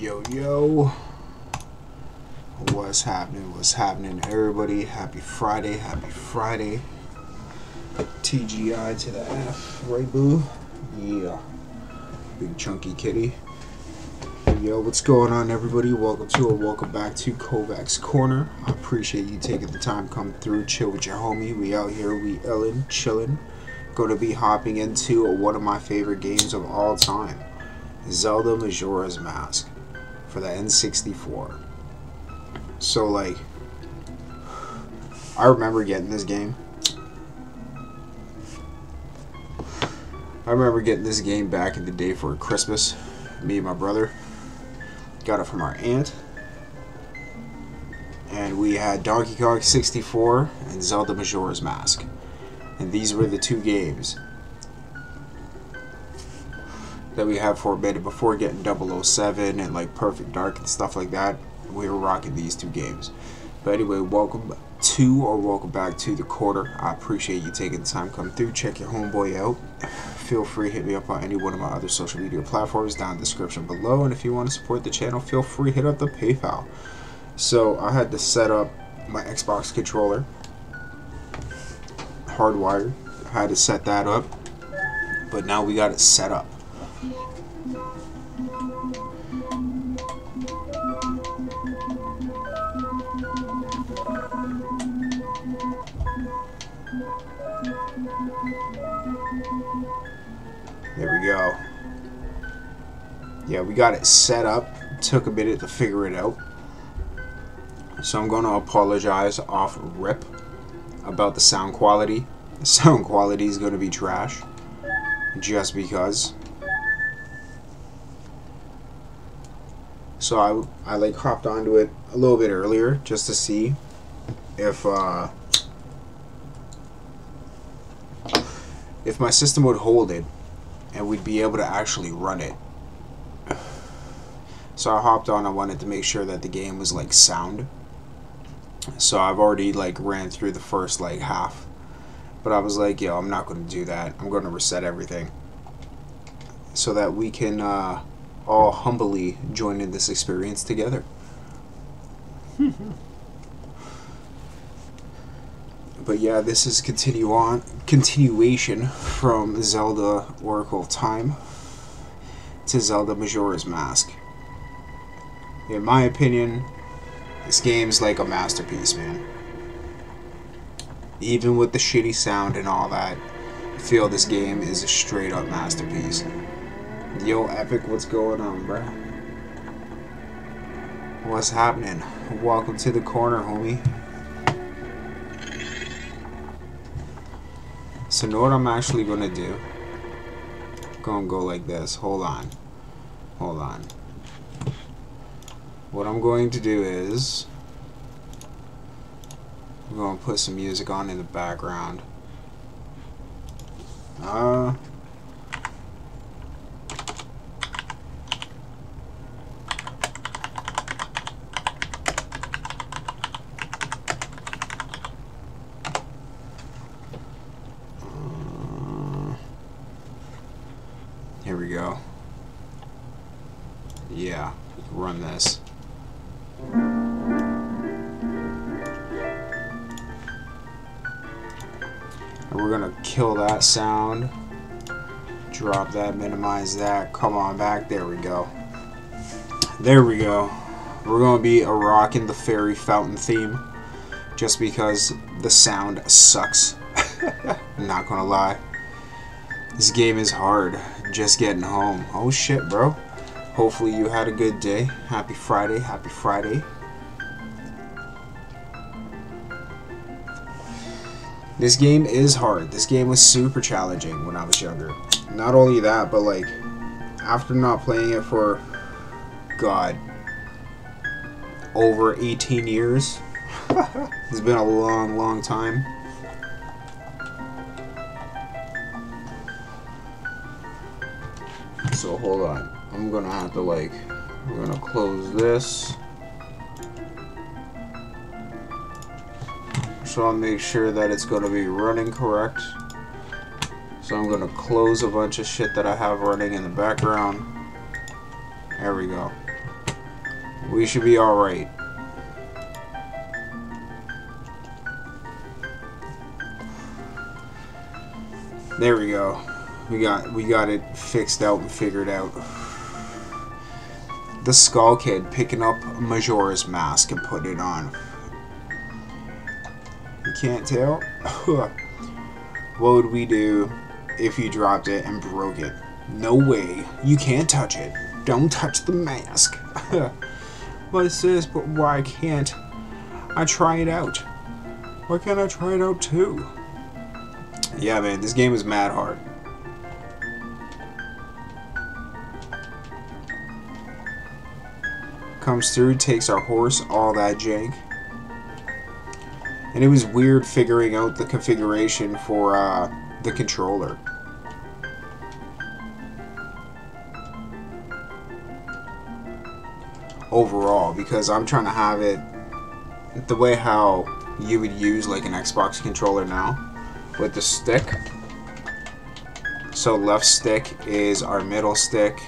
Yo, yo. What's happening? What's happening, everybody? Happy Friday. Happy Friday. TGI to the F. Right, boo? Yeah. Big chunky kitty. Yo, what's going on, everybody? Welcome to or welcome back to Kovax Corner. I appreciate you taking the time come through, chill with your homie. We out here, we Ellen, chilling. Going to be hopping into one of my favorite games of all time Zelda Majora's Mask for the N64. So, like, I remember getting this game. I remember getting this game back in the day for Christmas. Me and my brother got it from our aunt. And we had Donkey Kong 64 and Zelda Majora's Mask. And these were the two games that we have for a minute before getting 007 and like Perfect Dark and stuff like that. We were rocking these two games. But anyway, welcome to or welcome back to the quarter. I appreciate you taking the time come through. Check your homeboy out. Feel free hit me up on any one of my other social media platforms down in the description below. And if you want to support the channel, feel free hit up the PayPal. So I had to set up my Xbox controller hardwired. I had to set that up. But now we got it set up. Yeah, we got it set up. Took a minute to figure it out. So I'm going to apologize off rip about the sound quality. The sound quality is going to be trash. Just because. So I, I like hopped onto it a little bit earlier just to see if uh, if my system would hold it and we'd be able to actually run it. So I hopped on, I wanted to make sure that the game was like sound. So I've already like ran through the first like half. But I was like, yo, I'm not going to do that. I'm going to reset everything. So that we can uh, all humbly join in this experience together. but yeah, this is continue on continuation from Zelda Ocarina of Time to Zelda Majora's Mask. In my opinion, this game's like a masterpiece, man. Even with the shitty sound and all that, I feel this game is a straight up masterpiece. Yo, Epic, what's going on, bruh? What's happening? Welcome to the corner, homie. So know what I'm actually gonna do? Gonna go like this. Hold on. Hold on. What I'm going to do is I'm going to put some music on in the background. Uh sound. Drop that, minimize that. Come on back. There we go. There we go. We're gonna be a rocking the fairy fountain theme. Just because the sound sucks. Not gonna lie. This game is hard. Just getting home. Oh shit, bro. Hopefully you had a good day. Happy Friday. Happy Friday. This game is hard. This game was super challenging when I was younger. Not only that, but like after not playing it for god over 18 years. it's been a long, long time. So hold on. I'm gonna have to like we're gonna close this. So I'll make sure that it's gonna be running correct. So I'm gonna close a bunch of shit that I have running in the background. There we go. We should be alright. There we go. We got we got it fixed out and figured out. The Skull Kid picking up Majora's Mask and putting it on. You can't tell? what would we do if you dropped it and broke it? No way. You can't touch it. Don't touch the mask. but sis, but why can't I try it out? Why can't I try it out too? Yeah, man, this game is mad hard. Comes through, takes our horse, all that jank. And it was weird figuring out the configuration for uh, the controller. Overall, because I'm trying to have it the way how you would use like an Xbox controller now with the stick. So left stick is our middle stick,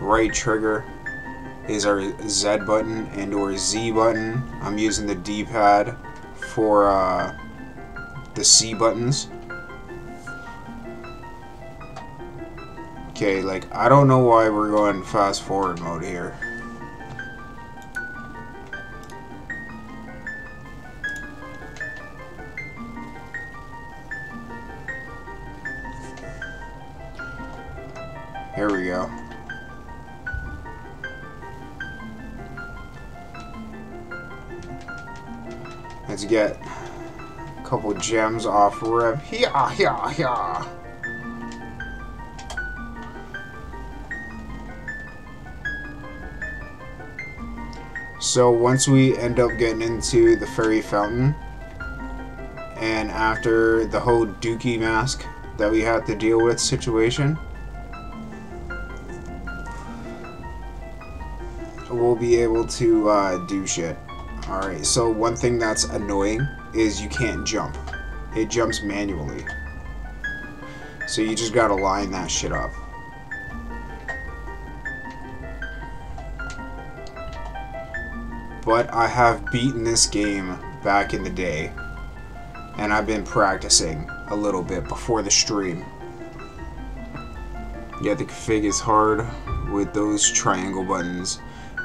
right trigger is our Z button and or Z button. I'm using the D-pad for uh, the C buttons. Okay, like, I don't know why we're going fast forward mode here. Here we go. Let's get a couple gems off Rev. Yeah, yeah, yeah. So once we end up getting into the fairy fountain, and after the whole Deku mask that we had to deal with situation, we'll be able to uh, do shit. Alright, so one thing that's annoying is you can't jump. It jumps manually. So you just gotta line that shit up. But I have beaten this game back in the day. And I've been practicing a little bit before the stream. Yeah, the config is hard with those triangle buttons.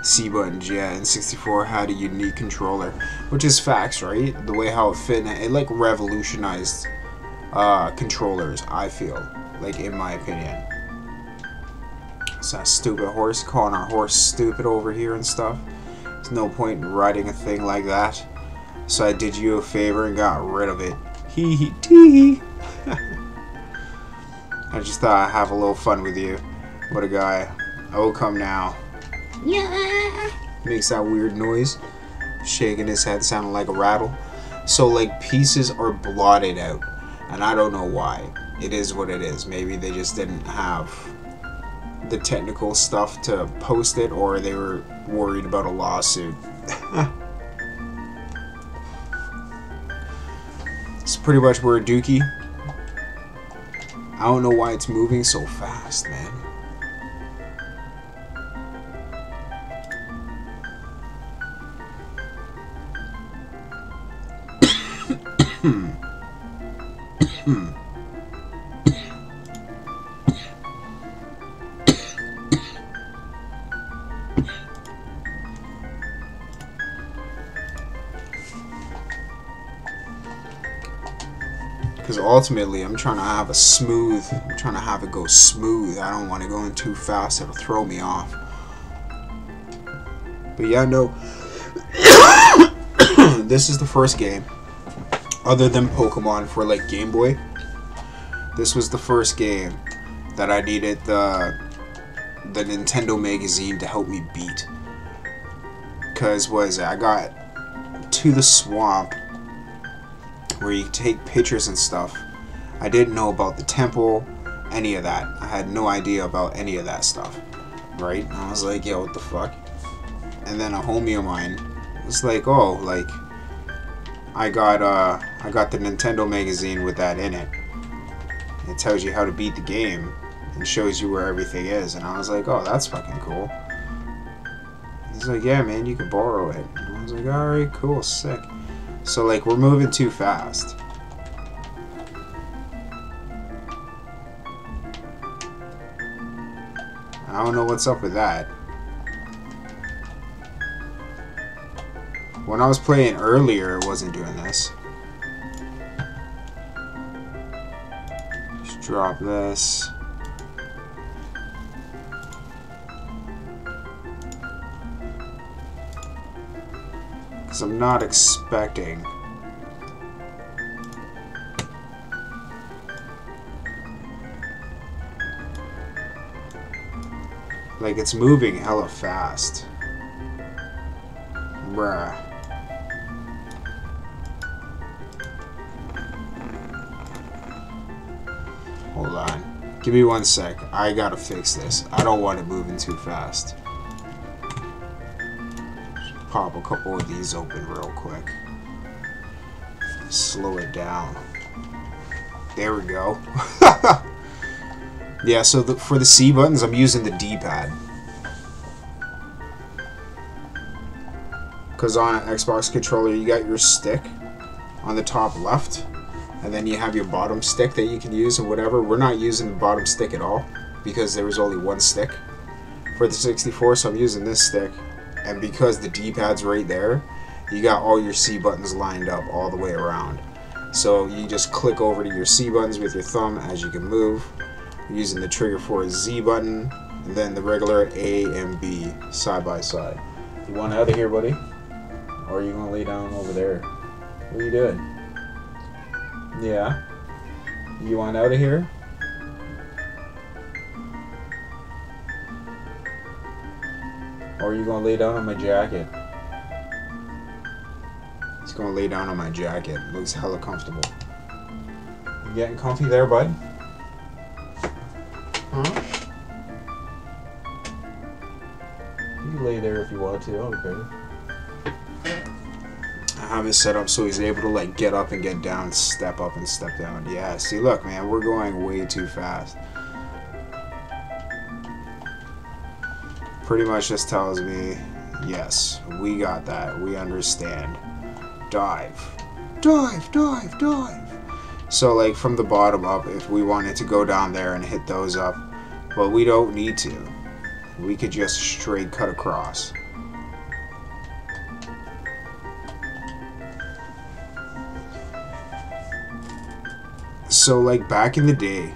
C buttons, yeah, and 64 had a unique controller, which is facts, right? The way how it fit, it like revolutionized uh, controllers, I feel, like in my opinion. It's that stupid horse, calling our horse stupid over here and stuff. There's no point in riding a thing like that. So I did you a favor and got rid of it. Hee hee tee. Hee. I just thought I'd have a little fun with you. What a guy. I will come now. Yeah. Makes that weird noise. Shaking his head, sounding like a rattle. So, like, pieces are blotted out. And I don't know why. It is what it is. Maybe they just didn't have the technical stuff to post it, or they were worried about a lawsuit. it's pretty much where Deku. I don't know why it's moving so fast, man. Because ultimately, I'm trying to have a smooth, I'm trying to have it go smooth. I don't want to go in too fast, it'll throw me off. But yeah, no. this is the first game, other than Pokemon for like Game Boy. This was the first game that I needed the the Nintendo magazine to help me beat. Cause was I got to the swamp where you take pictures and stuff. I didn't know about the temple, any of that. I had no idea about any of that stuff. Right? And I was like, yo, what the fuck? And then a homie of mine was like, oh, like I got uh I got the Nintendo magazine with that in it. It tells you how to beat the game and shows you where everything is. And I was like, oh, that's fucking cool. He's like, yeah, man, you can borrow it. And I was like, alright, cool, sick. So, like, we're moving too fast. I don't know what's up with that. When I was playing earlier, it wasn't doing this. Just drop this. Because I'm not expecting Like, it's moving hella fast. Bruh. Hold on. Give me one sec. I gotta fix this. I don't want it moving too fast. Just pop a couple of these open real quick. Slow it down. There we go. Yeah, so the, for the C buttons, I'm using the D-pad. Because on an Xbox controller, you got your stick on the top left, and then you have your bottom stick that you can use and whatever. We're not using the bottom stick at all, because there was only one stick for the 64, so I'm using this stick. And because the D-pad's right there, you got all your C buttons lined up all the way around. So you just click over to your C buttons with your thumb as you can move using the trigger for a Z button, and then the regular A and B side by side. You want out of here, buddy? Or are you gonna lay down over there? What are you doing? Yeah. You want out of here? Or are you gonna lay down on my jacket? He's gonna lay down on my jacket. Looks hella comfortable. You getting comfy there, bud? Huh? You can lay there if you want to, okay. Have it set up so he's able to like get up and get down, step up and step down. Yeah, see look man, we're going way too fast. Pretty much just tells me, yes, we got that, we understand. Dive. Dive, dive, dive. So like from the bottom up, if we wanted to go down there and hit those up, but we don't need to. We could just straight cut across. So like back in the day,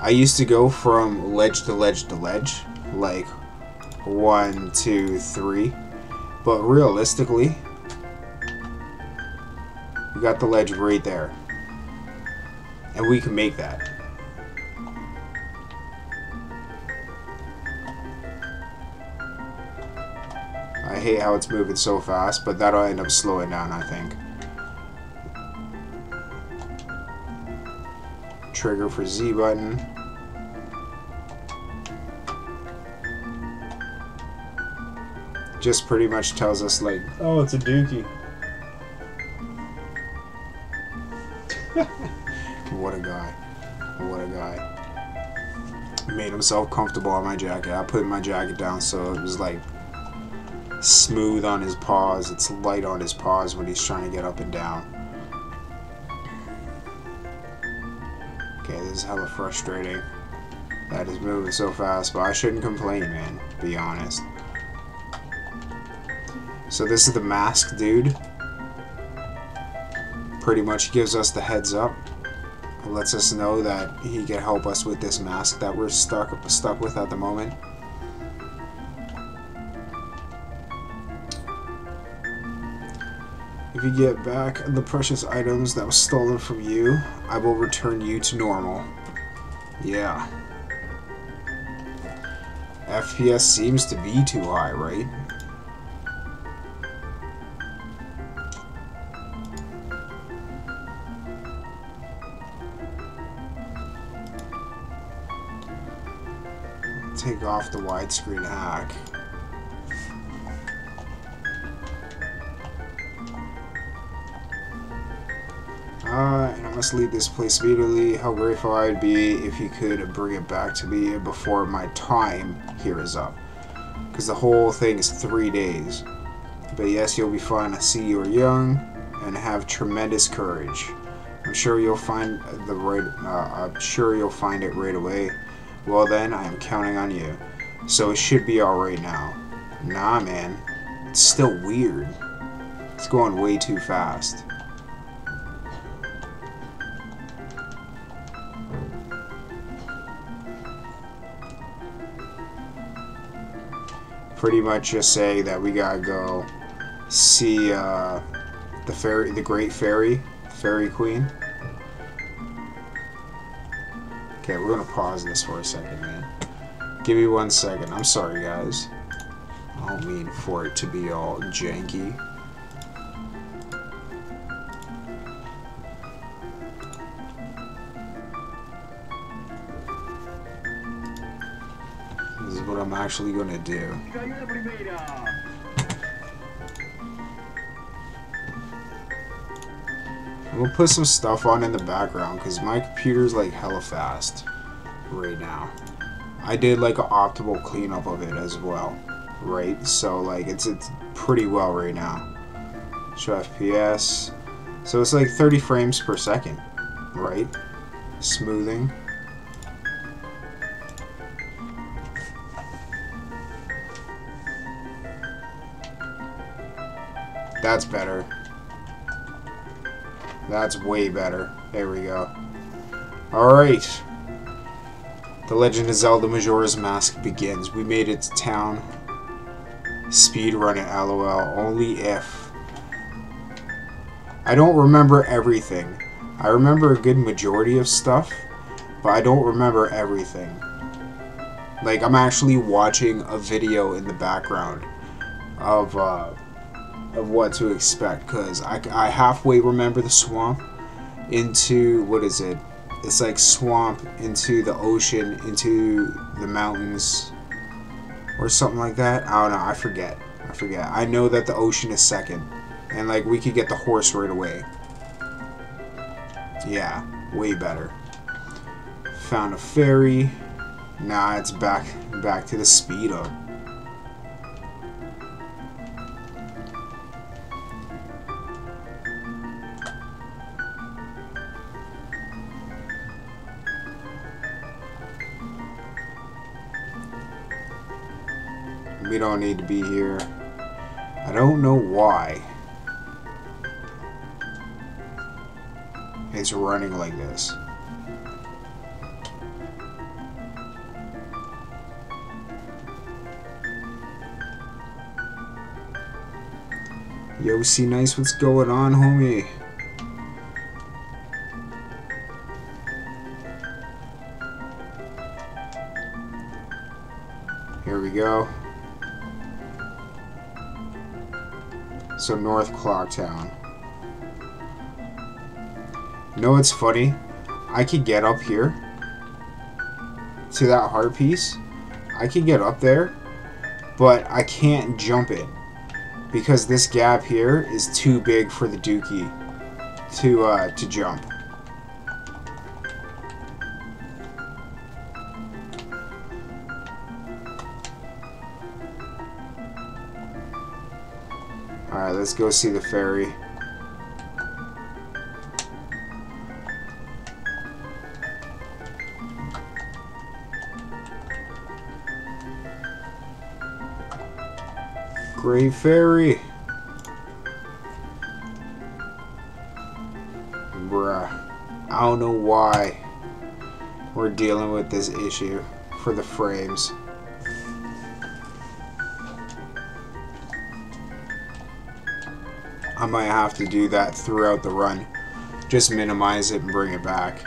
I used to go from ledge to ledge to ledge, like one, two, three. But realistically, we got the ledge right there. And we can make that. I hate how it's moving so fast, but that'll end up slowing down, I think. Trigger for Z button. Just pretty much tells us like, oh, it's a Deku. what a guy. What a guy. Made himself comfortable on my jacket. I put my jacket down so it was like smooth on his paws. It's light on his paws when he's trying to get up and down. Is hella frustrating. That is moving so fast, but I shouldn't complain, man. Be honest. So this is the mask dude. Pretty much gives us the heads up. Lets us know that he can help us with this mask that we're stuck stuck with at the moment. If you get back the precious items that was stolen from you, I will return you to normal. Yeah. FPS seems to be too high, right? Take off the widescreen hack. Leave this place immediately. How grateful I'd be if you could bring it back to me before my time here is up. Because the whole thing is three days. But yes, you'll be fine. I see you are young and have tremendous courage. I'm sure you'll find the right. Uh, I'm sure you'll find it right away. Well then, I am counting on you. So it should be all right now. Nah, man. It's still weird. It's going way too fast. Pretty much just say that we gotta go see uh, the fairy, the Great Fairy, Fairy Queen. Okay, we're gonna pause this for a second, man. Give me one second. I'm sorry, guys. I don't mean for it to be all janky. Actually gonna do. We'll put some stuff on in the background because my computer's like hella fast right now. I did like an optimal cleanup of it as well, right? So like it's it's pretty well right now. Show FPS. So it's like 30 frames per second, right? Smoothing. That's better. That's way better. There we go. Alright. The Legend of Zelda Majora's Mask begins. We made it to town. Speed run it, lol. Only if. I don't remember everything. I remember a good majority of stuff, but I don't remember everything. Like, I'm actually watching a video in the background of, uh, of what to expect because I, I halfway remember the swamp into what is it? It's like swamp into the ocean into the mountains or something like that. I don't know I forget I forget. I know that the ocean is second and like we could get the horse right away. Yeah way better. Found a fairy. Nah it's back back to the speed up Don't need to be here. I don't know why. It's running like this. Yo, see nice what's going on, homie? Here we go. So North Clocktown. You know what's funny? I could get up here to that heart piece. I could get up there, but I can't jump it because this gap here is too big for the Deku to uh, to jump. Alright, let's go see the fairy. Great Fairy. Bruh. I don't know why we're dealing with this issue for the frames. I might have to do that throughout the run. Just minimize it and bring it back.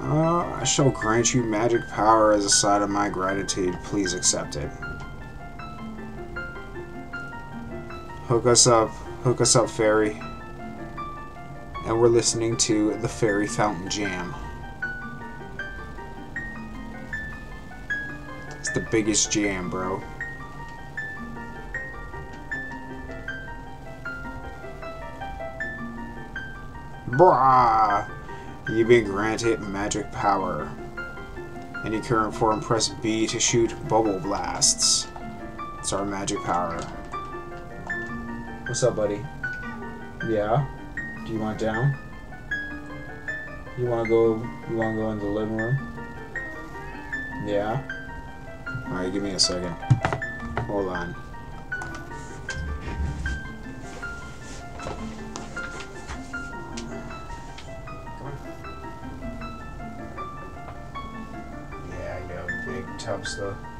Uh, I shall grant you magic power as a sign of my gratitude. Please accept it. Hook us up. Hook us up, Fairy. And we're listening to the Fairy Fountain Jam. It's the biggest jam, bro. Brah! You've been granted magic power. Any current form, press B to shoot bubble blasts. It's our magic power. What's up, buddy? Yeah? Do you want down? You wanna go you wanna go in the living room? Yeah? Alright, give me a second. Hold on. Stuff.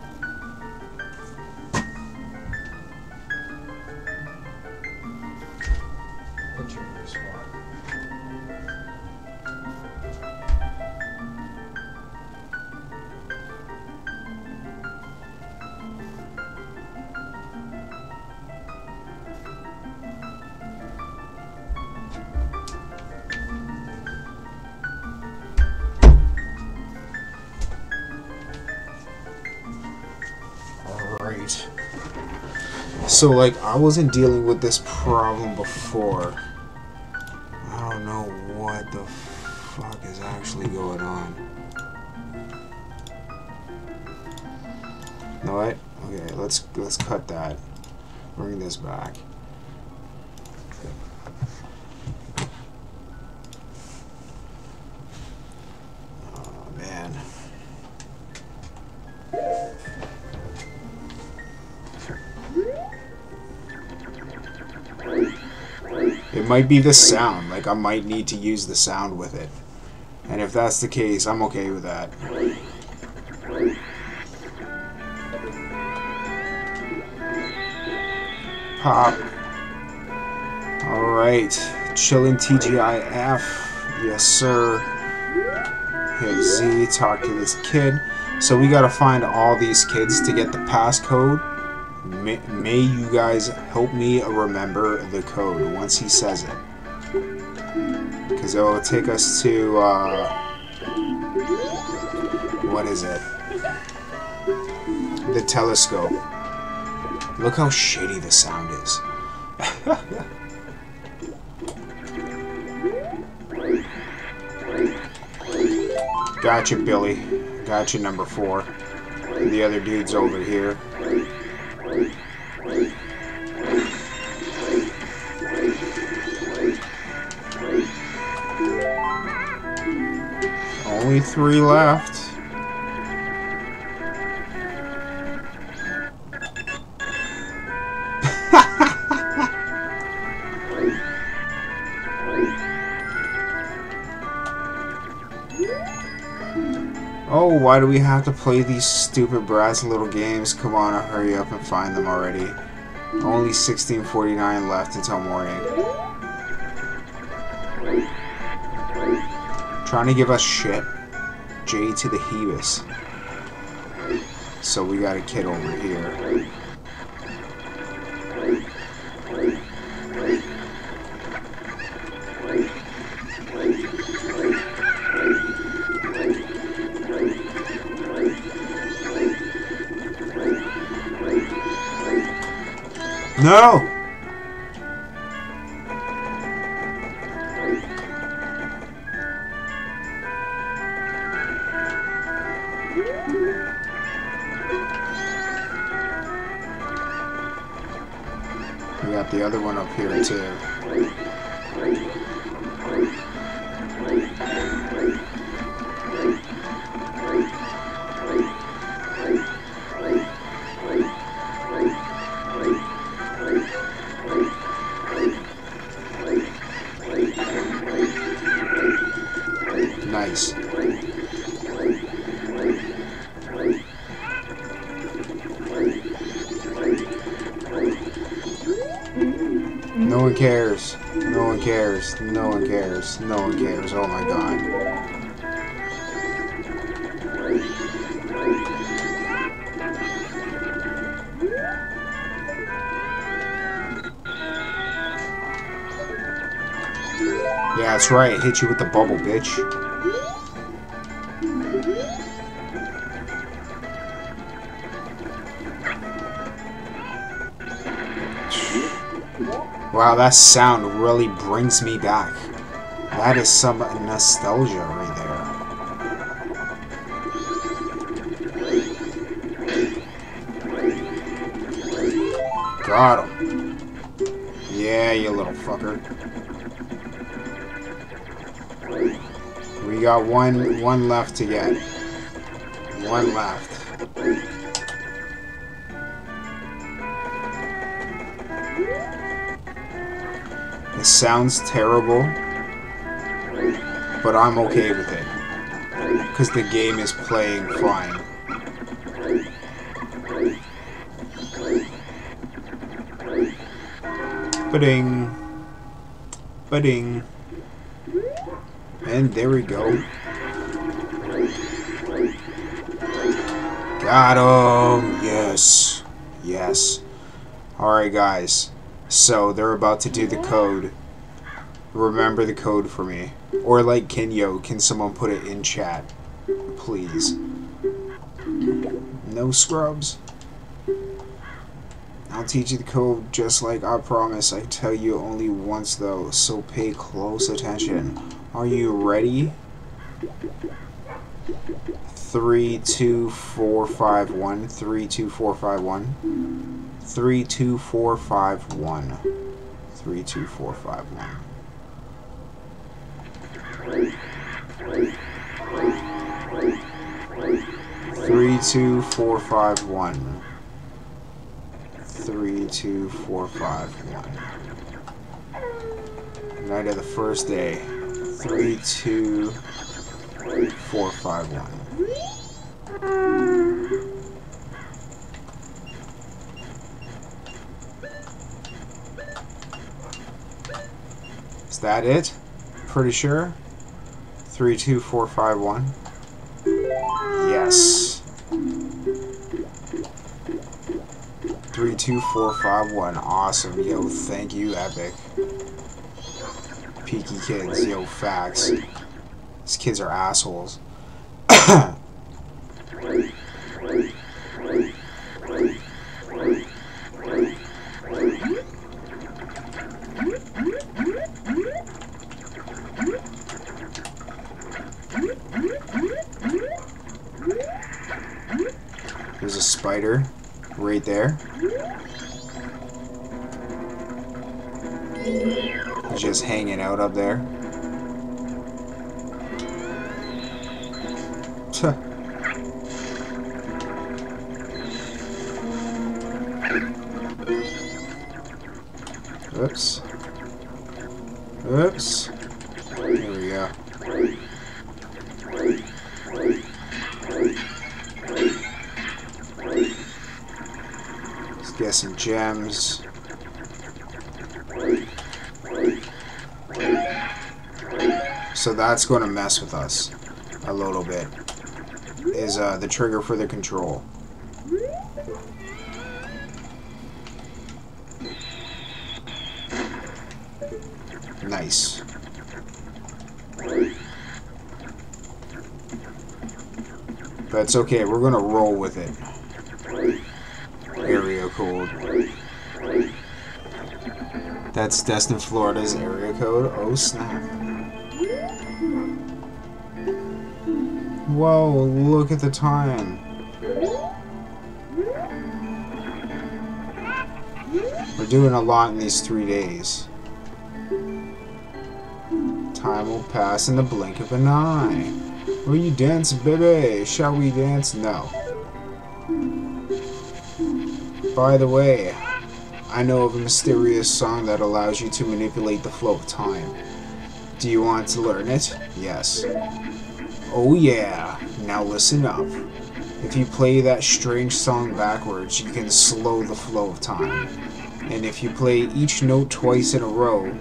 So, like, I wasn't dealing with this problem before. I don't know what the fuck is actually going on. You know what? Okay, let's let's cut that. Bring this back. Might be the sound. Like, I might need to use the sound with it. And if that's the case, I'm okay with that. Pop. Alright. Chillin' TGIF. Yes, sir. Hit Z, talk to this kid. So we gotta find all these kids to get the passcode. May, may you guys help me remember the code once he says it. Because it will take us to, uh, what is it? The telescope. Look how shitty the sound is. gotcha, Billy. Gotcha, number four. The other dude's over here. Three left. Oh, why do we have to play these stupid brass little games? Come on, hurry up and find them already. Only 1649 left until morning. Trying to give us shit. J to the Hebus. So we got a kid over here. No! You with the bubble, bitch. Wow, that sound really brings me back. That is some nostalgia right there. Got him. We got one one left to get. One left. It sounds terrible, but I'm okay with it. Because the game is playing fine. Ba-ding. Ba-ding. And there we go. Got him! Yes. Yes. Alright, guys. So, they're about to do the code. Remember the code for me. Or like Kenyo, can someone put it in chat? Please. No scrubs. I'll teach you the code just like I promised. I tell you only once though, so pay close attention. Are you ready? Three, two, four, five, one. Three, two, four, five, one. Three, two, four, five, one. Three, two, four, five, one. Three, two, four, five, one three, two, four, five, one. Night of the first day. Three, two, four, five, one. Is that it? Pretty sure? Three, two, four, five, one. Yes. Three, two, four, five, one. Awesome. Yo, thank you, Epic. Peaky kids. Yo, facts. These kids are assholes. There's a spider right there. Just hanging out up there. Oops. Oops. There we go. Let's get some gems. So that's going to mess with us a little bit. Is uh, the trigger for the control. Nice. But it's okay, we're gonna roll with it. Area code. That's Destin, Florida's area code. Oh snap. Whoa, look at the time. We're doing a lot in these three days. Time will pass in the blink of an eye. Will you dance, baby? Shall we dance? No. By the way, I know of a mysterious song that allows you to manipulate the flow of time. Do you want to learn it? Yes. Oh yeah, now listen up. If you play that strange song backwards, you can slow the flow of time. And if you play each note twice in a row,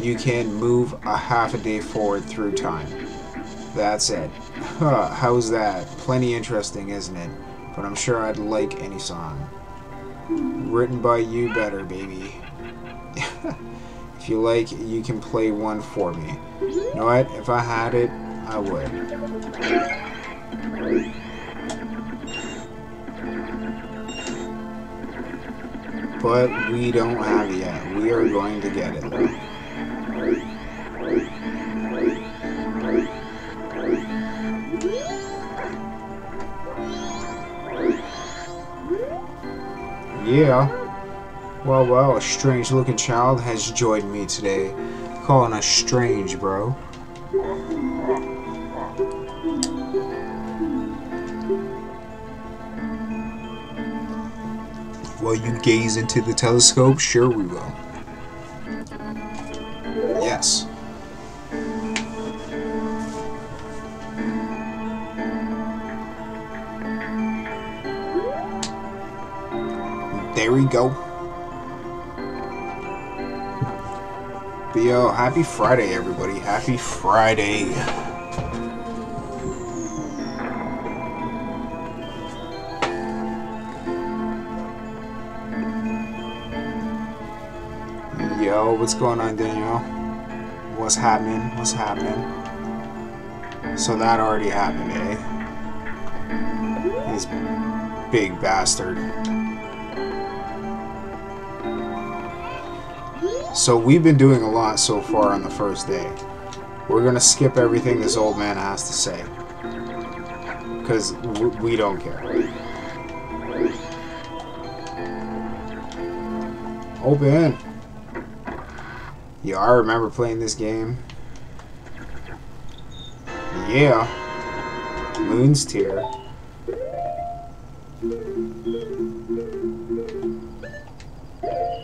you can move a half a day forward through time. That's it. Huh, how's that? Plenty interesting, isn't it? But I'm sure I'd like any song. Written by you better, baby. if you like, you can play one for me. You know what? If I had it, I would. But we don't have it yet. We are going to get it. Yeah. Well, well, a strange looking child has joined me today. Calling us strange, bro. While you gaze into the telescope, sure we will. Yes. There we go. But yo, happy Friday, everybody. Happy Friday. Yo, what's going on, Daniel? What's happening? What's happening? So that already happened, eh? This big bastard. So we've been doing a lot so far on the first day. We're gonna skip everything this old man has to say. Because we don't care. Open! Yeah, I remember playing this game. Yeah. Moon's Tear.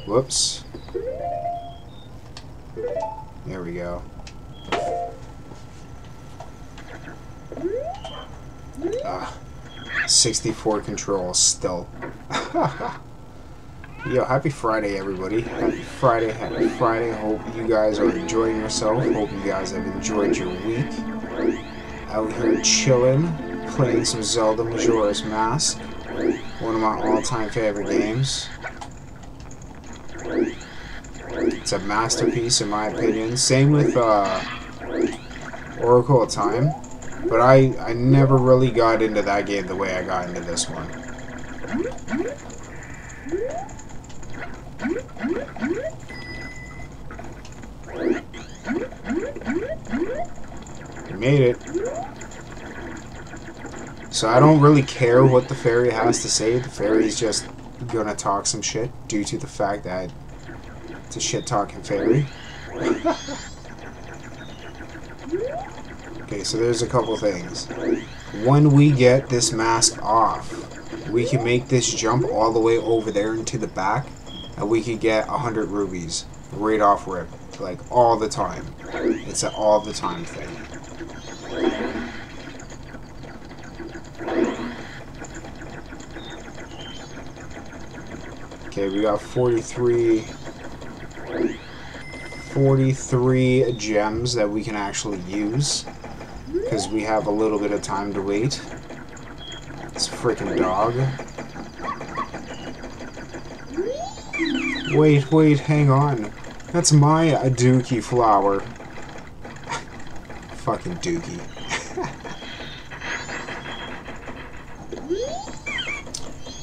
Whoops. There we go. Ah, 64 controls still. Yo, happy Friday, everybody. Happy Friday, happy Friday. Hope you guys are enjoying yourself. Hope you guys have enjoyed your week. Out here chilling, playing some Zelda Majora's Mask. One of my all-time favorite games. It's a masterpiece in my opinion. Same with uh, Ocarina of Time. But I, I never really got into that game the way I got into this one. Made it. So I don't really care what the fairy has to say. The fairy's just gonna talk some shit due to the fact that it's a shit talking fairy. okay, so there's a couple things. When we get this mask off, we can make this jump all the way over there into the back, and we can get 100 rupees right off rip. Like, all the time. It's an all the time thing. Okay, we got 43... 43 gems that we can actually use. Because we have a little bit of time to wait. This freaking dog. Wait, wait, hang on. That's my Aduki flower. Fucking Deku.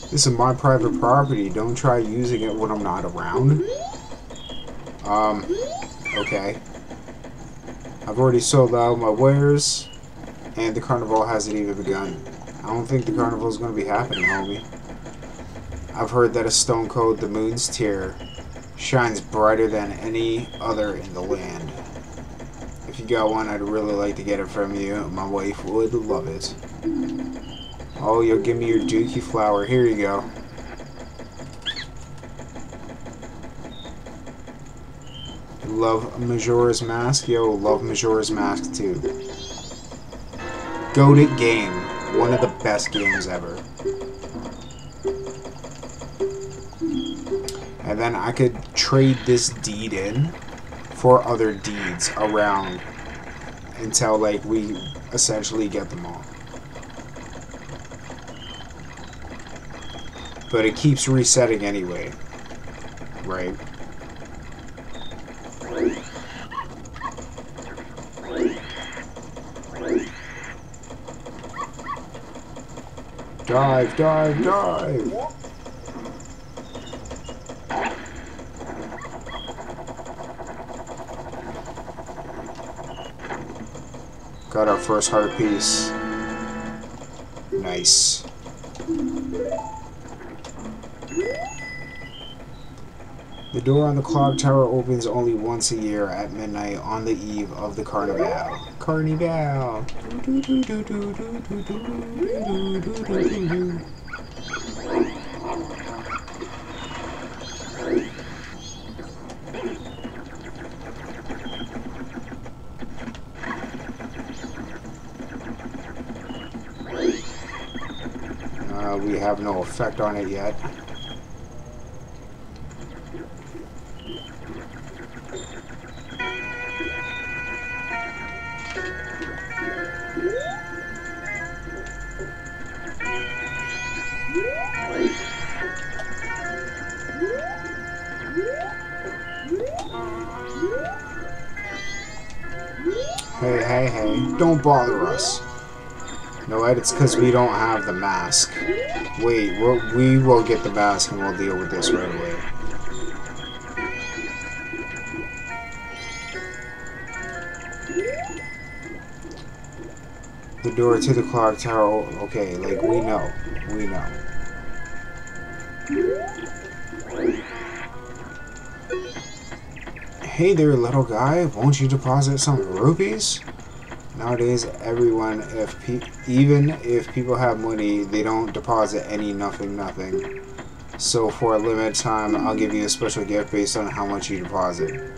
this is my private property. Don't try using it when I'm not around. Um, okay. I've already sold out my wares, and the carnival hasn't even begun. I don't think the carnival is going to be happening, homie. I've heard that a stone cold, the moon's tear, shines brighter than any other in the land. Got one, I'd really like to get it from you. My wife would love it. Oh, you'll give me your Deku flower. Here you go. Love Majora's Mask. Yo, love Majora's Mask too. Goated game. One of the best games ever. And then I could trade this deed in for other deeds around until like we essentially get them all. But it keeps resetting anyway. Right? Dive, dive, dive! Got our first heart piece. Nice. The door on the clock tower opens only once a year at midnight on the eve of the carnival. Carnival. Uh, we have no effect on it yet. Hey, hey, hey, don't bother us. No, it's because we don't have the mask. Wait, we'll, we will get the mask and we'll deal with this right away. The door to the clock tower, okay, like, we know. We know. Hey there, little guy, won't you deposit some rupees? Nowadays, everyone, if even if people have money, they don't deposit any nothing nothing. So for a limited time, I'll give you a special gift based on how much you deposit.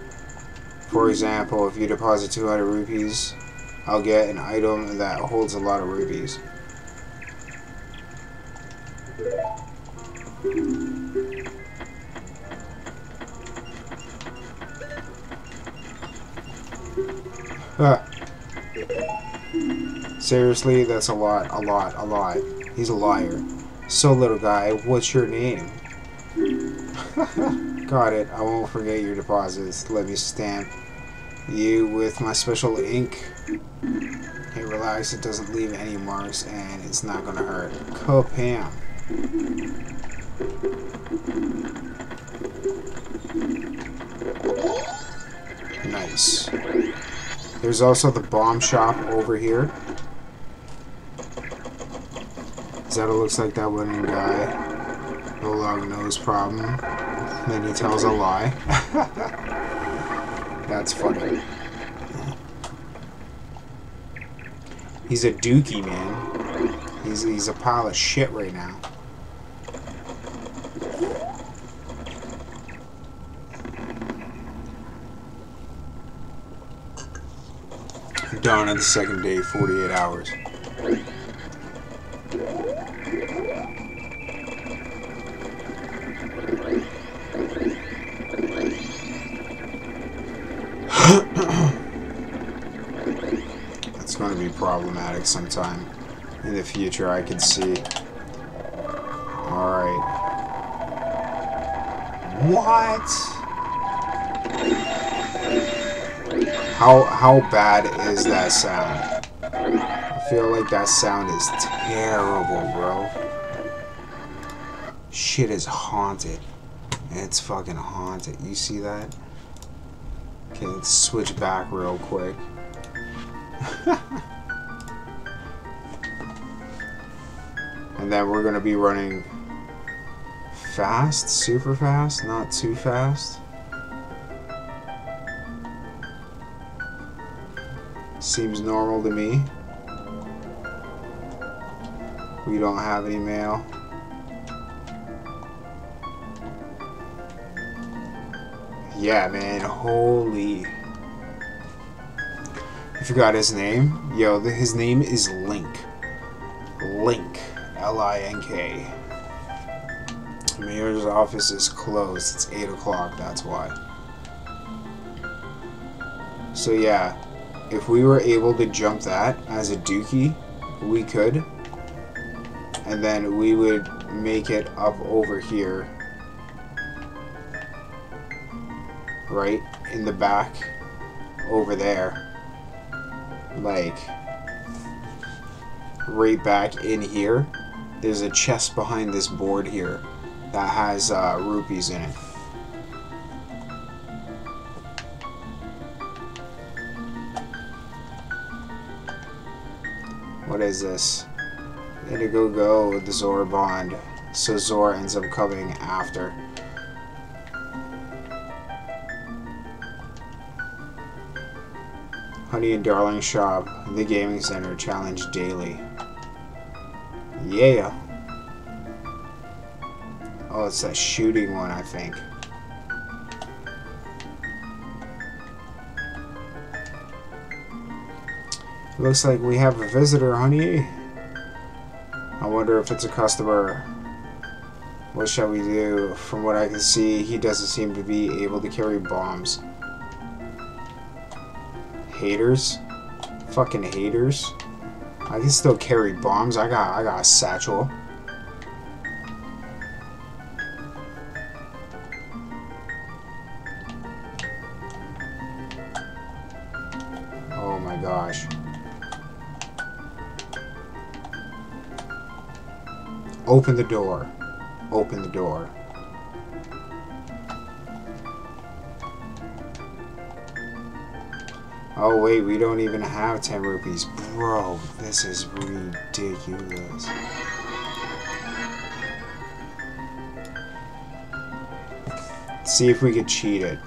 For example, if you deposit 200 rupees, I'll get an item that holds a lot of rupees. Ah. Seriously, that's a lot, a lot, a lot. He's a liar. So, little guy, what's your name? Got it. I won't forget your deposits. Let me stamp you with my special ink. Hey, relax. It doesn't leave any marks, and it's not gonna hurt. Kapam. Nice. There's also the bomb shop over here. Zeta looks like that wooden guy. No long nose problem. Then he tells a lie. That's funny. He's a dookie, man. He's, he's a pile of shit right now. Dawn of the second day, 48 hours. That's going to be problematic sometime in the future, I can see. Alright. What? How, how bad is that sound? I feel like that sound is terrible, bro. Shit is haunted. It's fucking haunted. You see that? Okay, let's switch back real quick. and then we're gonna be running fast, super fast, not too fast. Seems normal to me. We don't have any mail. Yeah, man, holy. I forgot his name. Yo, his name is. L-I-N-K. Mayor's office is closed. It's 8 o'clock, that's why. So yeah, if we were able to jump that as a Deku, we could. And then we would make it up over here. Right in the back over there. Like right back in here. There's a chest behind this board here that has uh, rupees in it. What is this? Indigo-Go with the Zora bond. So Zora ends up coming after. Honey and Darling Shop, the gaming center, challenge daily. Yeah. Oh, it's that shooting one, I think. Looks like we have a visitor, honey. I wonder if it's a customer. What shall we do? From what I can see, he doesn't seem to be able to carry bombs. Haters? Fucking haters. I can still carry bombs. I got I got a satchel. Oh my gosh. Open the door. Open the door. Oh wait, we don't even have 10 rupees. Bro, this is ridiculous. see if we could cheat it.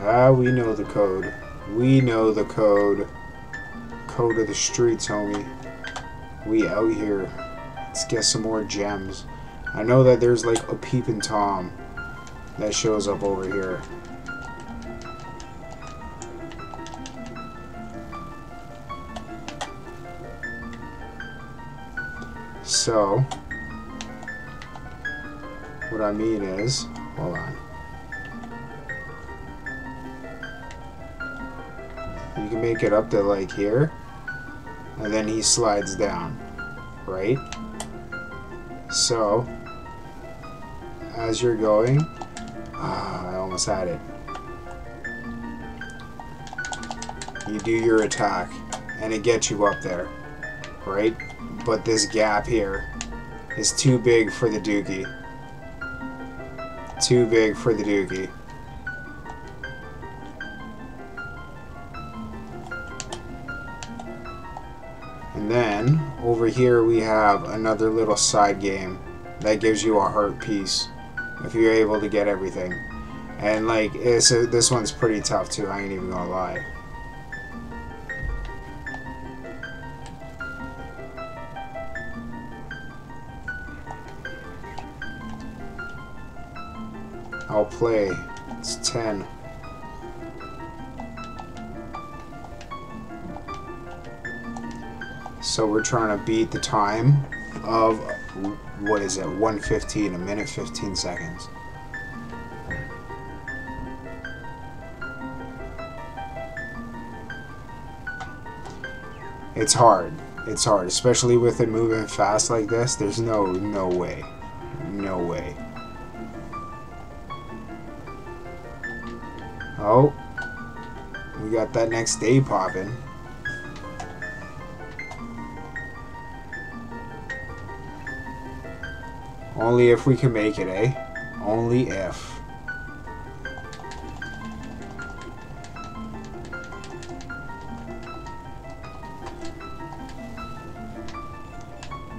Ah, we know the code. We know the code. Code of the streets, homie. We out here. Let's get some more gems. I know that there's like a peeping Tom that shows up over here. So, what I mean is, hold on. Make it up to like here, and then he slides down, right? So, as you're going, ah, I almost had it. You do your attack, and it gets you up there, right? But this gap here is too big for the Deku. Too big for the Deku. Here we have another little side game that gives you a heart piece if you're able to get everything. And like, it's a, this one's pretty tough too, I ain't even gonna lie. I'll play. It's 10. So we're trying to beat the time of, what is it, 115, a minute 15 seconds. It's hard. It's hard, especially with it moving fast like this. There's no, no way. No way. Oh. We got that next day popping. Only if we can make it, eh? Only if.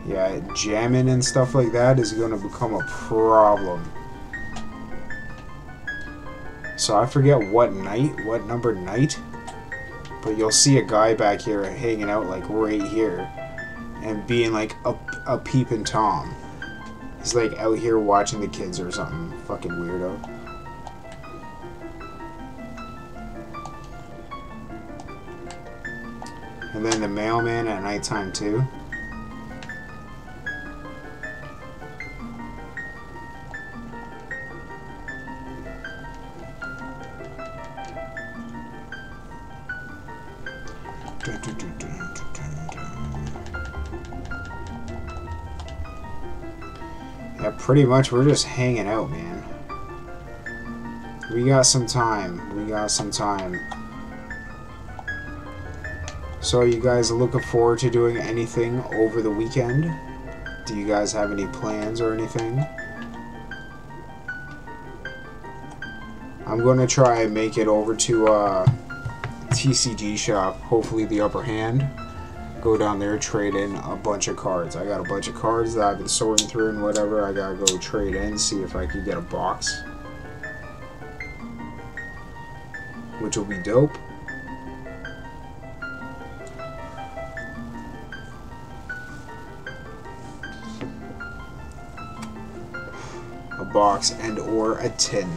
Yeah, jamming and stuff like that is going to become a problem. So I forget what night, what number night, but you'll see a guy back here hanging out like right here and being like a, a peeping Tom. He's like out here watching the kids or something. Fucking weirdo. And then the mailman at nighttime too. Pretty much we're just hanging out, man. We got some time. We got some time. So you guys looking forward to doing anything over the weekend? Do you guys have any plans or anything? I'm going to try and make it over to uh, TCG shop, hopefully the upper hand. Go down there, trade in a bunch of cards. I got a bunch of cards that I've been sorting through and whatever. I gotta go trade in, see if I can get a box. Which will be dope. A box and or a tin.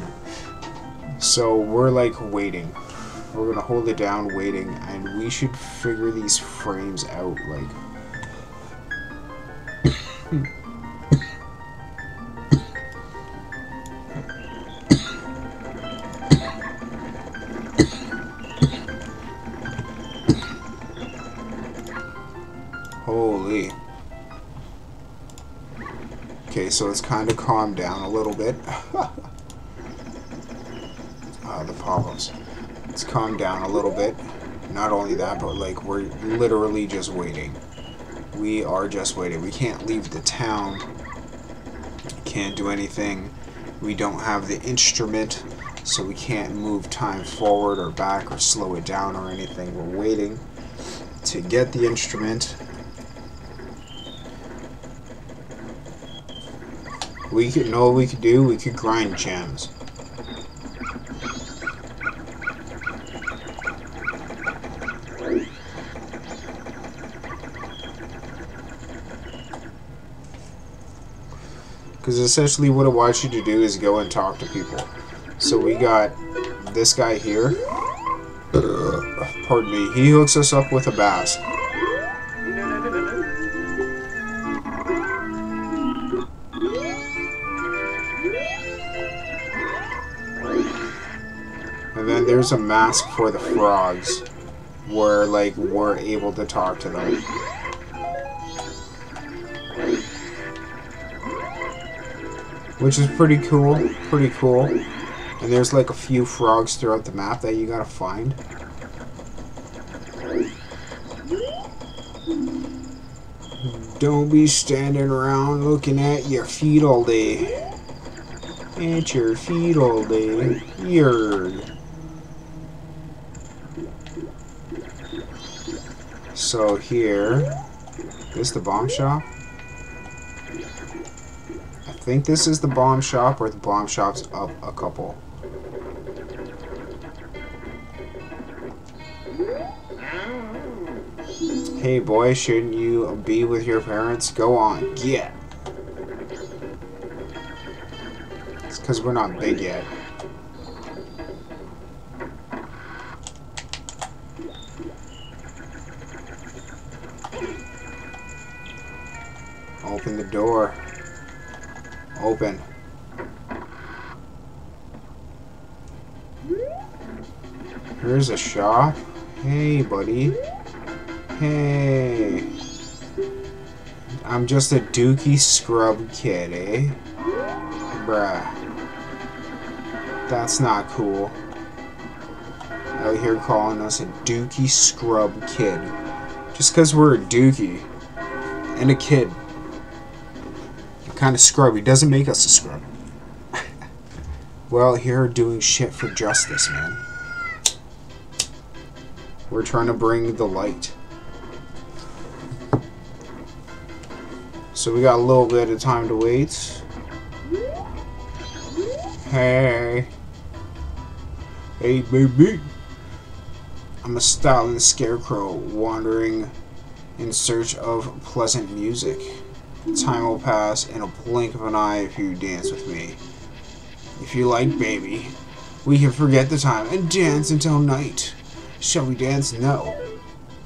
So we're like waiting. We're gonna hold it down, waiting, and we should figure these frames out. Like, holy. Okay, so it's kind of calmed down a little bit. uh, the problems. It's calmed down a little bit. Not only that, but like we're literally just waiting. We are just waiting. We can't leave the town. Can't do anything. We don't have the instrument, so we can't move time forward or back or slow it down or anything. We're waiting to get the instrument. We could know what we could do. We could grind gems. Because essentially what it wants you to do is go and talk to people. So we got this guy here. Pardon me. He hooks us up with a bass. And then there's a mask for the frogs. Where, like, we're able to talk to them. Which is pretty cool. Pretty cool. And there's like a few frogs throughout the map that you gotta find. Don't be standing around looking at your feet all day. At your feet all day. Yerd. So here, this the bomb shop think this is the bomb shop, or the bomb shop's up a couple. Hey boy, shouldn't you be with your parents? Go on, get. It's because we're not big yet. Here's a shop. Hey, buddy. Hey. I'm just a Deku scrub kid, eh? Bruh. That's not cool. Out here calling us a Deku scrub kid. Just because we're a Deku. And a kid kind of scrub. He Doesn't make us a scrub. well, here doing shit for justice, man. We're trying to bring the light. So we got a little bit of time to wait. Hey. Hey, baby. I'm a styling scarecrow wandering in search of pleasant music. Time will pass in a blink of an eye if you dance with me. If you like, baby, we can forget the time and dance until night. Shall we dance? No.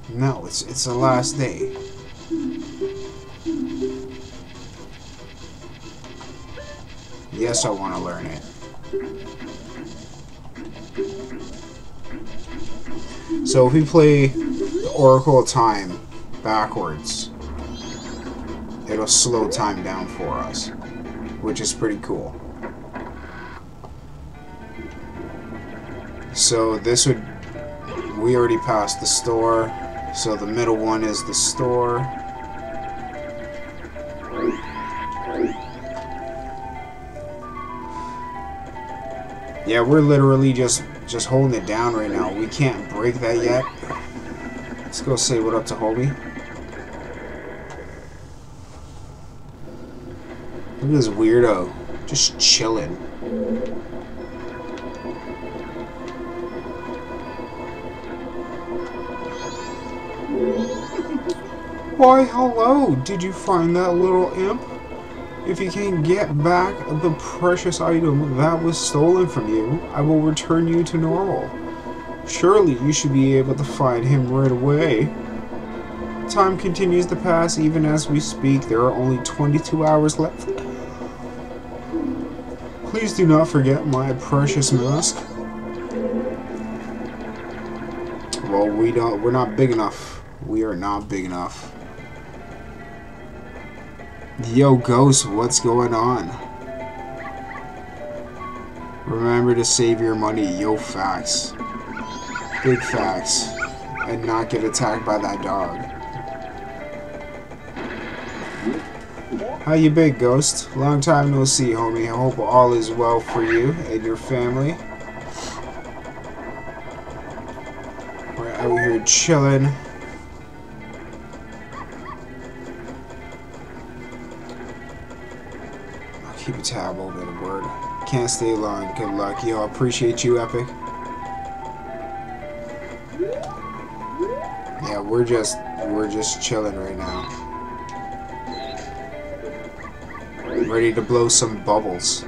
No, it's it's the last day. Yes, I want to learn it. So if we play the Ocarina of Time backwards, it'll slow time down for us, which is pretty cool. So this would, we already passed the store, so the middle one is the store. Yeah, we're literally just just holding it down right now. We can't break that yet. Let's go say what up to homie. Look at this weirdo. Just chilling. Why, hello! Did you find that little imp? If you can get back the precious item that was stolen from you, I will return you to normal. Surely you should be able to find him right away. Time continues to pass even as we speak. There are only 22 hours left. Please do not forget my precious mask. Well, we don't. We're not big enough. We are not big enough. Yo, Ghost, what's going on? Remember to save your money, yo, facts. Big facts. And not get attacked by that dog. How you been, Ghost? Long time no see, homie. I hope all is well for you and your family. We're out here chilling. Keep a tab open, word. Can't stay long. Good luck. Yo, appreciate you, Epic. Yeah, we're just we're just chilling right now. Ready to blow some bubbles.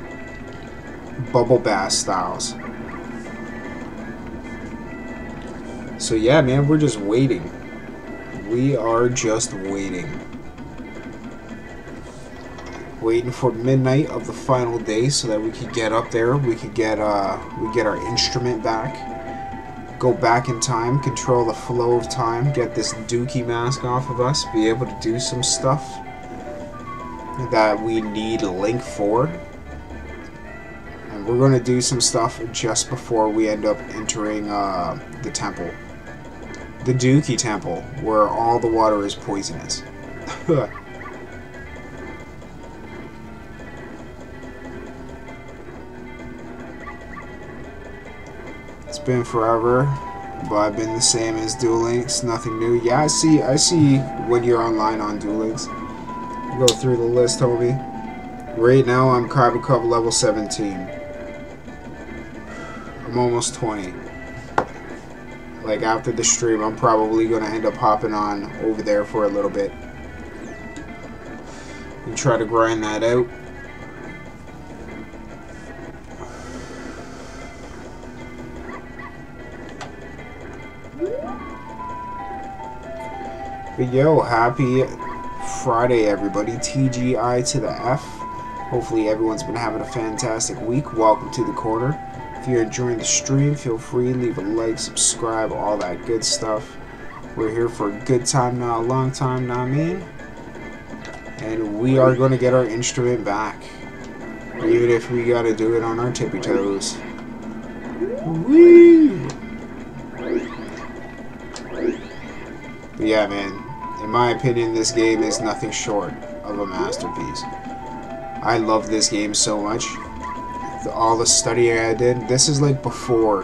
Bubble bath styles. So yeah, man, we're just waiting. We are just waiting waiting for midnight of the final day so that we could get up there. We could get uh, we get our instrument back, go back in time, control the flow of time, get this Deku mask off of us, be able to do some stuff that we need Link for. And we're going to do some stuff just before we end up entering uh, the temple. The Deku Temple, where all the water is poisonous. been forever, but I've been the same as Duel Links. Nothing new. Yeah, I see. I see when you're online on Duel Links. Go through the list, homie. Right now, I'm Kaiba Cup level 17. I'm almost 20. Like after the stream, I'm probably gonna end up hopping on over there for a little bit and try to grind that out. Yo, happy Friday, everybody. TGI to the F. Hopefully, everyone's been having a fantastic week. Welcome to the corner. If you're enjoying the stream, feel free leave a like, subscribe, all that good stuff. We're here for a good time, not a long time, not mean. And we are going to get our instrument back. Even if we got to do it on our tippy toes. Woo! Yeah, man, in my opinion, this game is nothing short of a masterpiece. I love this game so much. The, all the studying I did, this is like before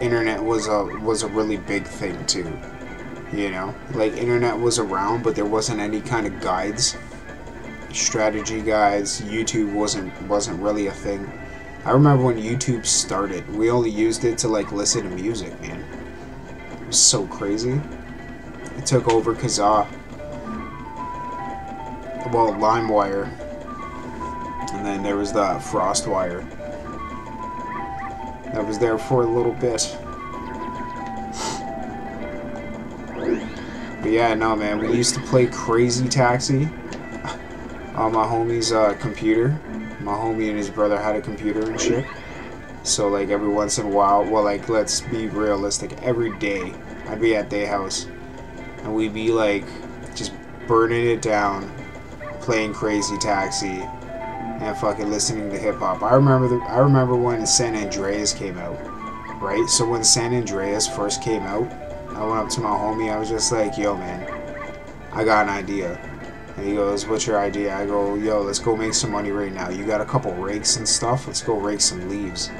internet was a was a really big thing too. You know, like internet was around, but there wasn't any kind of guides, strategy guides. YouTube wasn't wasn't really a thing. I remember when YouTube started, we only used it to like listen to music, man. It was so crazy. It took over Kazaa. Well, LimeWire. And then there was the FrostWire. That was there for a little bit. But yeah, no, man. We used to play Crazy Taxi on my homie's uh, computer. My homie and his brother had a computer and shit. So, like, every once in a while, well, like, let's be realistic. Every day, I'd be at their house and we'd be like just burning it down, playing Crazy Taxi, and fucking listening to hip hop. I remember the, I remember when San Andreas came out, right? So when San Andreas first came out, I went up to my homie. I was just like, "Yo, man, I got an idea." And he goes, "What's your idea?" I go, "Yo, let's go make some money right now. You got a couple rakes and stuff. Let's go rake some leaves."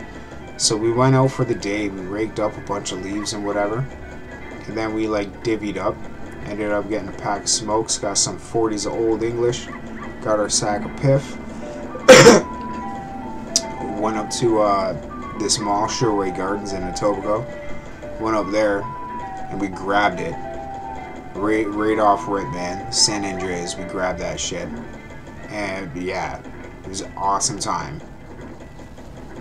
So we went out for the day. We raked up a bunch of leaves and whatever. And then we like divvied up. Ended up getting a pack of smokes. Got some 40s of Old English. Got our sack of piff. went up to uh, this mall, Sherway Gardens in Etobicoke. Went up there and we grabbed it. Right, right off rip, man. San Andreas, we grabbed that shit. And yeah, it was an awesome time.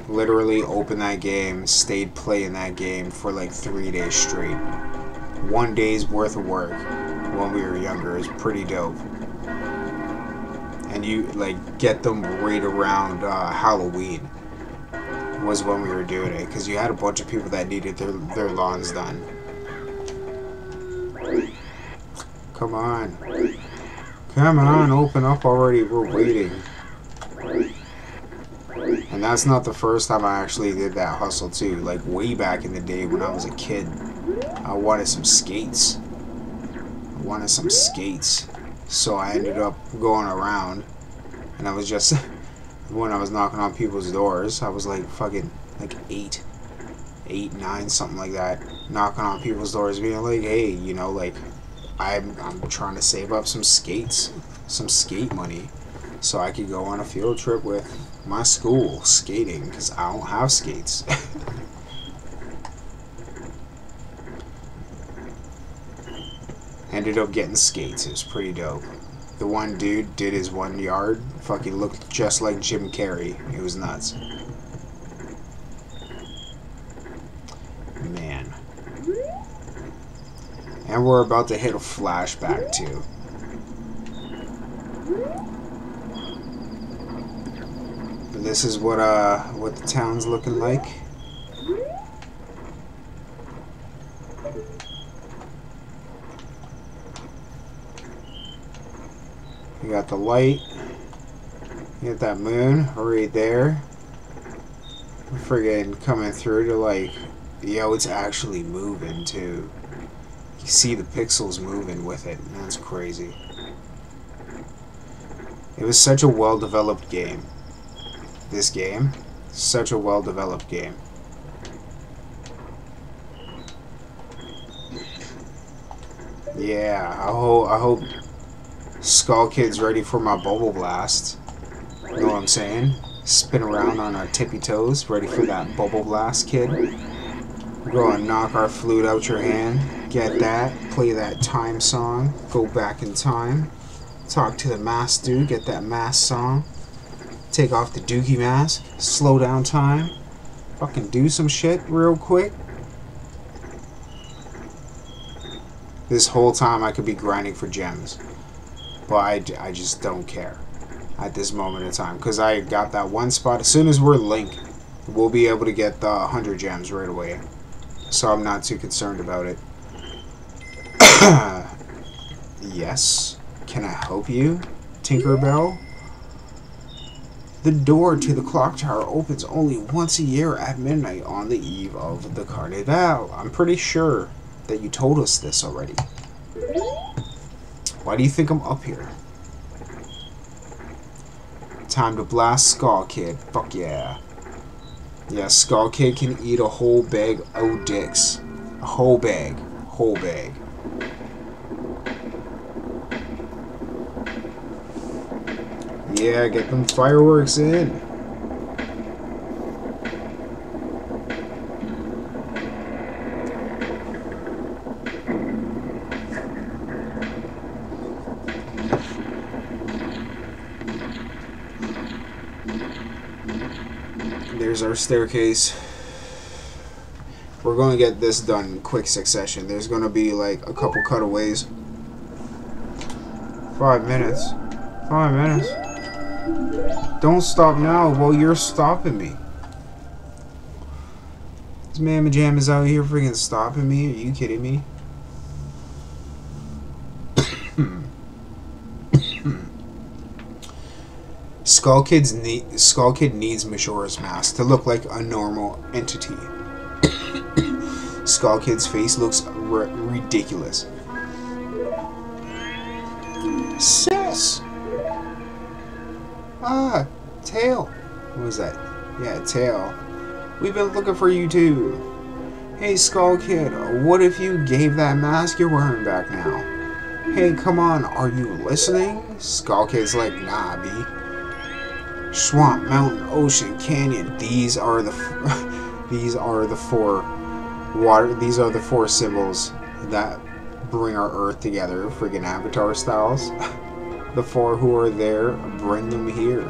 Literally opened that game, stayed playing that game for like three days straight. One day's worth of work when we were younger is pretty dope. And you like get them right around uh, Halloween was when we were doing it because you had a bunch of people that needed their their lawns done. Come on. Come on, open up already. We're waiting. And that's not the first time I actually did that hustle too. Like way back in the day when I was a kid. I wanted some skates. I wanted some skates. So I ended up going around and I was just when I was knocking on people's doors, I was like fucking like eight, eight, nine, something like that, knocking on people's doors, being like, hey, you know, like I'm I'm trying to save up some skates, some skate money, so I could go on a field trip with my school skating because I don't have skates. Ended up getting skates. It was pretty dope. The one dude did his one yard. Fucking looked just like Jim Carrey. It was nuts. Man. And we're about to hit a flashback too. But this is what uh what the town's looking like. Got the light. You got that moon right there. Friggin' coming through to like, yo, it's actually moving too. You see the pixels moving with it. That's crazy. It was such a well-developed game. This game. Such a well-developed game. Yeah, I hope, I hope Skull Kid's ready for my Bubble Blast. You know what I'm saying? Spin around on our tippy toes, ready for that Bubble Blast, kid. We're knock our flute out your hand. Get that. Play that time song. Go back in time. Talk to the mask dude. Get that mask song. Take off the dookie mask. Slow down time. Fucking do some shit real quick. This whole time I could be grinding for gems. But I, I just don't care at this moment in time. Because I got that one spot. As soon as we're Link, we'll be able to get the 100 gems right away. So I'm not too concerned about it. yes. Can I help you, Tinkerbell? The door to the clock tower opens only once a year at midnight on the eve of the Carnival. I'm pretty sure that you told us this already. Why do you think I'm up here? Time to blast Skull Kid. Fuck yeah. Yeah, Skull Kid can eat a whole bag of dicks. A whole bag. Whole bag. Yeah, get them fireworks in. Staircase. We're going to get this done in quick succession. There's going to be like a couple cutaways. Five minutes. Five minutes. Don't stop now while you're stopping me. This man jam is out here freaking stopping me. Are you kidding me? Skull Kid's need, Skull Kid needs Majora's Mask to look like a normal entity. Skull Kid's face looks ridiculous. Sis! Ah, tail. What was that? Yeah, tail. We've been looking for you too. Hey, Skull Kid, what if you gave that mask you're wearing back now? Hey, come on, are you listening? Skull Kid's like, nah, B. Swamp, mountain, ocean, canyon. These are the these are the four water. These are the four symbols that bring our Earth together. Friggin' Avatar styles. the four who are there, bring them here.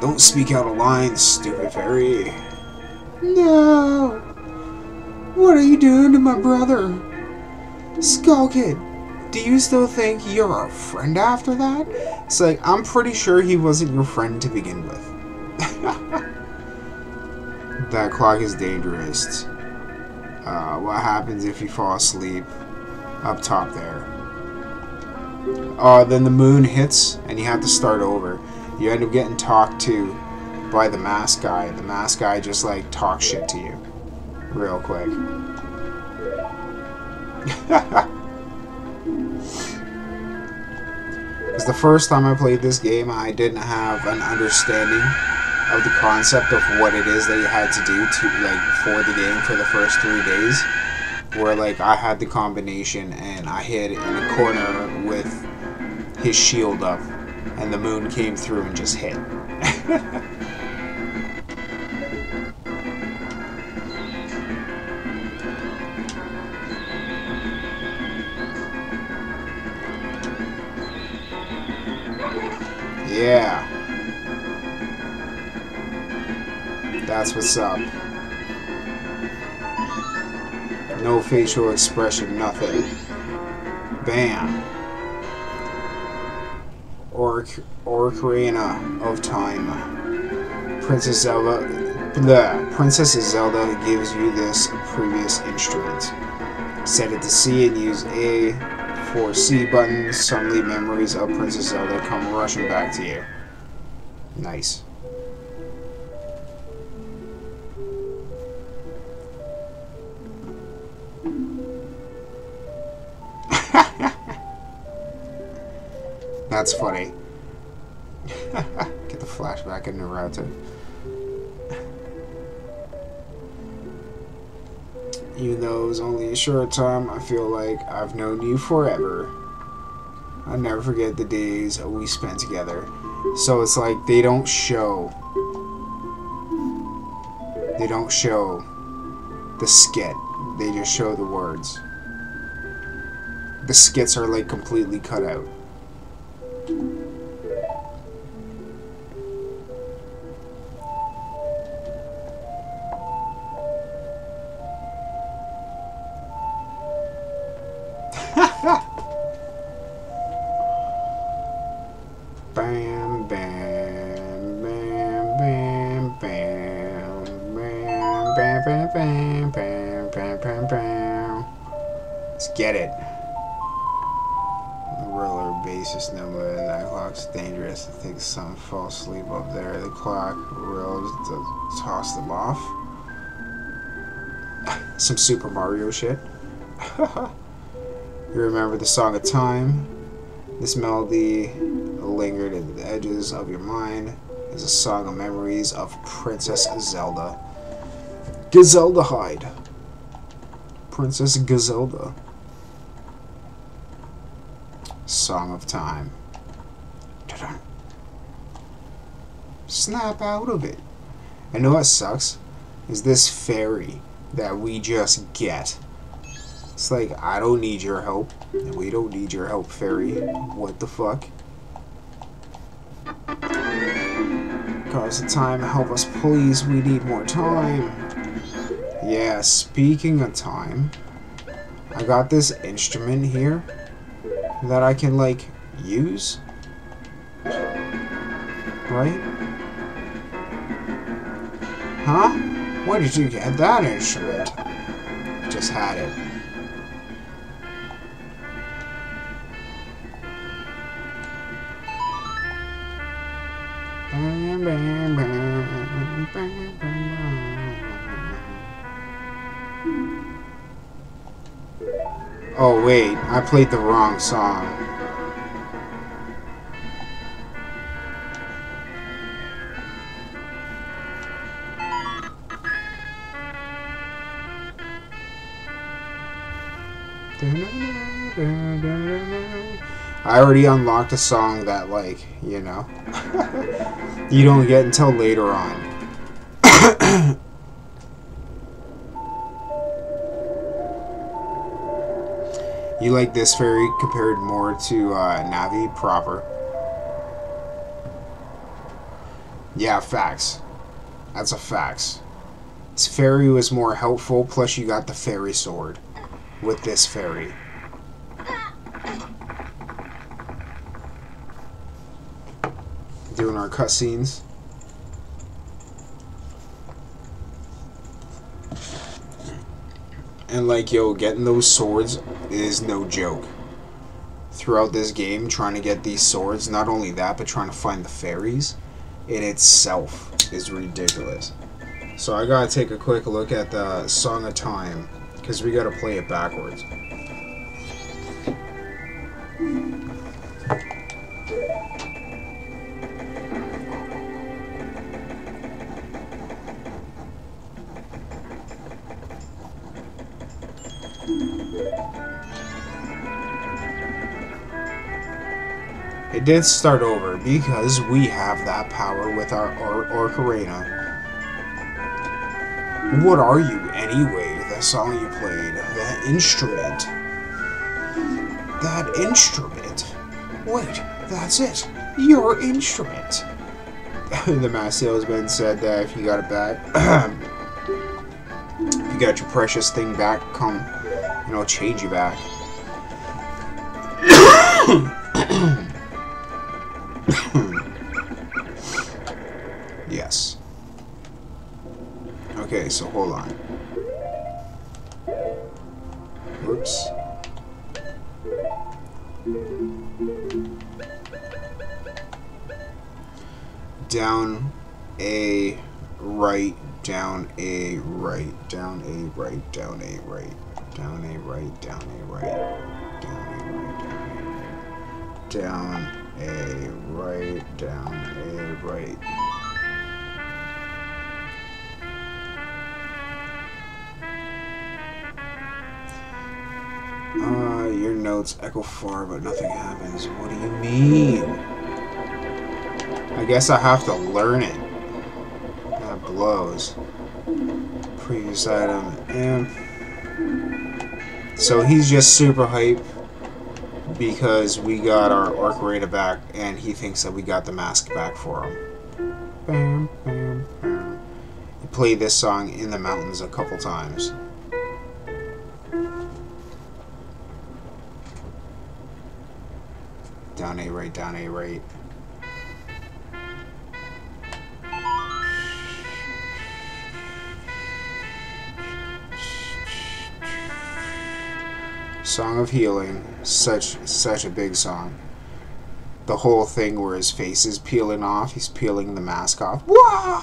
Don't speak out of line, stupid fairy. No. What are you doing to my brother? Skull Kid, do you still think you're our friend after that? It's like, I'm pretty sure he wasn't your friend to begin with. that clock is dangerous. Uh, what happens if you fall asleep up top there? Uh, then the moon hits and you have to start over. You end up getting talked to by the mask guy. The mask guy just like talks shit to you real quick. Because the first time I played this game, I didn't have an understanding of the concept of what it is that you had to do to like for the game for the first three days. Where like I had the combination and I hid in a corner with his shield up, and the moon came through and just hit. Yeah. That's what's up. No facial expression, nothing. Bam. Or Ocarina of Time. Princess Zelda. The Princess Zelda gives you this previous instrument. Set it to C and use A for C buttons, suddenly memories of Princess Zelda come rushing back to you. Nice. That's funny. Get the flashback in Naruto. Even though it was only a short time, I feel like I've known you forever. I'll never forget the days we spent together. So it's like they don't show. They don't show the skit. They just show the words. The skits are like completely cut out. Fall asleep up there. The clock rolls to toss them off. Some Super Mario shit. You remember the Song of Time. This melody lingered at the edges of your mind is a song of memories of Princess Zelda. Gazeldahide. Princess Gazelda. Song of Time. Snap out of it. I know what sucks? Is this fairy that we just get. It's like, I don't need your help. And we don't need your help, fairy. What the fuck? Cause the time, help us please, we need more time. Yeah, speaking of time, I got this instrument here that I can, like, use. Right? Huh? Where did you get that instrument? Just had it. Oh wait, I played the wrong song. I already unlocked a song that, like, you know, you don't get until later on. you like this fairy compared more to uh, Navi proper? Yeah, facts. That's a facts. This fairy was more helpful, plus you got the fairy sword with this fairy. Doing our cutscenes. And like, yo, getting those swords is no joke. Throughout this game, trying to get these swords, not only that, but trying to find the fairies in itself is ridiculous. So I gotta take a quick look at the Song of Time, because we gotta play it backwards. It did start over because we have that power with our or Ocarina. What are you anyway? Song you played, that instrument. That instrument. Wait, that's it. Your instrument. the mass salesman said that if you got it back, if you got your precious thing back, come, you know, change you back. yes. Okay, so hold on. Down a right, down a right, down a right, down a right, down a right, down a right, down a right, down a right, down a right. Uh, your notes echo far, but nothing happens. What do you mean? I guess I have to learn it. That blows. Previous item. And so he's just super hype because we got our Ocarina back and he thinks that we got the mask back for him. Bam, bam, bam. He played this song in the mountains a couple times. Down A right, down A right. Song of Healing, such such a big song. The whole thing where his face is peeling off, he's peeling the mask off. Wah!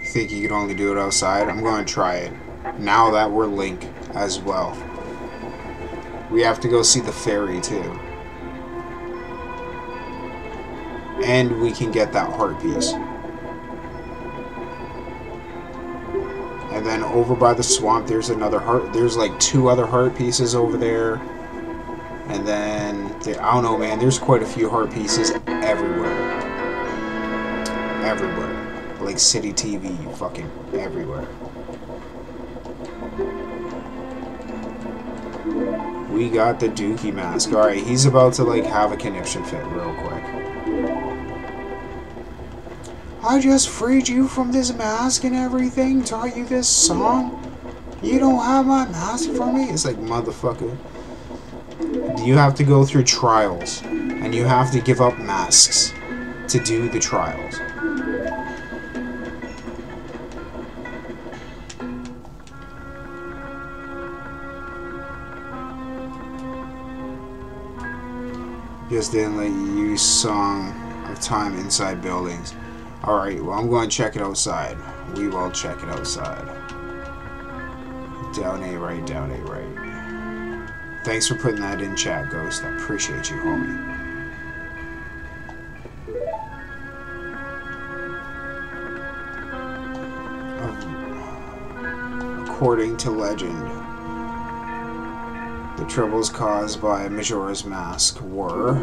You think you can only do it outside? I'm going to try it. Now that we're Link as well. We have to go see the fairy too. And we can get that heart piece. And then over by the swamp, there's another heart. There's like two other heart pieces over there. And then, I don't know, man. There's quite a few heart pieces everywhere. Everywhere. Like City TV, fucking everywhere. We got the Dookie mask. Alright, he's about to like have a conniption fit real quick. I just freed you from this mask and everything, taught you this song. You don't have my mask for me? It's like, motherfucker. You have to go through trials, and you have to give up masks to do the trials. Just didn't let you use Song of Time inside buildings. Alright, well, I'm going to check it outside. We will check it outside. Down A right, down A right. Thanks for putting that in chat, Ghost. I appreciate you, homie. Um, according to legend. The troubles caused by Majora's Mask were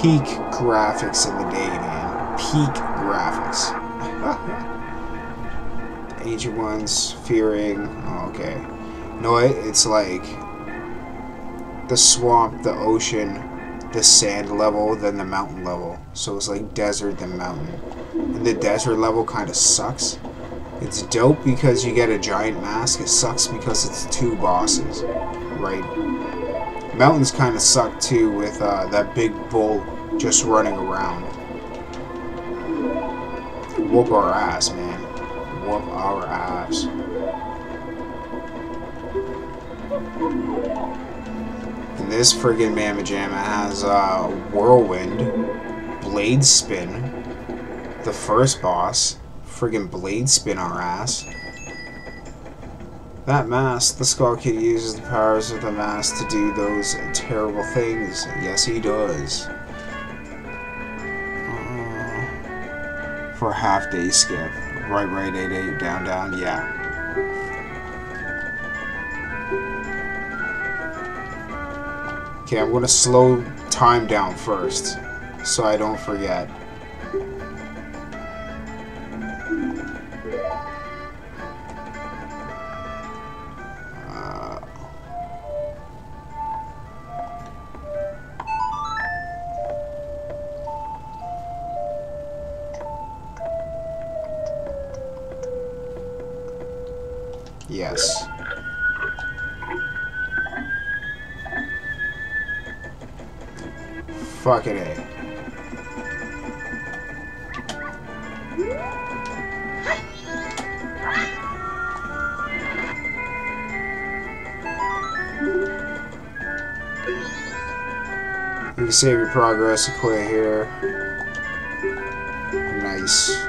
peak graphics in the day, man. Peak graphics. Ancient ones fearing. Oh, okay. No, it, it's like the swamp, the ocean, the sand level, then the mountain level. So it's like desert, then mountain. And the desert level kind of sucks. It's dope because you get a giant mask. It sucks because it's two bosses, right? Mountains kind of suck too with uh, that big bull just running around. Whoop our ass, man. Whoop our ass. And this friggin' Mamma Jamma has uh, Whirlwind, Blade Spin, the first boss, friggin' Blade Spin our ass. That mask, the Skull Kid uses the powers of the mask to do those terrible things. Yes, he does. Uh, for a half day skip. Right, right, 8, 8, down, down, yeah. Okay, I'm gonna slow time down first, so I don't forget. Progress and quit here. Nice.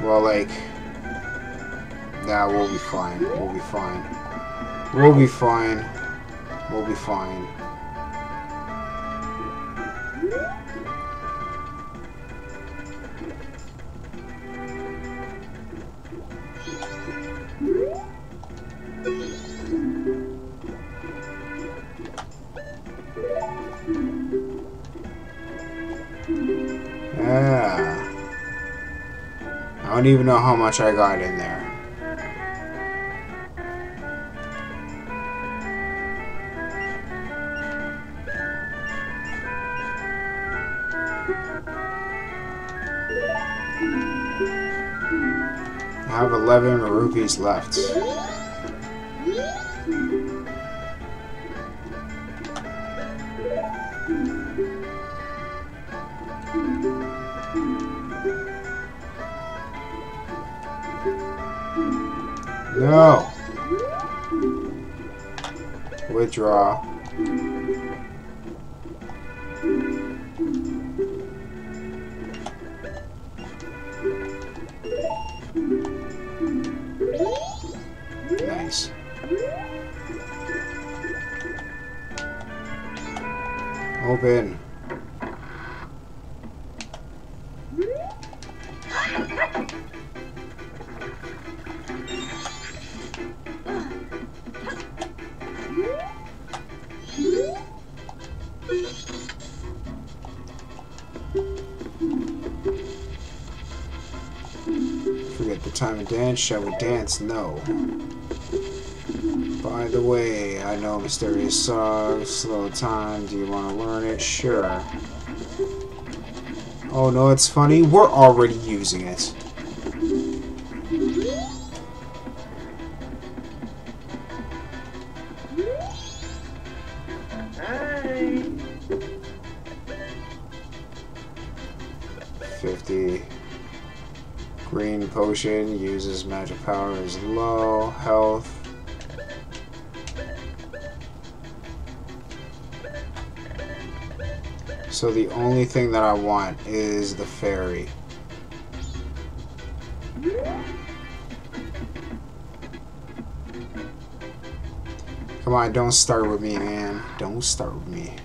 Well, like... Nah, we'll be fine. We'll be fine. We'll be fine. We'll be fine. Don't even know how much I got in there. I have 11 rupees left. No! Withdraw. Nice. Open. Shall we dance? No. By the way, I know mysterious song, slow time. Do you want to learn it? Sure. Oh no, it's funny. We're already using it. Uses magic power is low health. So the only thing that I want is the fairy. Come on, don't start with me, man. Don't start with me.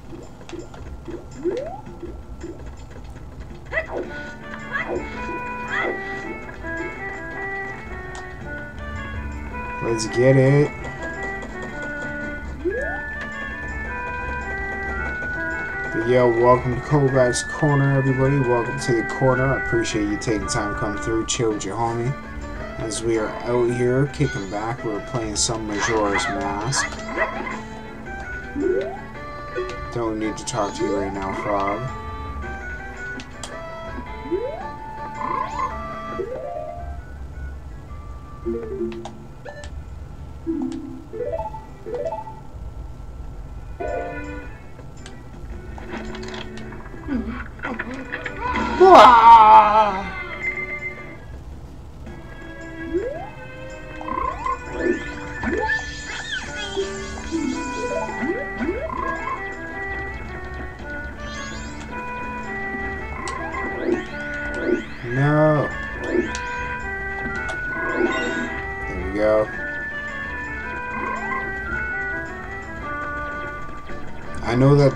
Let's get it. But yeah, welcome to Kovax Corner, everybody. Welcome to the corner. I appreciate you taking time to come through, chill with your homie. As we are out here kicking back, we're playing some Majora's Mask. Don't need to talk to you right now, Frog.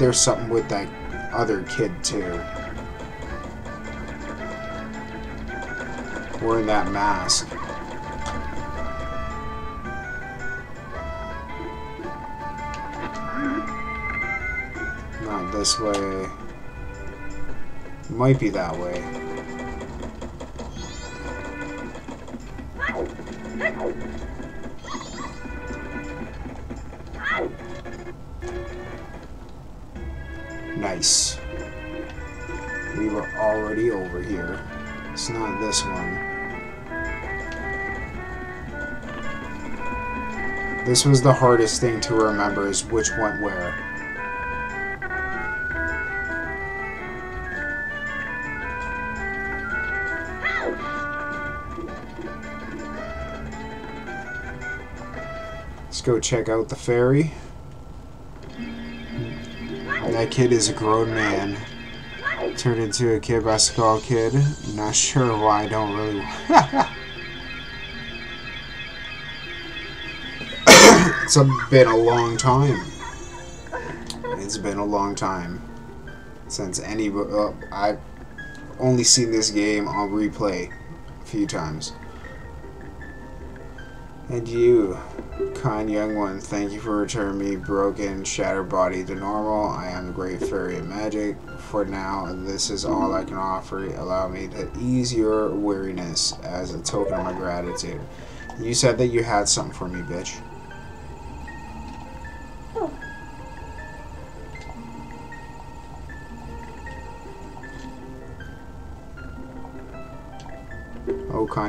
There's something with that other kid too. Wearing that mask. Not this way. Might be that way. This was the hardest thing to remember is which went where. Let's go check out the fairy. That kid is a grown man. Turned into a kid by Skull Kid. Not sure why I don't really. it's a, been a long time. It's been a long time since any. Uh, I've only seen this game on replay a few times. And you, kind young one, thank you for returning me broken, shattered body to normal. I am the great fairy of magic. For now, this is all I can offer. Allow me to ease your weariness as a token of my gratitude. You said that you had something for me, bitch.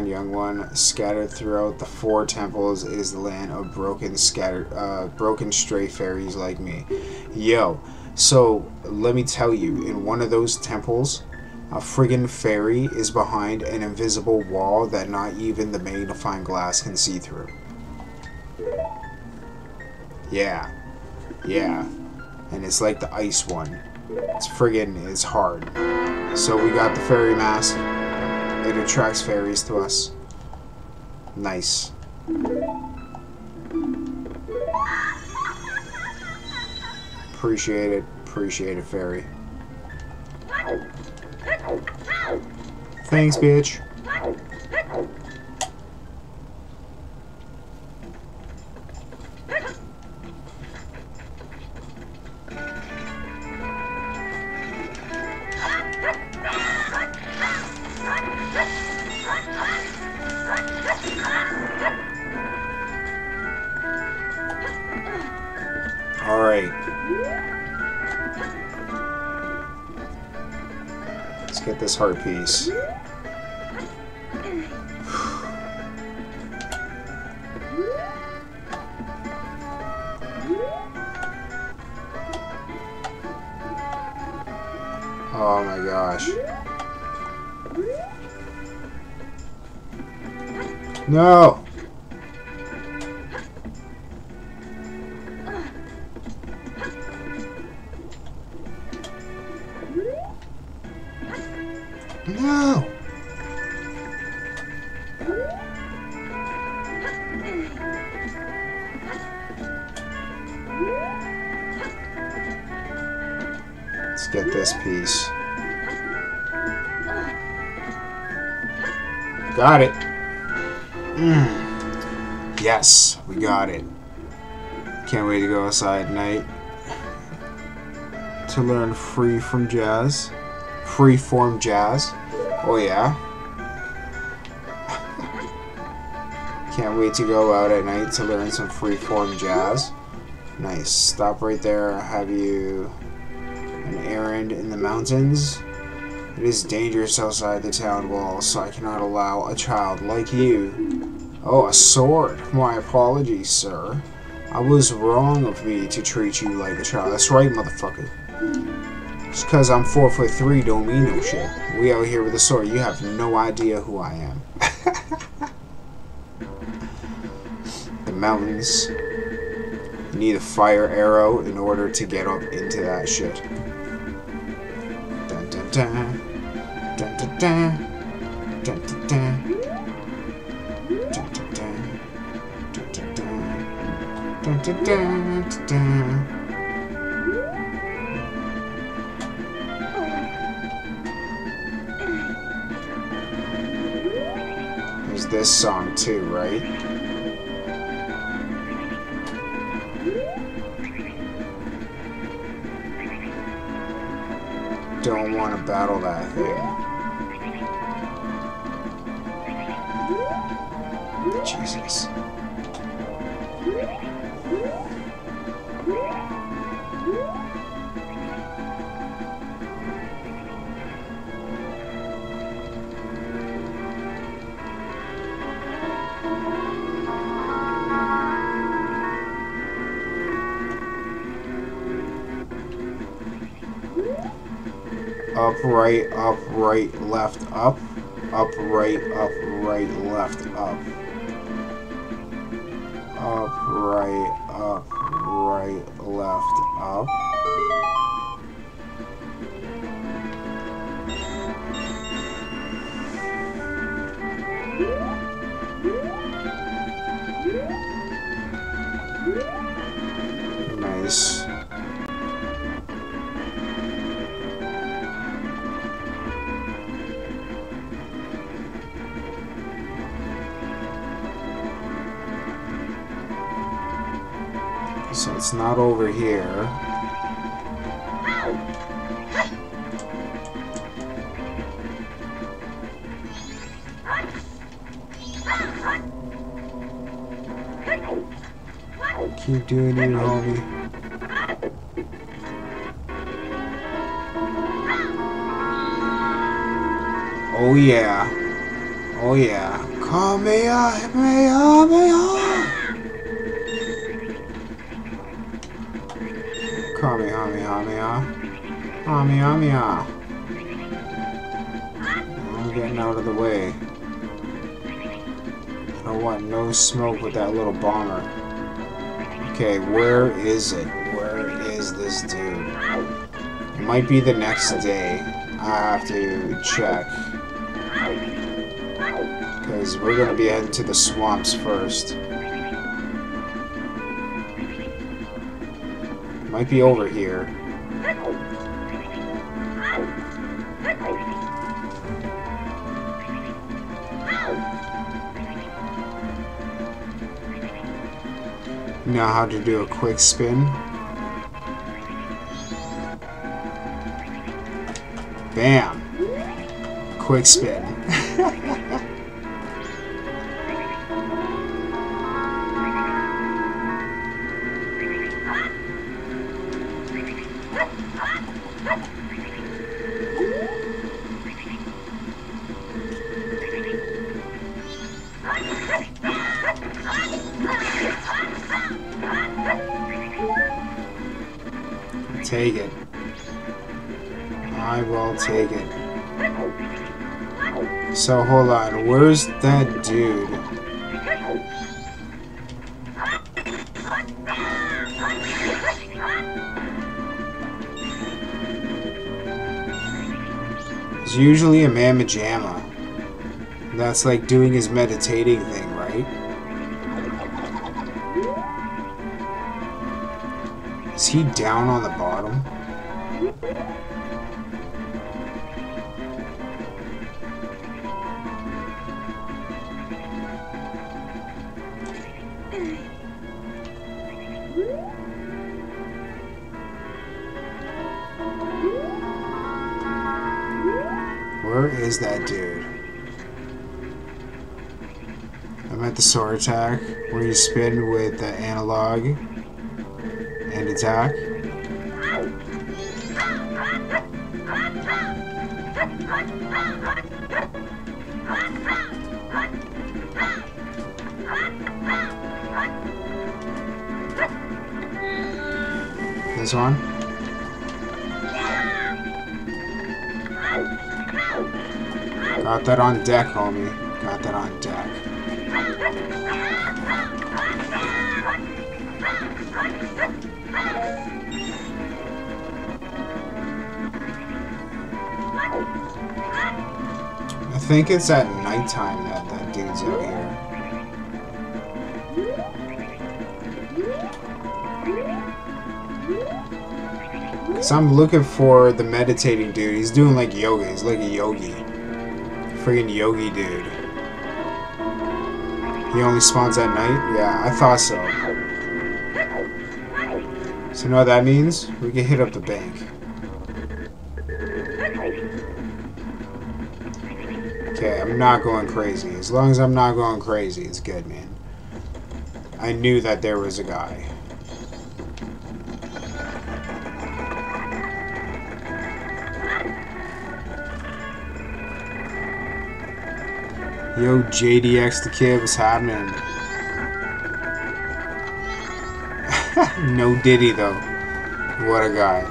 Young one, scattered throughout the four temples is the land of broken scattered uh, broken stray fairies like me. Yo, so let me tell you, in one of those temples, a friggin' fairy is behind an invisible wall that not even the magnifying glass can see through. Yeah. Yeah. And it's like the ice one. It's friggin' it's hard. So we got the fairy mask. It attracts fairies to us. Nice. Appreciate it. Appreciate it, fairy. Thanks, bitch. Oh my gosh. No! Got it. Mm. Yes, we got it. Can't wait to go outside at night to learn free from jazz. Free form jazz. Oh yeah. Can't wait to go out at night to learn some free form jazz. Nice. Stop right there. Have you an errand in the mountains. It is dangerous outside the town walls, so I cannot allow a child like you. Oh, a sword. My apologies, sir. I was wrong of me to treat you like a child. That's right, motherfucker. Just because I'm four foot three don't mean no shit. We out here with a sword. You have no idea who I am. the mountains. You need a fire arrow in order to get up into that shit. Dun dun. Dun dun dun. Dun dun dun. Dun dun. There's this song too, right? Don't want to battle that thing. Right, up, right, left, up. Up, right, up, right, left, up. Up, right, up, right, left, doing it, homie. Oh yeah. Oh yeah. Kamehameha! Kamehameha. Kamehameha. I'm getting out of the way. I don't want no smoke with that little bomber. Okay, where is it? Where is this dude? It might be the next day. I have to check. Because we're going to be heading to the swamps first. Might be over here. Know how to do a quick spin. Bam! Quick spin. Where's that dude? It's usually a mamma jamma. That's like doing his meditating thing, right? Is he down on the bottom? The sword attack, where you spin with the analog and attack. This one. Got that on deck, homie. Got that on deck. I think it's at nighttime that that dude's out here. Cause I'm looking for the meditating dude. He's doing like yoga. He's like a yogi. Friggin' yogi dude. He only spawns at night? Yeah, I thought so. So you know what that means? We can hit up the bank. Okay, I'm not going crazy. As long as I'm not going crazy, it's good, man. I knew that there was a guy. Yo, JDX the kid, what's happening? no Diddy though. What a guy.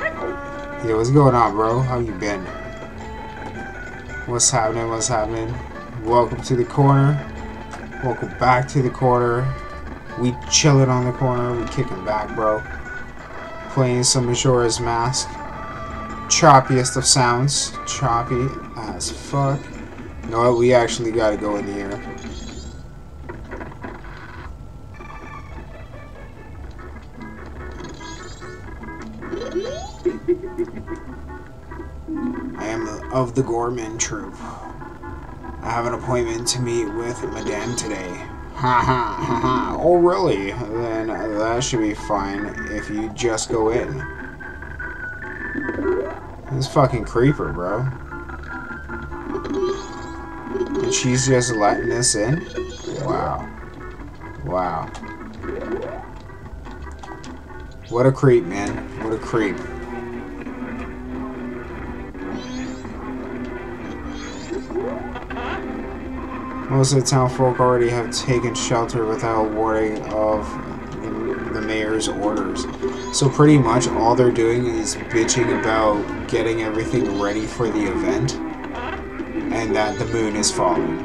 Yo, what's going on, bro? How you been? What's happening? What's happening? Welcome to the corner. Welcome back to the corner. We chilling on the corner. We kicking back, bro. Playing some Majora's Mask. Choppiest of sounds. Choppy as fuck. What? We actually gotta go in here. I am of the Gorman troupe. I have an appointment to meet with Madame today. Ha ha ha ha. Oh, really? Then that should be fine if you just go in. This fucking creeper, bro. And she's just letting this in? Wow. Wow. What a creep, man. What a creep. Most of the town folk already have taken shelter without warning of the mayor's orders. So pretty much all they're doing is bitching about getting everything ready for the event and that the moon is falling.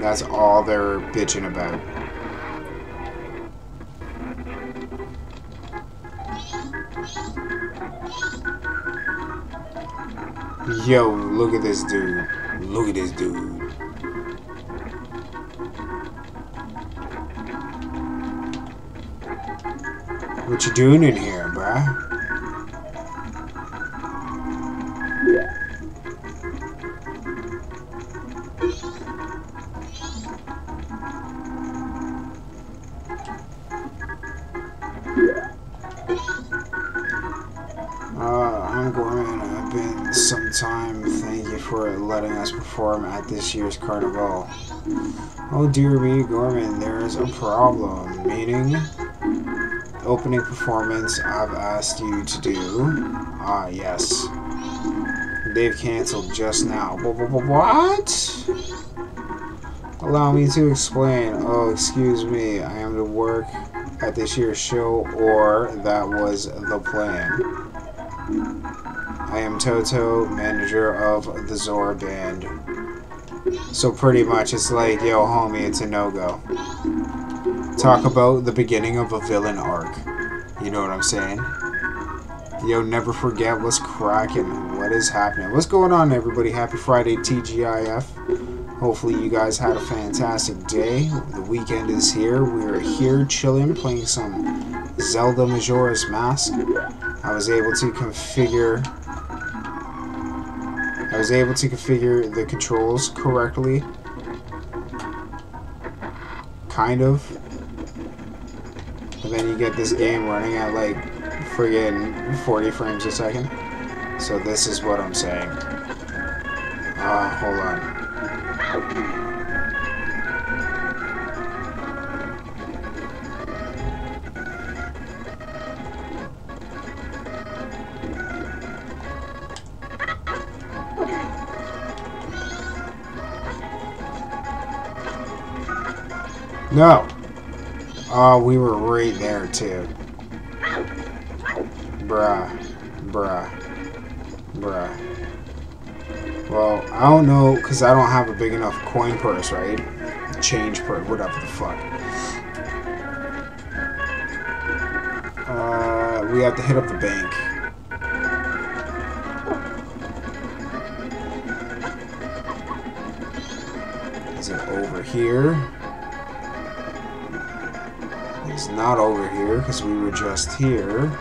That's all they're bitching about. Yo, look at this dude. Look at this dude. What you doing in here, bruh? This year's carnival. Oh dear me, Gorman, there's a problem. Meaning, opening performance I've asked you to do. Ah, yes. They've canceled just now. Wh- wh- wh- What? Allow me to explain. Oh, excuse me. I am to work at this year's show, or that was the plan. I am Toto, manager of the Zora band. So pretty much it's like, yo homie, it's a no-go. Talk about the beginning of a villain arc. You know what I'm saying? Yo, never forget what's cracking, what is happening. What's going on everybody? Happy Friday TGIF. Hopefully you guys had a fantastic day. The weekend is here. We're here chilling, playing some Zelda Majora's Mask. I was able to configure I was able to configure the controls correctly. Kind of. And then you get this game running at like friggin' 40 frames a second. So this is what I'm saying. Uh, hold on. No! Oh, we were right there, too. Bruh. Bruh. Bruh. Well, I don't know, because I don't have a big enough coin purse, right? Change purse, whatever the fuck. Uh, we have to hit up the bank. Is it over here? It's not over here, because we were just here.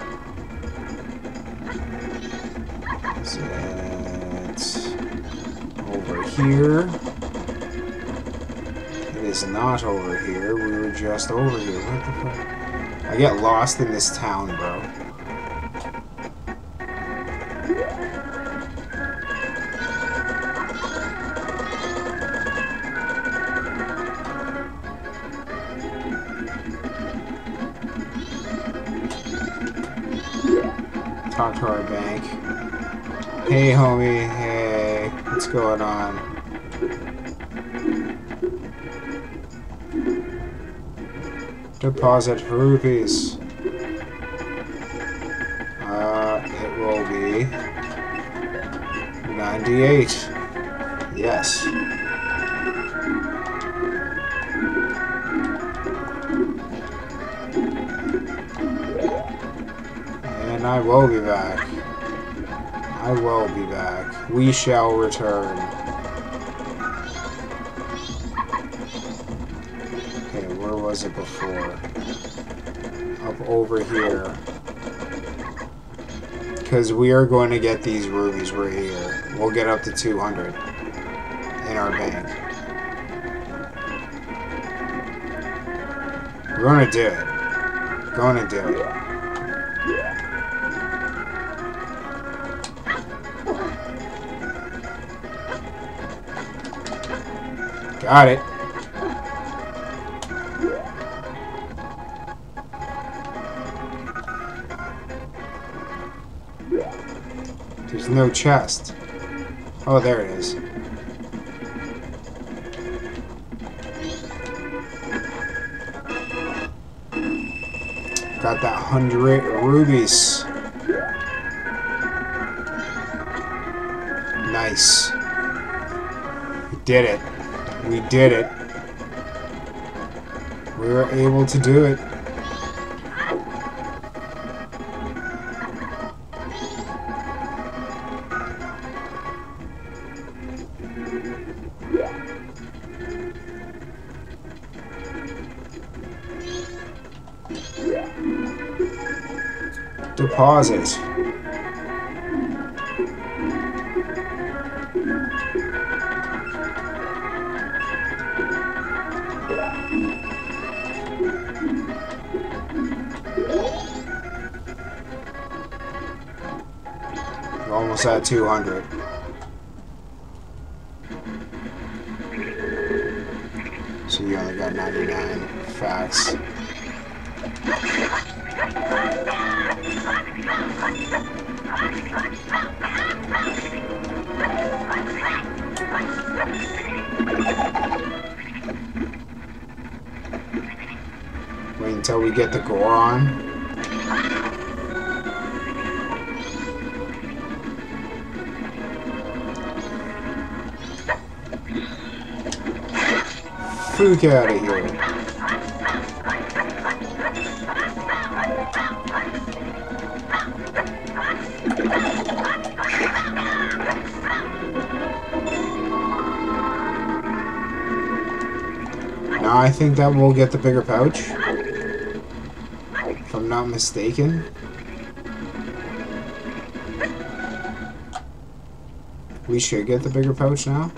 Is it over here? It is not over here. We were just over here. What the fuck? I get lost in this town, bro. Hey, homie. Hey, what's going on? Deposit rupees. Uh, it will be 98. Yes. And I will be back. I will be back. We shall return. Okay, where was it before? Up over here. Because we are going to get these rupees right here. We'll get up to 200 in our bank. We're going to do it. Going to do it. Got it. There's no chest. Oh, there it is. Got that hundred rupees. Nice. Did it. We did it. We were able to do it. Deposit. Fuck out of here. Now I think that we'll get the bigger pouch. If I'm not mistaken. We should get the bigger pouch now.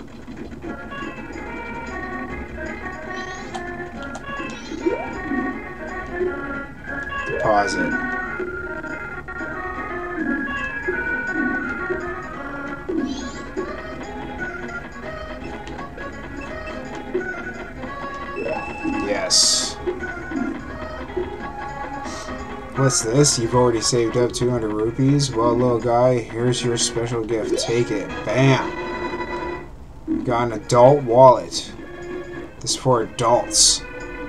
What's this? You've already saved up 200 rupees? Well, little guy, here's your special gift. Take it. Bam! Got an adult wallet. This is for adults.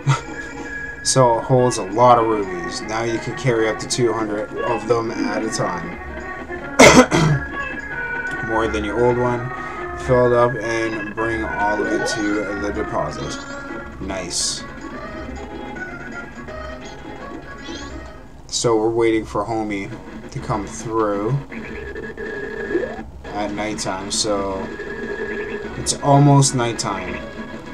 so it holds a lot of rupees. Now you can carry up to 200 of them at a time. More than your old one. Fill it up and bring all of it to the deposit. Nice. So we're waiting for homie to come through at nighttime. So it's almost nighttime.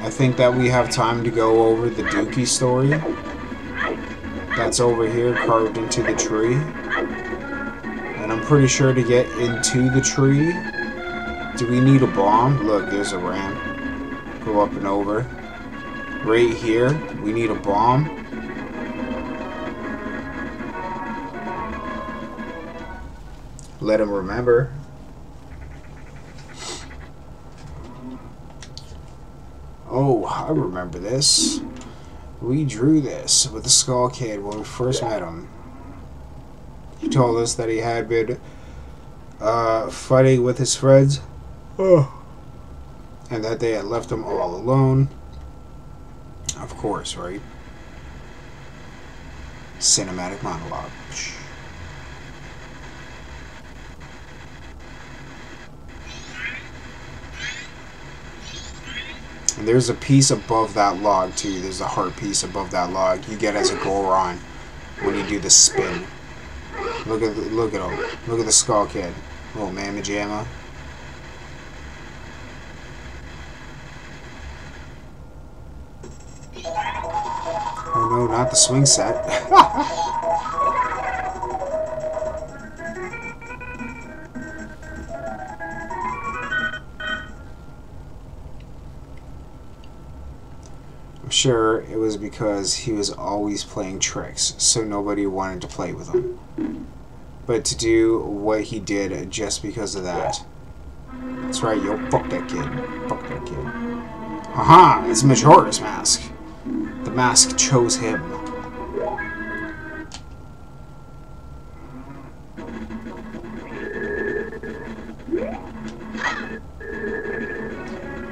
I think that we have time to go over the Dookie story. That's over here, carved into the tree. And I'm pretty sure to get into the tree, do we need a bomb? Look, there's a ramp. Go up and over. Right here, we need a bomb. Let him remember. Oh, I remember this. We drew this with the Skull Kid when we first met him. He told us that he had been uh, fighting with his friends. Oh. And that they had left him all alone. Of course, right? Cinematic monologue. And there's a piece above that log too. There's a heart piece above that log. You get as a Goron when you do the spin. Look at the, look at him. Look at the skull kid. Oh man, Majama. Oh no, not the swing set. sure it was because he was always playing tricks, so nobody wanted to play with him. But to do what he did just because of that. That's right, yo, fuck that kid. Fuck that kid. Aha! It's Majora's Mask. The mask chose him.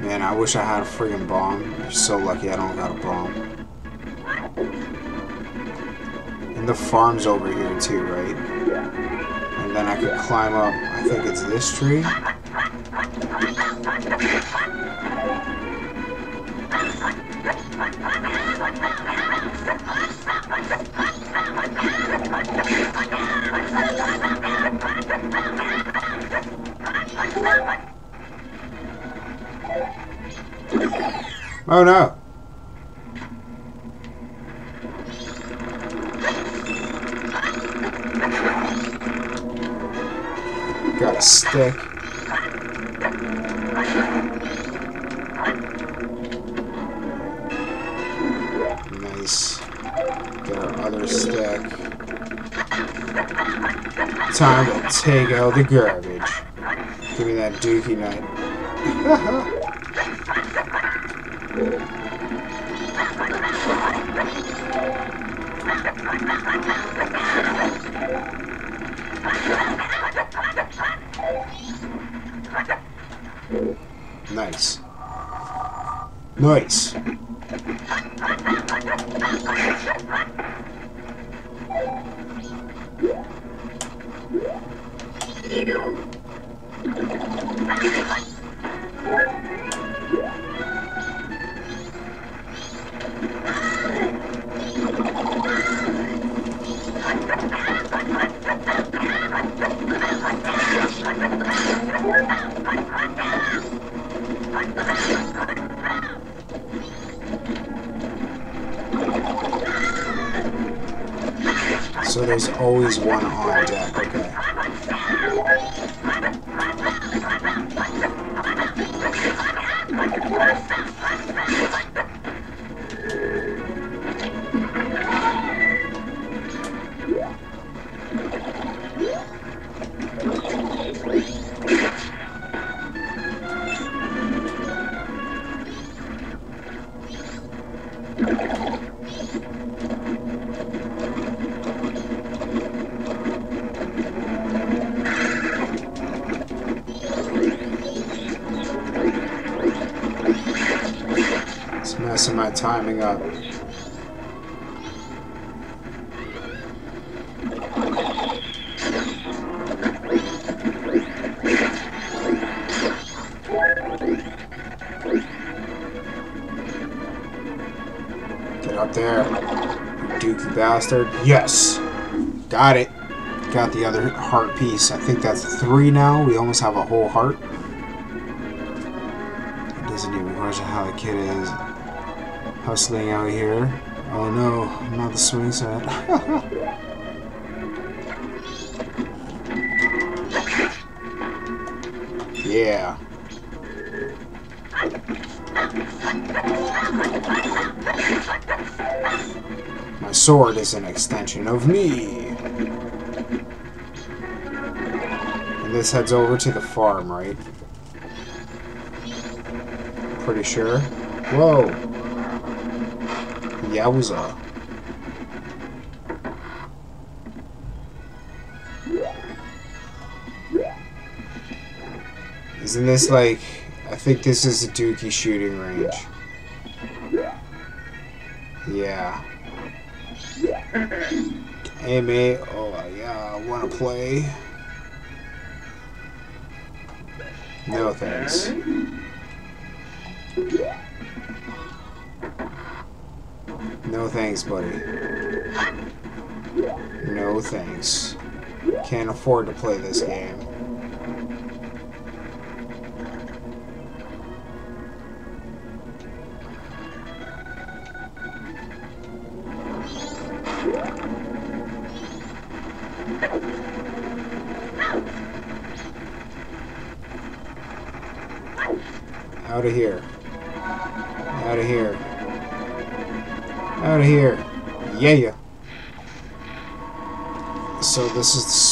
Man, I wish I had a friggin' bomb. You're so lucky I don't got a bomb. And the farm's over here too, right? And then I could climb up, I think it's this tree? Oh no! Got a stick. Nice. Get our other stick. Time to take out the garbage. Give me that dookie night. Timing up. Get up there, you dookie bastard. Yes! Got it. Got the other heart piece. I think that's three now. We almost have a whole heart. It doesn't even question how the kid is hustling out here. Oh no, not the swing set. yeah. My sword is an extension of me. And this heads over to the farm, right? Pretty sure. Whoa. Isn't this like... I think this is a Dookie shooting range. Yeah. Hey mate, oh yeah, I wanna play. Afford to play this game. Out of here. Out of here. Out of here. Yeah. So this is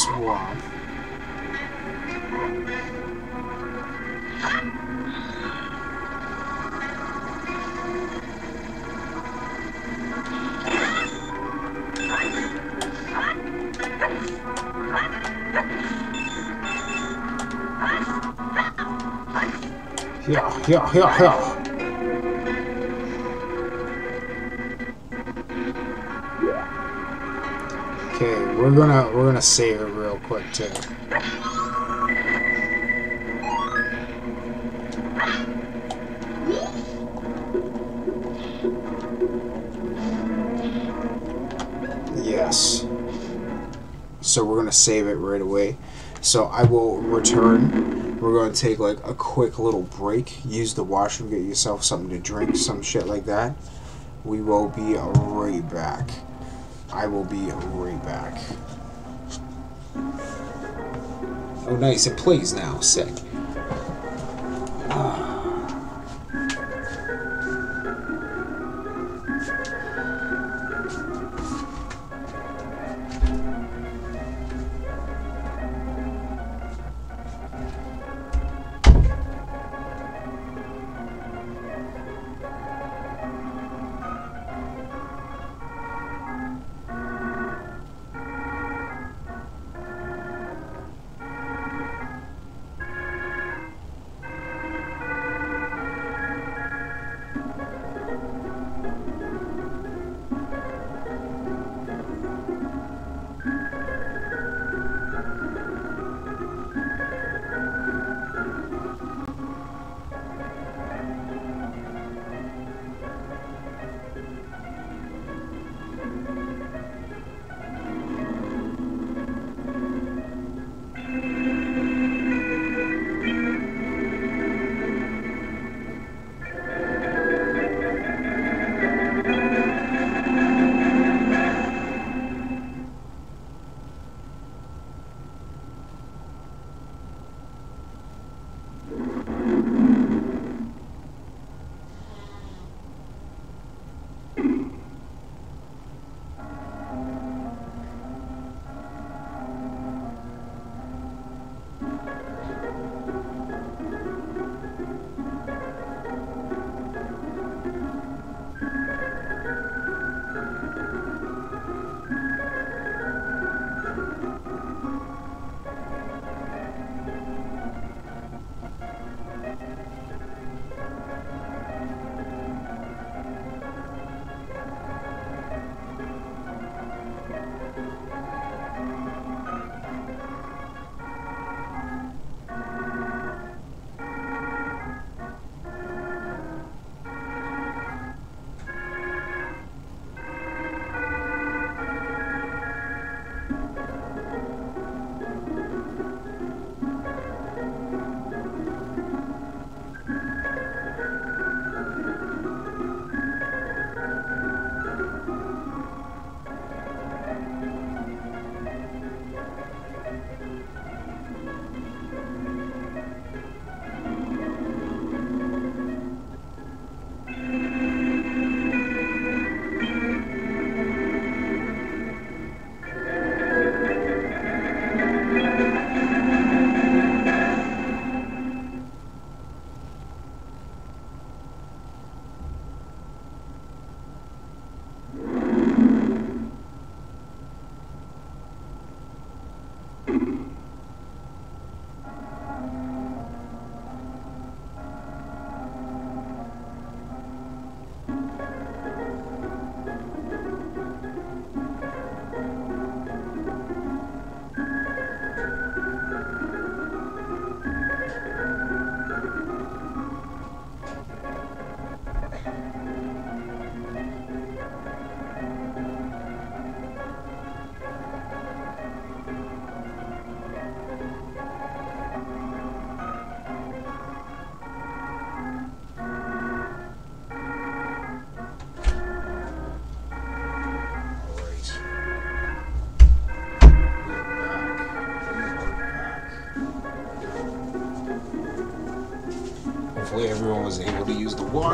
Yeah, yeah. Okay, we're gonna we're gonna save it real quick too. Yes. So we're gonna save it right away. So I will return. We're gonna take like a quick little break. Use the washroom, get yourself something to drink, some shit like that. We will be right back. I will be right back. Oh, nice. It plays now. Sick.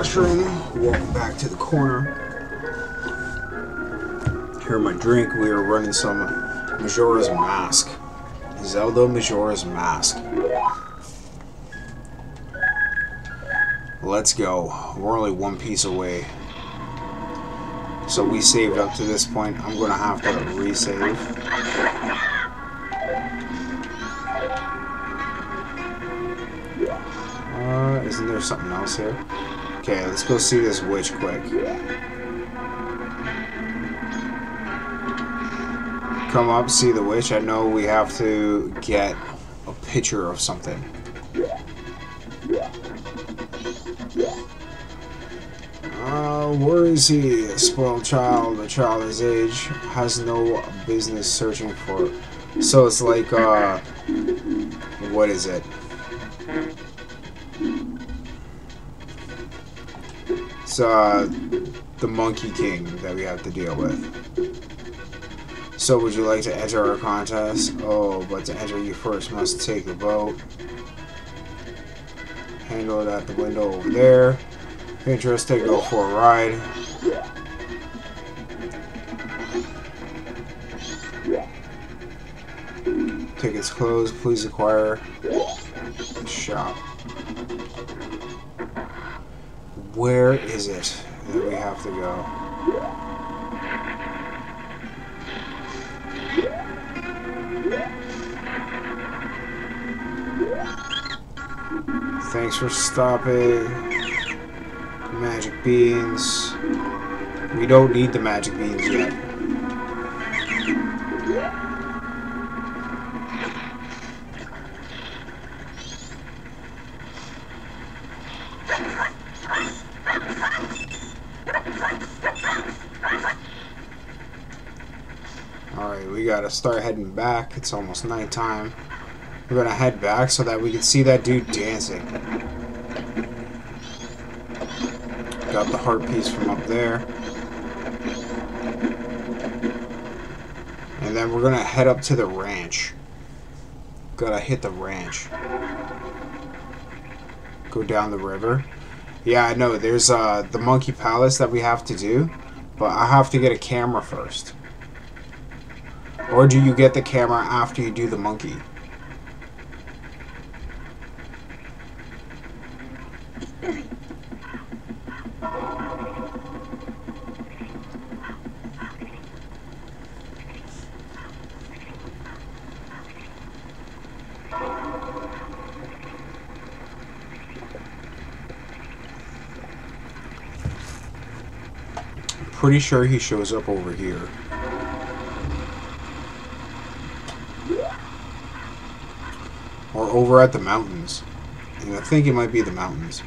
Washroom. Walk back to the corner. Here my drink. We are running some Majora's Mask. Zelda Majora's Mask. Let's go. We're only one piece away. So we saved up to this point. I'm going to have to resave. Uh, isn't there something else here? Let's go see this witch quick. Come up, see the witch. I know we have to get a picture of something. Uh, where is he? A spoiled child, a child his age, has no business searching for. So it's like, uh, what is it? It's, uh, the Monkey King that we have to deal with. So would you like to enter our contest? Oh, but to enter you first must take the boat. Handle it at the window over there. Interest, Interested, go for a ride. Tickets closed. Please acquire the shop. Where is it that we have to go? Thanks for stopping. Magic beans. We don't need the magic beans yet. Alright, we gotta start heading back. It's almost nighttime. We're gonna head back so that we can see that dude dancing. Got the heart piece from up there. And then we're gonna head up to the ranch. Gotta hit the ranch. Go down the river. Yeah, I know. There's uh, the Monkey Palace that we have to do. But I have to get a camera first. Or do you get the camera after you do the monkey? Pretty sure he shows up over here. Or over at the mountains. And I think it might be the mountains.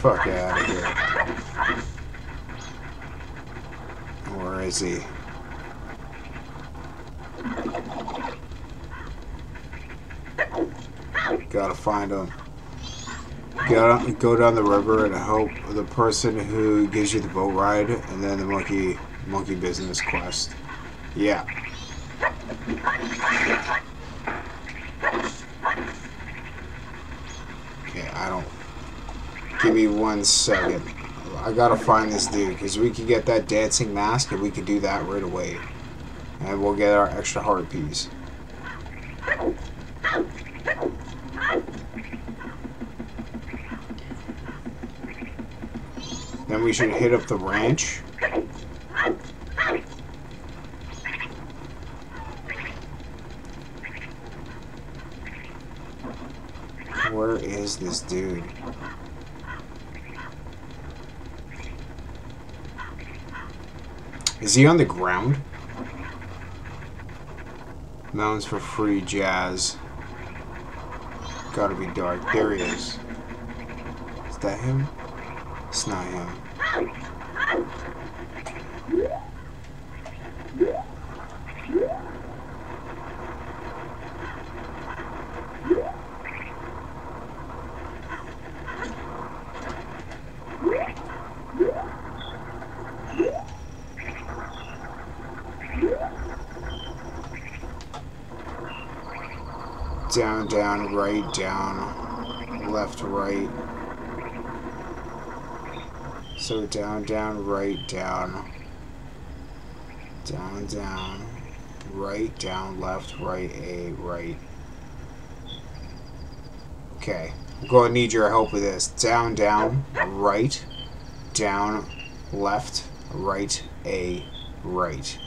Fuck out of here. Where is he? Gotta find him. Gotta go down the river and help the person who gives you the boat ride, and then the monkey monkey business quest. Yeah. Okay, I don't. Give me one second. I gotta find this dude because we can get that dancing mask and we can do that right away, and we'll get our extra heart piece. Then we should hit up the ranch. Where is this dude? Is he on the ground? Mountains for free jazz. Gotta be dark. There he is. Is that him? It's not him. down, down, left, right. So down, down, right, down, down, down, right, down, left, right, A, right. Okay, I'm going to need your help with this. Down, down, right, down, left, right, A, right.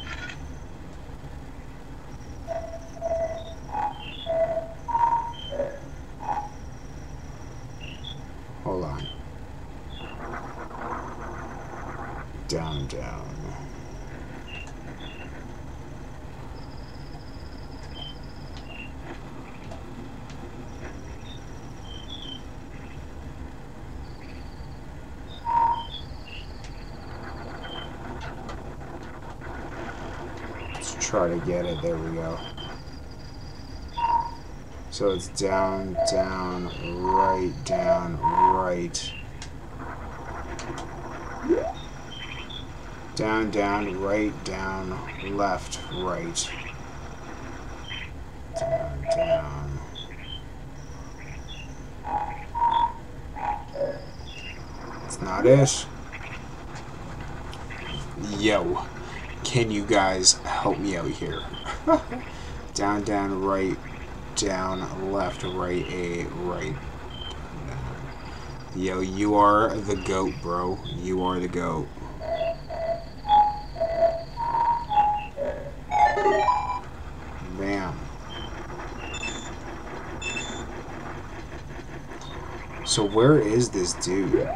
Hold on. Down, down. Let's try to get it. There we go. So it's down, down, right, down, right. Down, down, right, down, left, right. Down, down. It's not it. Yo, can you guys help me out here? down, down, right, down, left, right, A, right. Yo, you are the goat, bro. You are the goat. Bam. So where is this dude?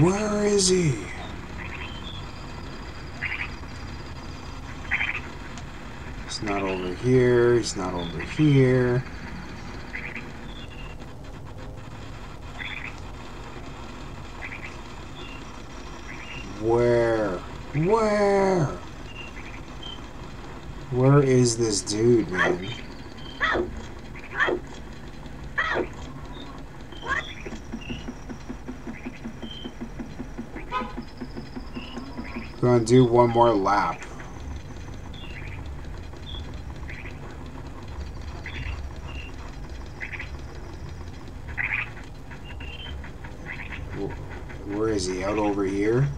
Where is he? He's not over here. He's not over here. Where? Where? Where is this dude, man? Gonna do one more lap. Wh- Where is he? Out over here?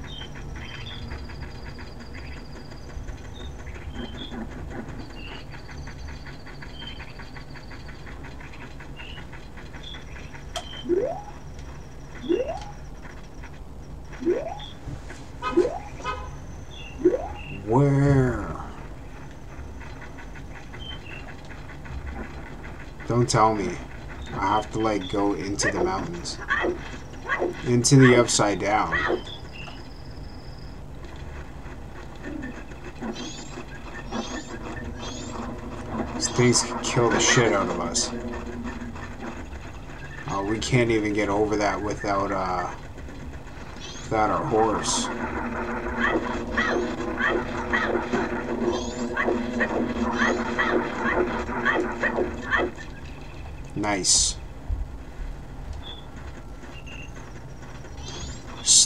Where? Don't tell me. I have to like go into the mountains. Into the upside down. These things can kill the shit out of us. Uh, we can't even get over that without uh without our horse. Nice.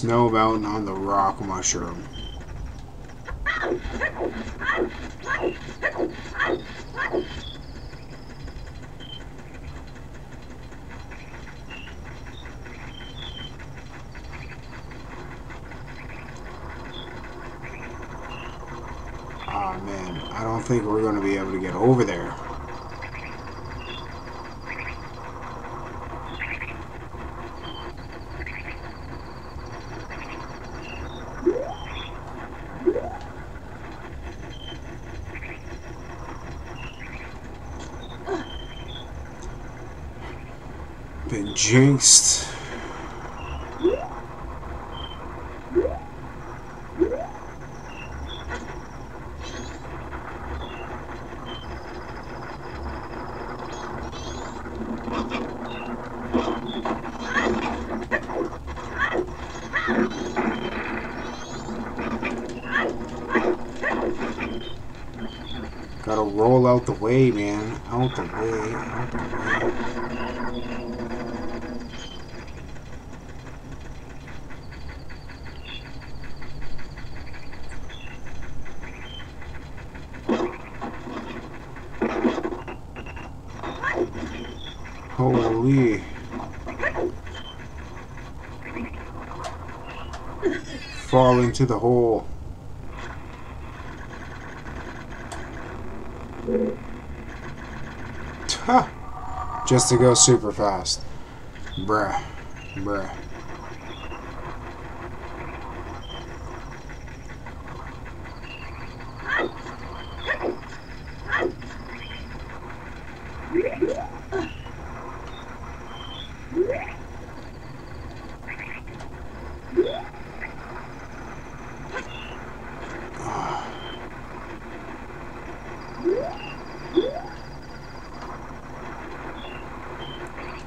Snow mountain on the rock mushroom. Ah man, I don't think we're gonna be able to get over there. least. Gotta roll out the way, man. Out the way, out the into the hole. Just to go super fast. Bruh. Bruh.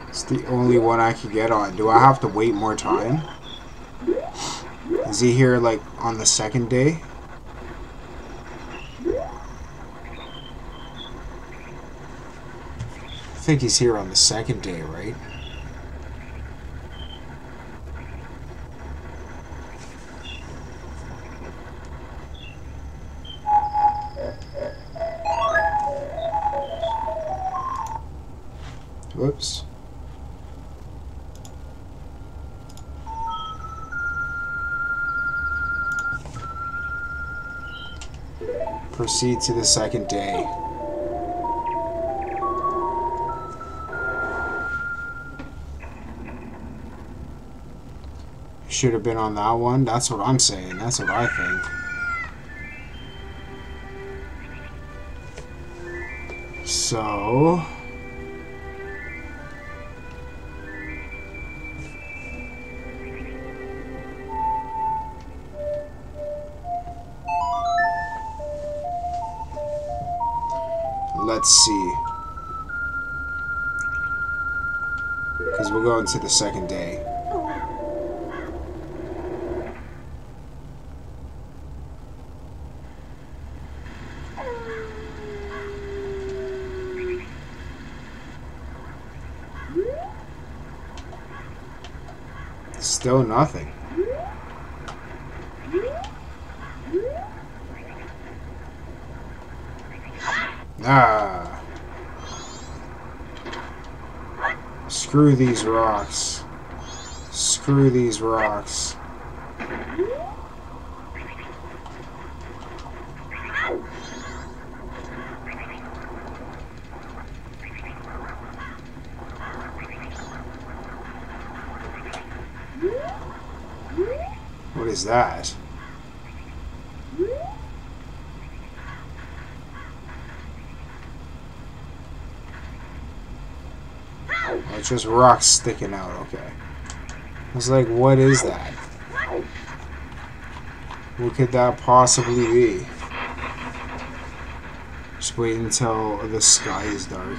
It's the only one I could get on. Do I have to wait more time? Is he here, like, on the second day? I think he's here on the second day, right? Proceed to the second day. Should have been on that one. That's what I'm saying. That's what I think. So... Let's see. Because we're going to the second day. Still nothing. Ah. Screw these rocks. Screw these rocks. What is that? Oh, it's just rocks sticking out, okay. I was like, what is that? What could that possibly be? Just wait until the sky is dark.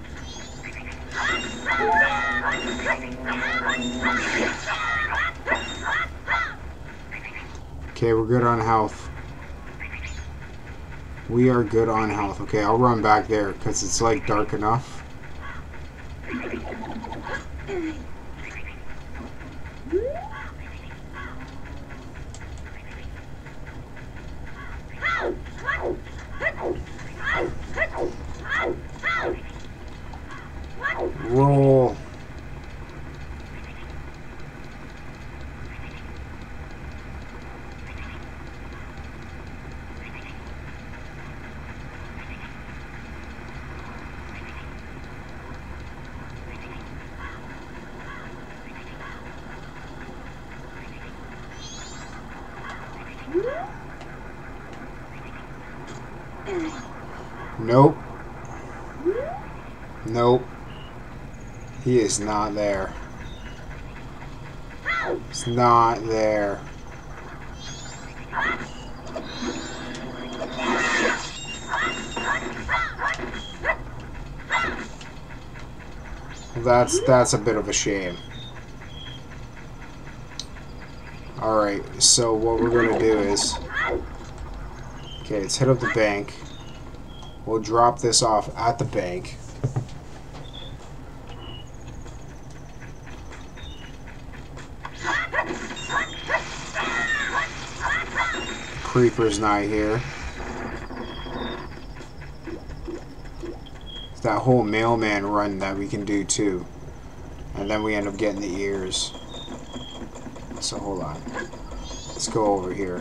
Okay, we're good on health. We are good on health. Okay, I'll run back there because it's like dark enough. Roll. It's not there. It's not there. That's that's a bit of a shame. Alright, so what we're gonna do is Okay, let's hit up the bank. We'll drop this off at the bank. Creeper's not here. It's that whole mailman run that we can do too. And then we end up getting the ears. So hold on. Let's go over here.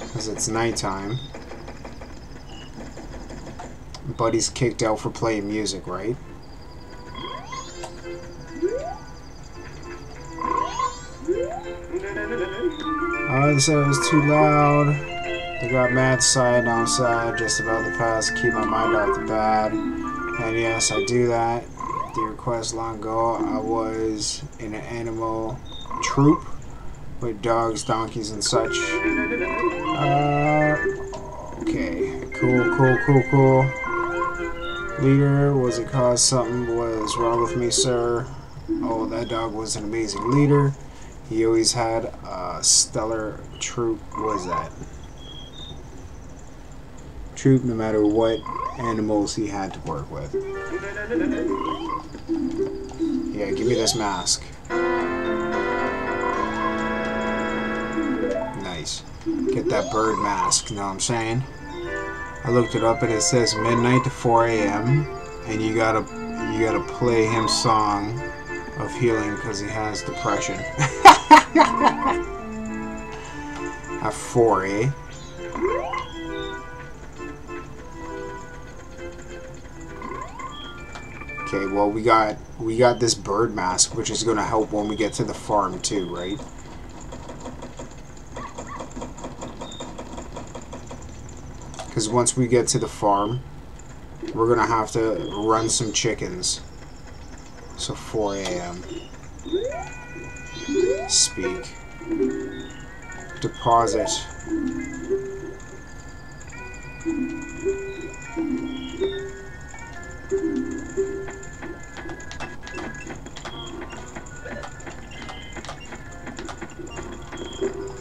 Because it's nighttime. Buddy's kicked out for playing music, right? They said was too loud. They got mad side on side, just about the past, keep my mind off the bad. And yes, I do that. The request long ago, I was in an animal troop with dogs, donkeys, and such. Uh, okay, cool, cool, cool, cool. Leader, was it cause something was wrong with me, sir? Oh, that dog was an amazing leader. He always had a stellar troop. was that? Troop, no matter what animals he had to work with. Yeah, give me this mask. Nice. Get that bird mask, you know what I'm saying? I looked it up and it says midnight to 4 a.m. and you gotta you gotta play him song of healing because he has depression. At 4, eh? Okay, well we got we got this bird mask, which is gonna help when we get to the farm too, right? Because once we get to the farm, we're gonna have to run some chickens. So 4 a.m. Speak. Deposit.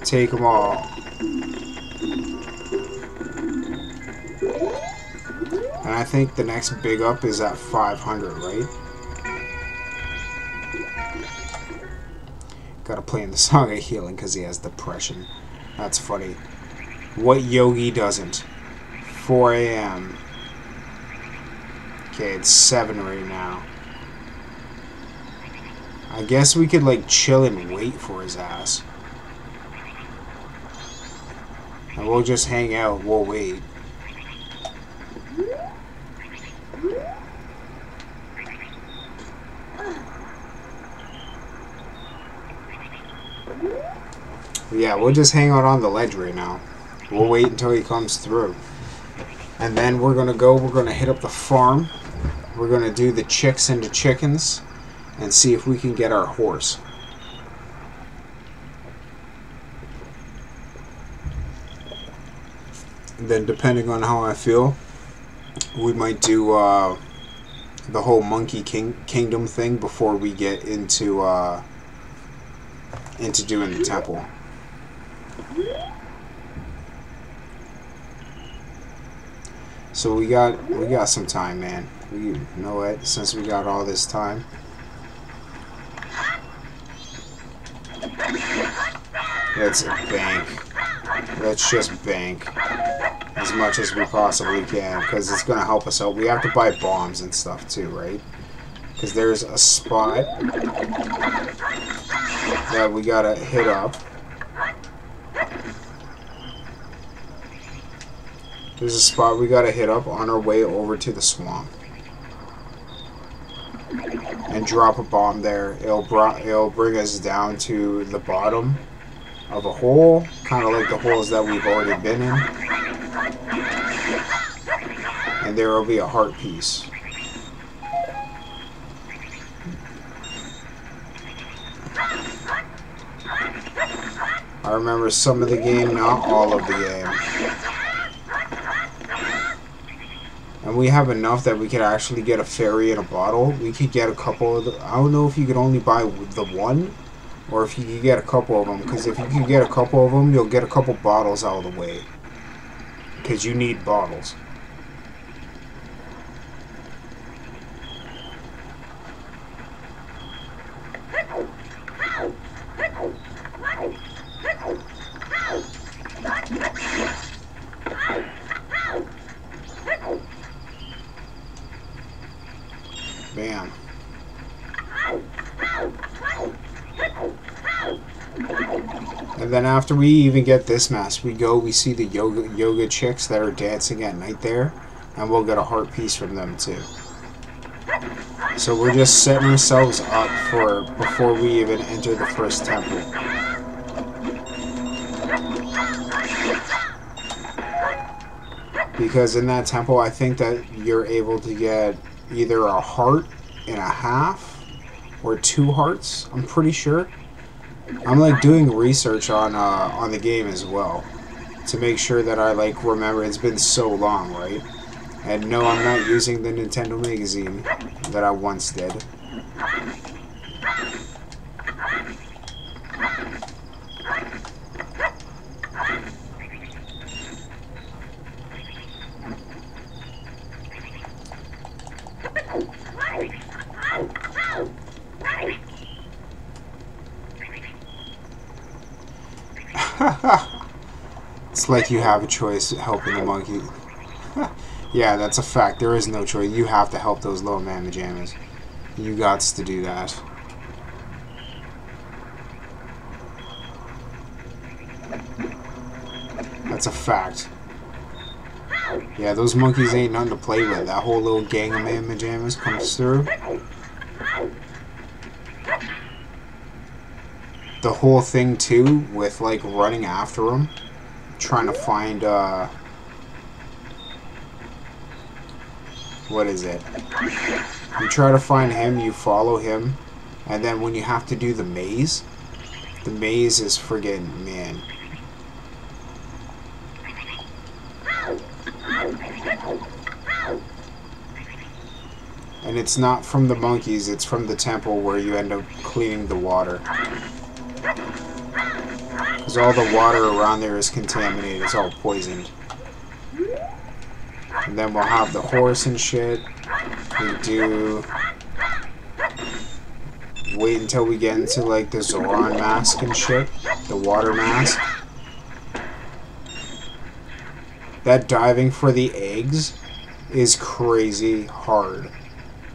Take them all. And I think the next big up is at 500, right? Gotta play in the song of healing because he has depression. That's funny. What yogi doesn't? 4 a.m. Okay, it's 7 right now. I guess we could, like, chill and wait for his ass. And we'll just hang out. We'll wait. Yeah, we'll just hang out on the ledge right now. We'll wait until he comes through. And then we're going to go, we're going to hit up the farm. We're going to do the chicks into chickens and see if we can get our horse. And then depending on how I feel, we might do uh, the whole Monkey King Kingdom thing before we get into uh, into doing the temple. So we got we got some time, man. We you know what? Since we got all this time. Let's bank. Let's just bank as much as we possibly can because it's going to help us out. We have to buy bombs and stuff too, right? Because there's a spot that we got to hit up. There's a spot we gotta hit up on our way over to the swamp. And drop a bomb there. It'll, it'll bring us down to the bottom of a hole, kind of like the holes that we've already been in. And there will be a heart piece. I remember some of the game, not all of the game. And we have enough that we could actually get a fairy in a bottle. We could get a couple of the, I don't know if you could only buy the one, or if you could get a couple of them. Because if you could get a couple of them, you'll get a couple bottles out of the way. Because you need bottles. Bam. And then after we even get this mess, we go, we see the yoga yoga chicks that are dancing at night there, and we'll get a heart piece from them too. So we're just setting ourselves up for before we even enter the first temple. Because in that temple, I think that you're able to get either a heart and a half or two hearts. I'm pretty sure. I'm like doing research on uh, on the game as well to make sure that I like remember. It's been so long, right? And no, I'm not using the Nintendo magazine that I once did. it's like you have a choice helping the monkey. yeah, that's a fact. There is no choice. You have to help those little mamma jammas. You got to do that. That's a fact. Yeah, those monkeys ain't nothing to play with. That whole little gang of mamma jammas comes through. The whole thing too with like running after him, trying to find uh what is it? You try to find him, you follow him, and then when you have to do the maze, the maze is friggin' man. And it's not from the monkeys, it's from the temple where you end up cleaning the water. Because all the water around there is contaminated. It's all poisoned. And then we'll have the horse and shit. We do... Wait until we get into, like, the Zoran mask and shit. The water mask. That diving for the eggs is crazy hard.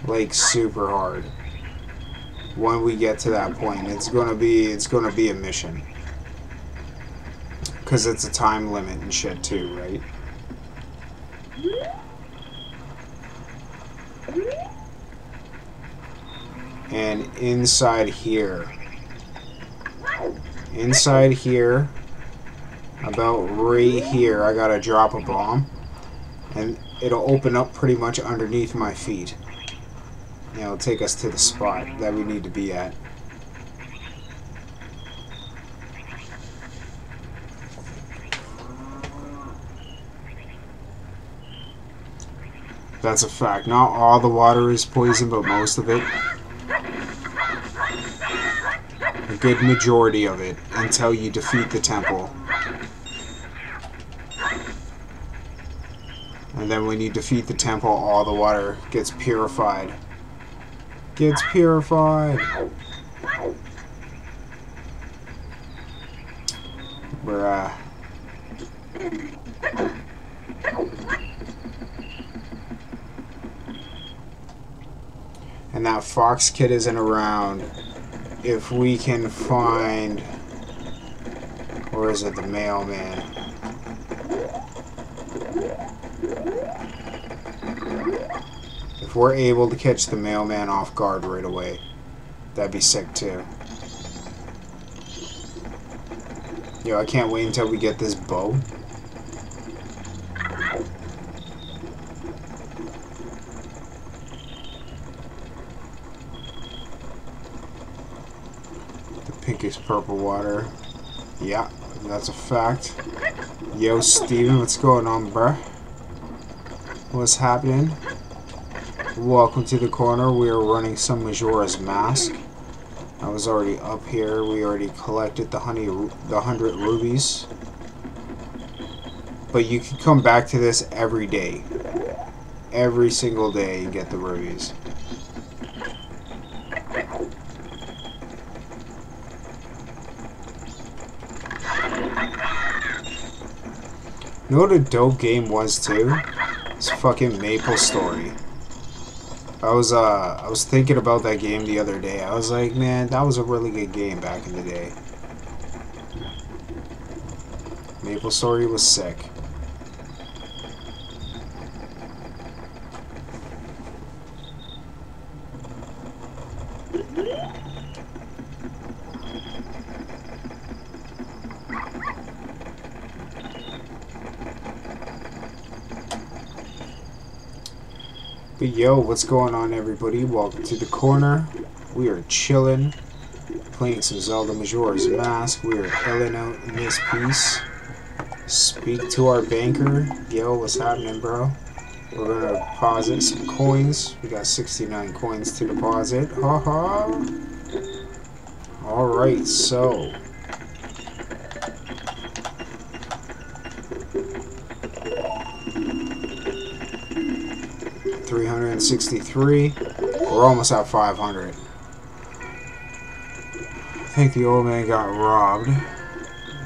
Like, super hard when we get to that point. It's gonna be it's gonna be a mission. Cause it's a time limit and shit too, right? And inside here inside here about right here I gotta drop a bomb and it'll open up pretty much underneath my feet you know, take us to the spot that we need to be at. That's a fact. Not all the water is poison, but most of it. A good majority of it, until you defeat the temple. And then when you defeat the temple, all the water gets purified gets purified. Bruh. And that fox kid isn't around. If we can find... Or is it the mailman? If we're able to catch the mailman off guard right away, that'd be sick too. Yo, I can't wait until we get this bow. The pinkish purple water. Yeah, that's a fact. Yo, Steven, what's going on, bruh? What's happening? Welcome to the corner. We are running some Majora's Mask. I was already up here. We already collected the honey, the hundred rupees. But you can come back to this every day. Every single day and get the rupees. You know what a dope game was too? It's fucking Maple Story. I was uh I was thinking about that game the other day. I was like, man, that was a really good game back in the day. Maple Story was sick. But yo, what's going on everybody? Welcome to the corner. We are chilling, playing some Zelda Majora's Mask. We are helling out in this piece. Speak to our banker. Yo, what's happening, bro? We're gonna deposit some coins. We got 69 coins to deposit. Haha. -ha. Alright, so 363. We're almost at 500. I think the old man got robbed.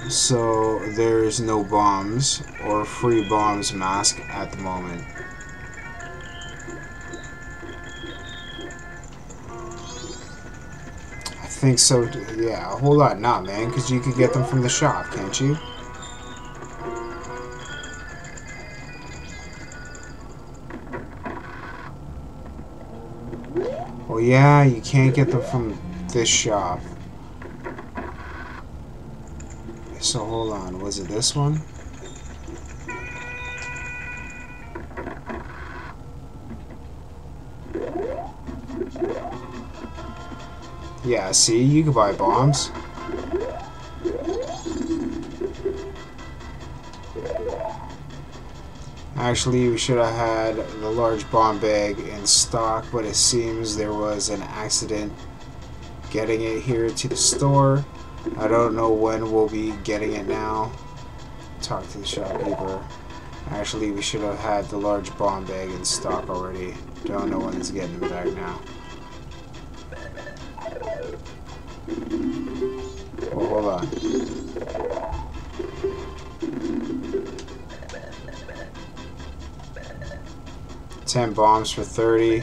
So there's no bombs or free bombs mask at the moment. I think so. Yeah, whole lot not, man, because you could get them from the shop, can't you? Yeah, you can't get them from this shop. So hold on, was it this one? Yeah, see, you can buy bombs. Actually, we should have had the large bomb bag in stock, but it seems there was an accident getting it here to the store. I don't know when we'll be getting it now. Talk to the shopkeeper. Actually, we should have had the large bomb bag in stock already. Don't know when it's getting back now. 10 bombs for 30,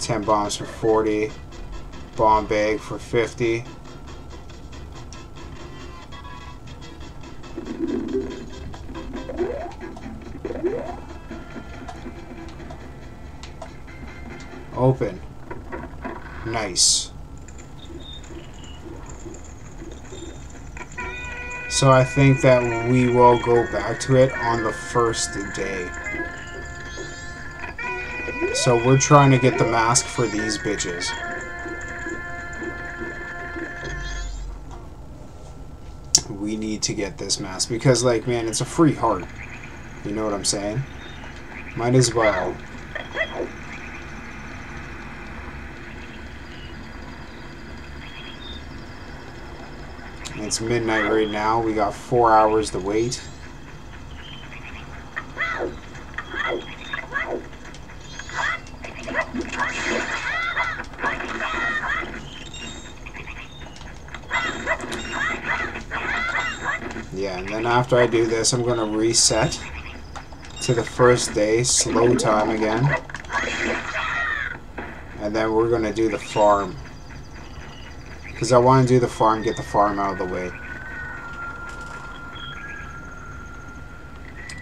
10 bombs for 40, bomb bag for 50. Open. Nice. So I think that we will go back to it on the first day. So we're trying to get the mask for these bitches. We need to get this mask because, like, man, it's a free heart. You know what I'm saying? Might as well. It's midnight right now. We got four hours to wait. Yeah, and then after I do this, I'm going to reset to the first day, slow time again. And then we're going to do the farm. Because I want to do the farm, get the farm out of the way.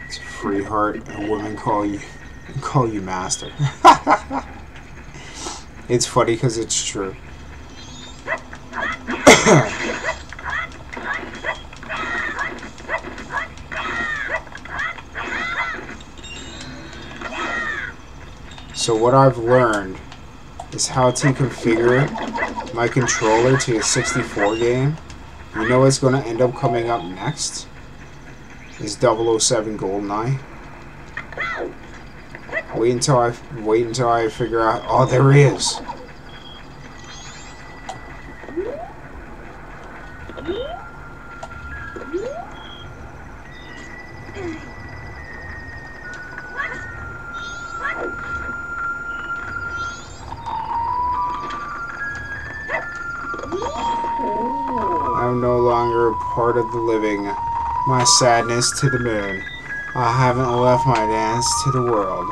It's a free heart, and women call you, call you master. it's funny because it's true. So what I've learned is how to configure my controller to a 64 game You know what's going to end up coming up next? Is 007 Goldeneye. Wait until I wait until I figure out. Oh, there he is. Of the living. My sadness to the moon. I haven't left my dance to the world.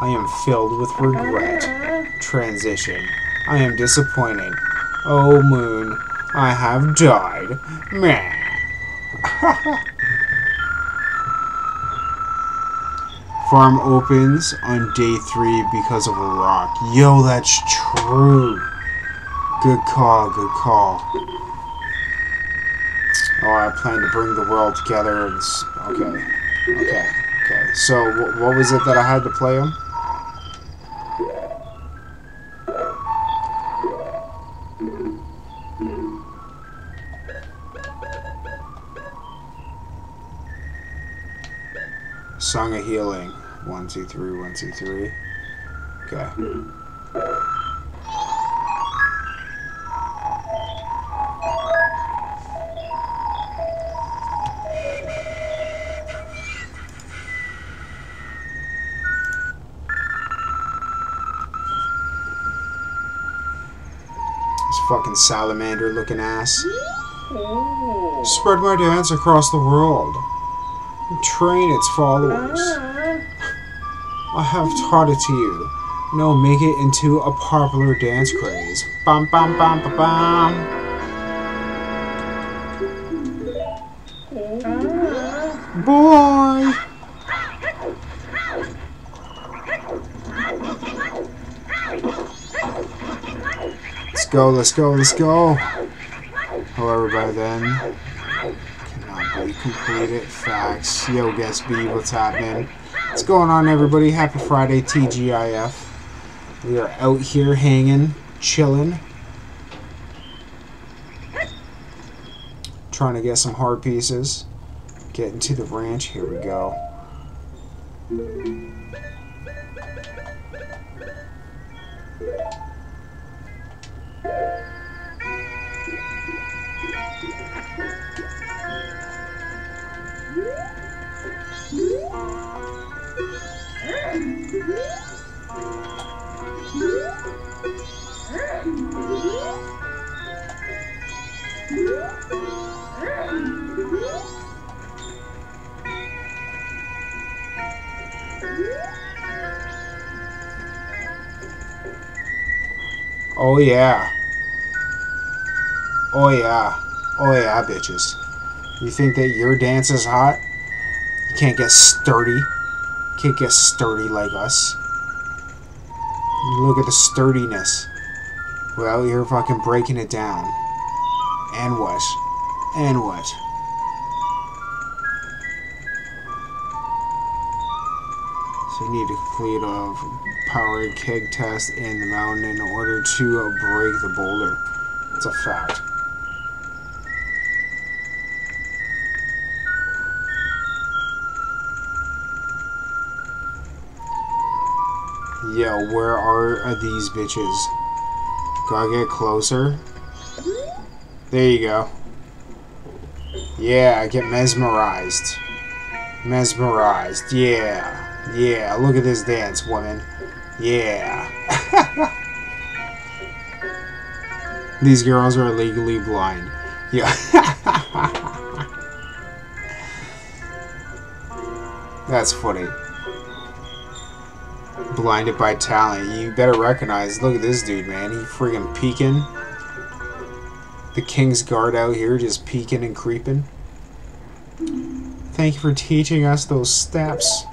I am filled with regret. Transition. I am disappointed. Oh, moon, I have died. Meh. Farm opens on day three because of a rock. Yo, that's true. Good call, good call. Oh, I plan to bring the world together. And okay, okay, okay. So, wh- what was it that I had to play him? Song of Healing. One, two, three, one, two, three. Okay. Fucking salamander looking ass. Spread my dance across the world. Train its followers. I have taught it to you. No, make it into a popular dance craze. Bam bam bam bam bam. Boy! Go, let's go, let's go. However, by then, cannot be completed. Facts. Yo, guess B, what's happening? What's going on, everybody? Happy Friday, TGIF. We are out here hanging, chilling, trying to get some hard pieces. Getting to the ranch. Here we go. Oh, yeah. Oh yeah. Oh yeah, bitches. You think that your dance is hot? You can't get sturdy. Can't get sturdy like us. Look at the sturdiness. We're fucking breaking it down. And what? And what? So you need to complete a powder keg test in the mountain in order to break the boulder. It's a fact. Yeah, where are, are these bitches? Gotta get closer. There you go. Yeah, I get mesmerized. Mesmerized. Yeah. Yeah. Look at this dance, woman. Yeah. These girls are legally blind. Yeah. That's funny. Blinded by talent. You better recognize. Look at this dude, man. He freaking peeking. The King's Guard out here just peeking and creeping. Thank you for teaching us those steps.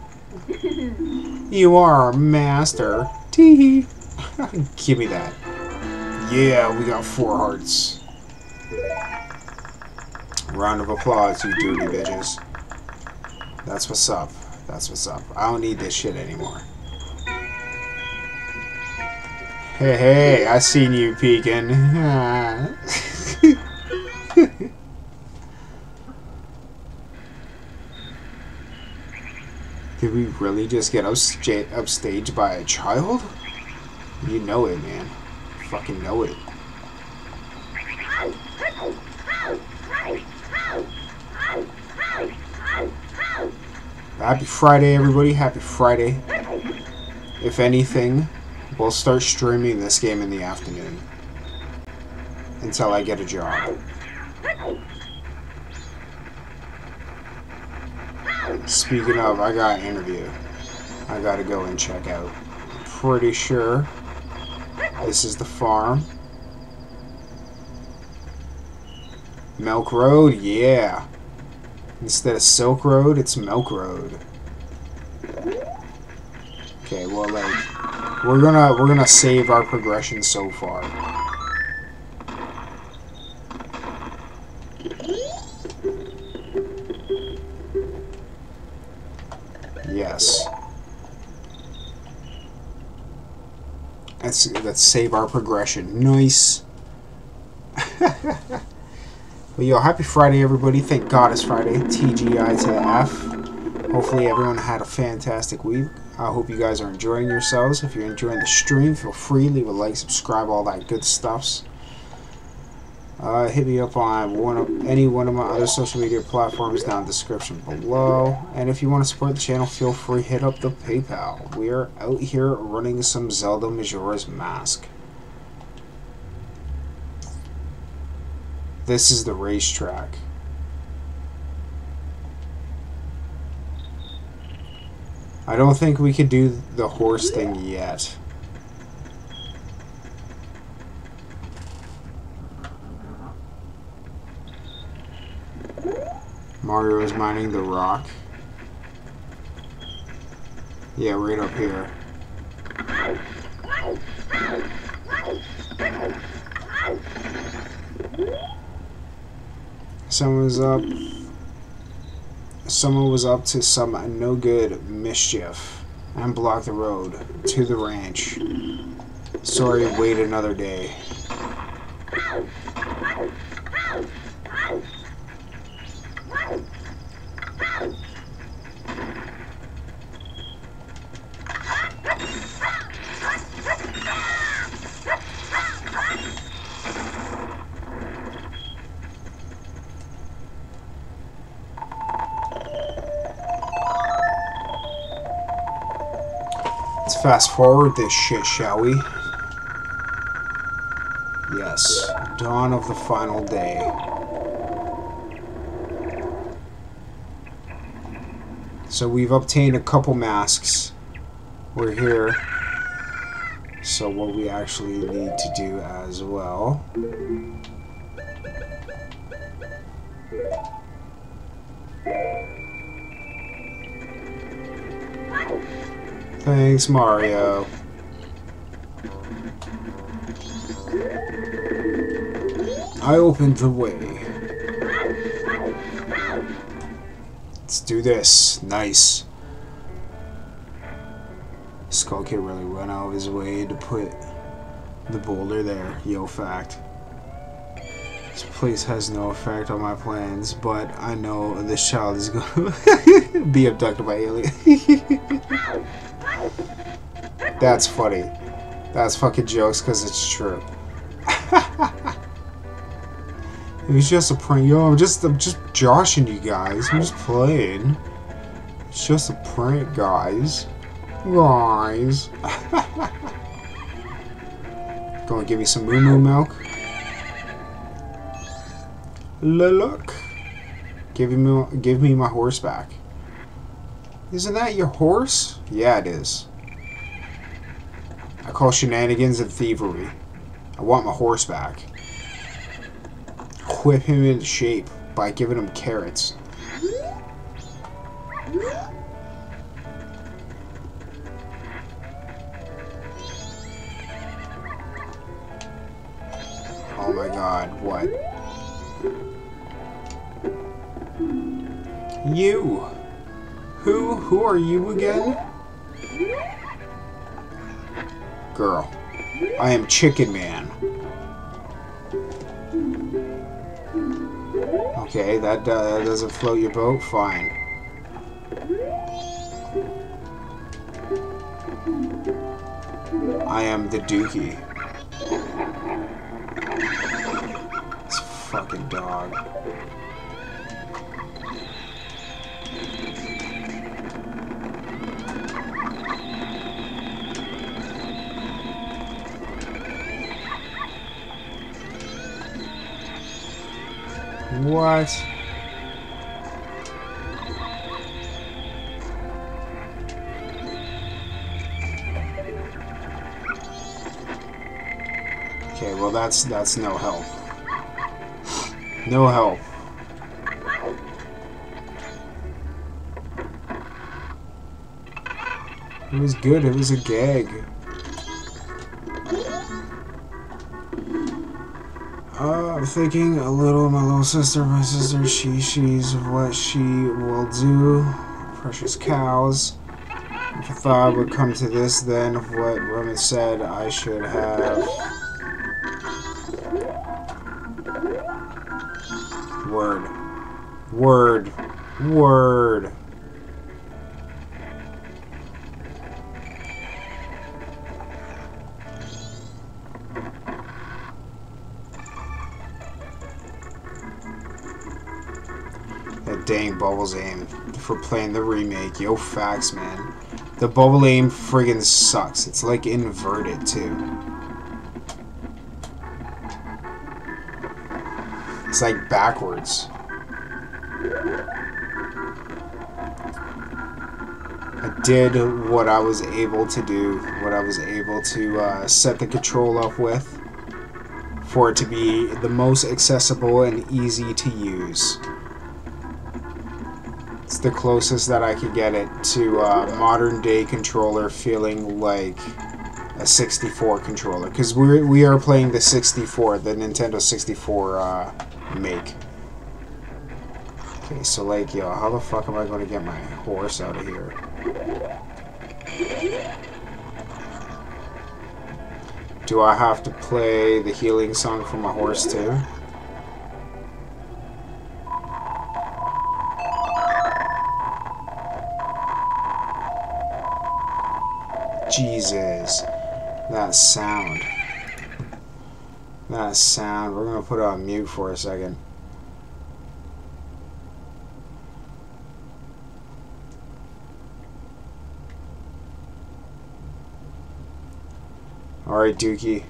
You are our master. Tee Give me that. Yeah, we got four hearts. Round of applause, you dirty bitches. That's what's up. That's what's up. I don't need this shit anymore. Hey, hey, I seen you peeking. Did we really just get upsta upstaged by a child? You know it, man. fucking know it. Happy Friday, everybody. Happy Friday. If anything, we'll start streaming this game in the afternoon. Until I get a job. Speaking of, I got an interview. I gotta go and check out. Pretty sure this is the farm. Milk Road, yeah. Instead of Silk Road, it's Milk Road. Okay, well, like, we're gonna we're gonna save our progression so far. Yes. Let's save our progression. Nice. But yo, happy Friday, everybody. Thank God it's Friday. TGI to the F. Hopefully, everyone had a fantastic week. I hope you guys are enjoying yourselves. If you're enjoying the stream, feel free, leave a like, subscribe, all that good stuffs. Uh, hit me up on one of, any one of my other social media platforms down in the description below. And if you want to support the channel, feel free hit up the PayPal. We are out here running some Zelda Majora's Mask. This is the racetrack. I don't think we could do the horse thing yet. Mario is mining the rock. Yeah, right up here. Someone was up. Someone was up to some no good mischief and blocked the road to the ranch. Sorry, wait another day. Let's fast forward this shit, shall we? Yes, dawn of the final day. So we've obtained a couple masks. We're here. So what we actually need to do as well. Thanks, Mario. I opened the way. Do this. Nice. Skull Kid really went out of his way to put the boulder there. Yo, fact. This place has no effect on my plans, but I know this child is going to be abducted by aliens. That's funny. That's fucking jokes because it's true. It was just a prank. Yo, I'm just, I'm just joshing you guys. I'm just playing. It's just a prank, guys. Guys. Gonna give me some moo moo milk. Look. Give me, give me my horse back. Isn't that your horse? Yeah, it is. I call shenanigans and thievery. I want my horse back. Whip him into shape by giving him carrots. Oh my god, what? You! Who? Who are you again? Girl. I am Chicken Man. that, uh, that doesn't float your boat? Fine. I am the dookie. This fucking dog. What? That's that's no help. No help. It was good, it was a gag. Uh, thinking a little my little sister, my sister, she, she's what she will do. Precious cows. If I thought I would come to this, then what Roman said I should have. Word. Word. That dang Bubbles aim for playing the remake. Yo, facts, man. The bubble aim friggin' sucks. It's like inverted, too. It's like backwards. Did what I was able to do, what I was able to uh, set the control up with for it to be the most accessible and easy to use. It's the closest that I could get it to a modern day controller feeling like a 64 controller. Because we we are playing the 64, the Nintendo 64 uh, make. Okay, so like, yo, how the fuck am I going to get my horse out of here? Do I have to play the healing song for my horse too? Jesus. That sound. That sound. We're going to put it on mute for a second. Alright, Dookie.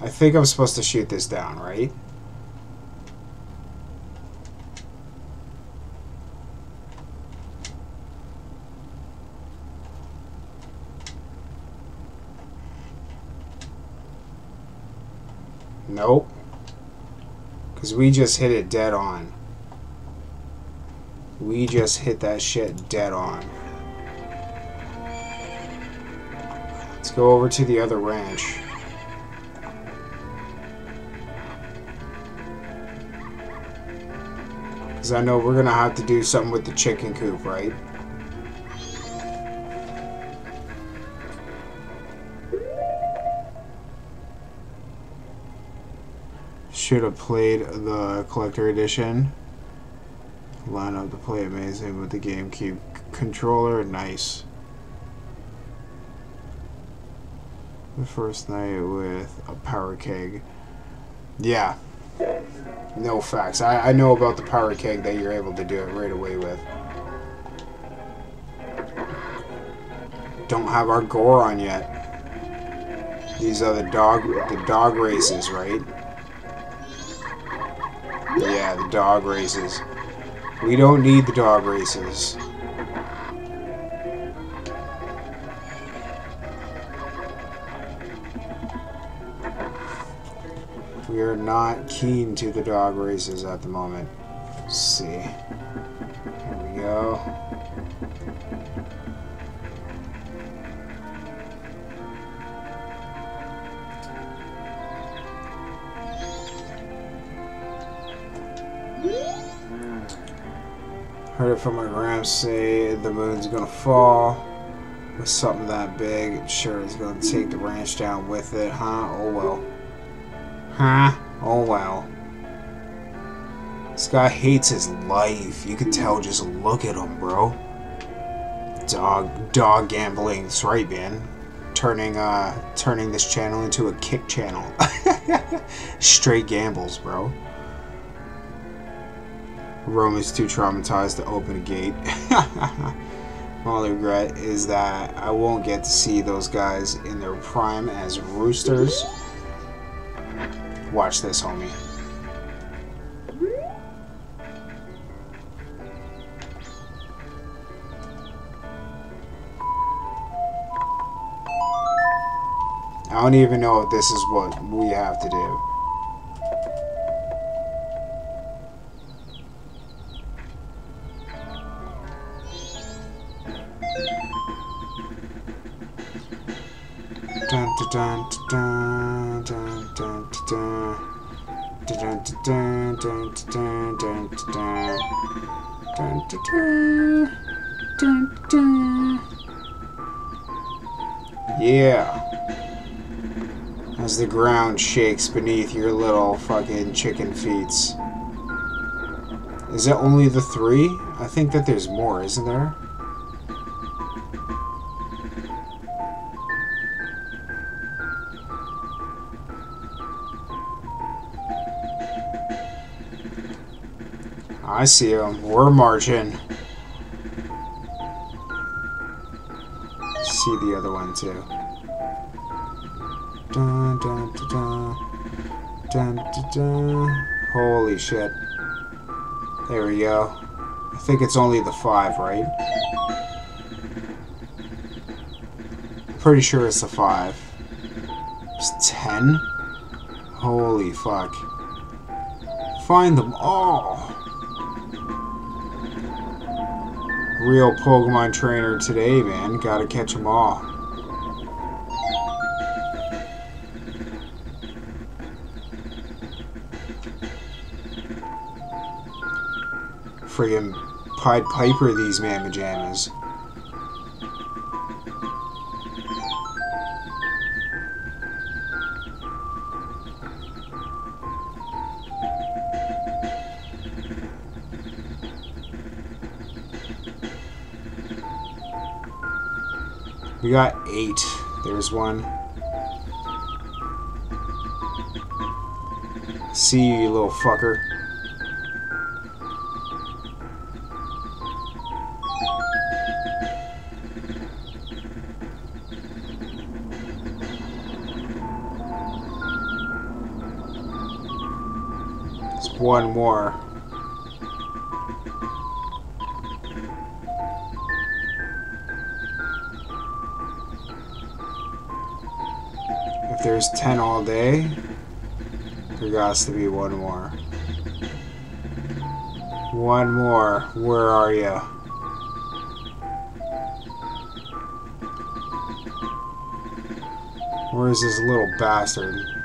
I think I'm supposed to shoot this down, right? Nope. Because we just hit it dead on. We just hit that shit dead on. Let's go over to the other ranch. Because I know we're going to have to do something with the chicken coop, right? Should have played the collector edition. Line up to play amazing with the GameCube controller. Nice. The first night with a powder keg. Yeah. No facts. I, I know about the powder keg that you're able to do it right away with. Don't have our Goron yet. These are the dog the dog races, right? Yeah, the dog races. We don't need the dog races. We are not keen to the dog races at the moment. Let's see. Here we go. Hmm. Heard it from my gramps say the moon's gonna fall with something that big. Sure, it's gonna take the ranch down with it, huh? Oh well. Huh? Oh wow. This guy hates his life. You can tell just look at him, bro. Dog, dog gambling. That's right, man. Turning, uh, turning this channel into a kick channel. Straight gambles, bro. Roman's too traumatized to open a gate. My only regret is that I won't get to see those guys in their prime as roosters. Watch this, homie. I don't even know if this is what we have to do. Yeah. As the ground shakes beneath your little fucking chicken feet. Is it only the three? I think that there's more, isn't there? I see them. We're marching. See the other one too. Dun, dun, dun. Holy shit. There we go. I think it's only the five, right? Pretty sure it's the five. It's ten? Holy fuck. Find them all! Real Pokemon trainer today, man. Gotta catch them all. Friggin' Pied Piper these man pajamas. We got eight. There's one. See you, you little fucker. One more. If there's 10 all day, there has to be one more. One more. Where are you? Where is this little bastard?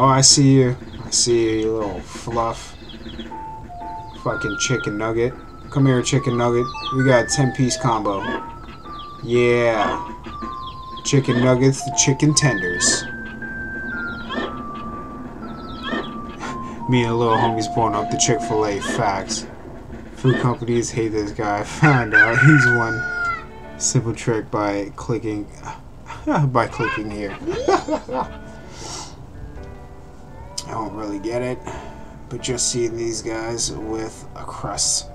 Oh, I see you. I see you, you little fluff. Fucking chicken nugget. Come here, chicken nugget. We got a 10 piece combo. Yeah. Chicken nuggets, the chicken tenders. Me and a little homies pulling up the Chick fil A facts. Food companies hate this guy. Found out he's one simple trick by clicking by clicking here. Don't really get it, but just seeing these guys with a crust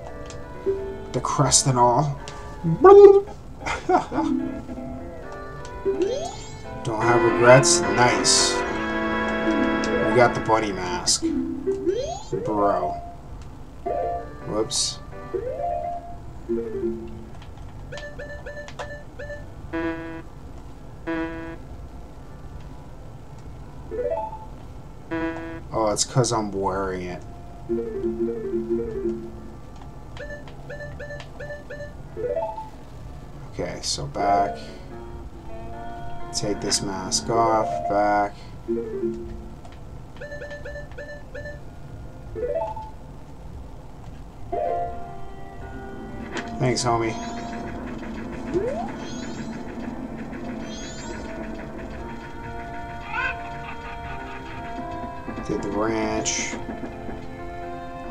the crest and all. Don't have regrets? Nice. We got the bunny mask. Bro. Whoops. It's because I'm wearing it. Okay, so back. Take this mask off, back. Thanks, homie.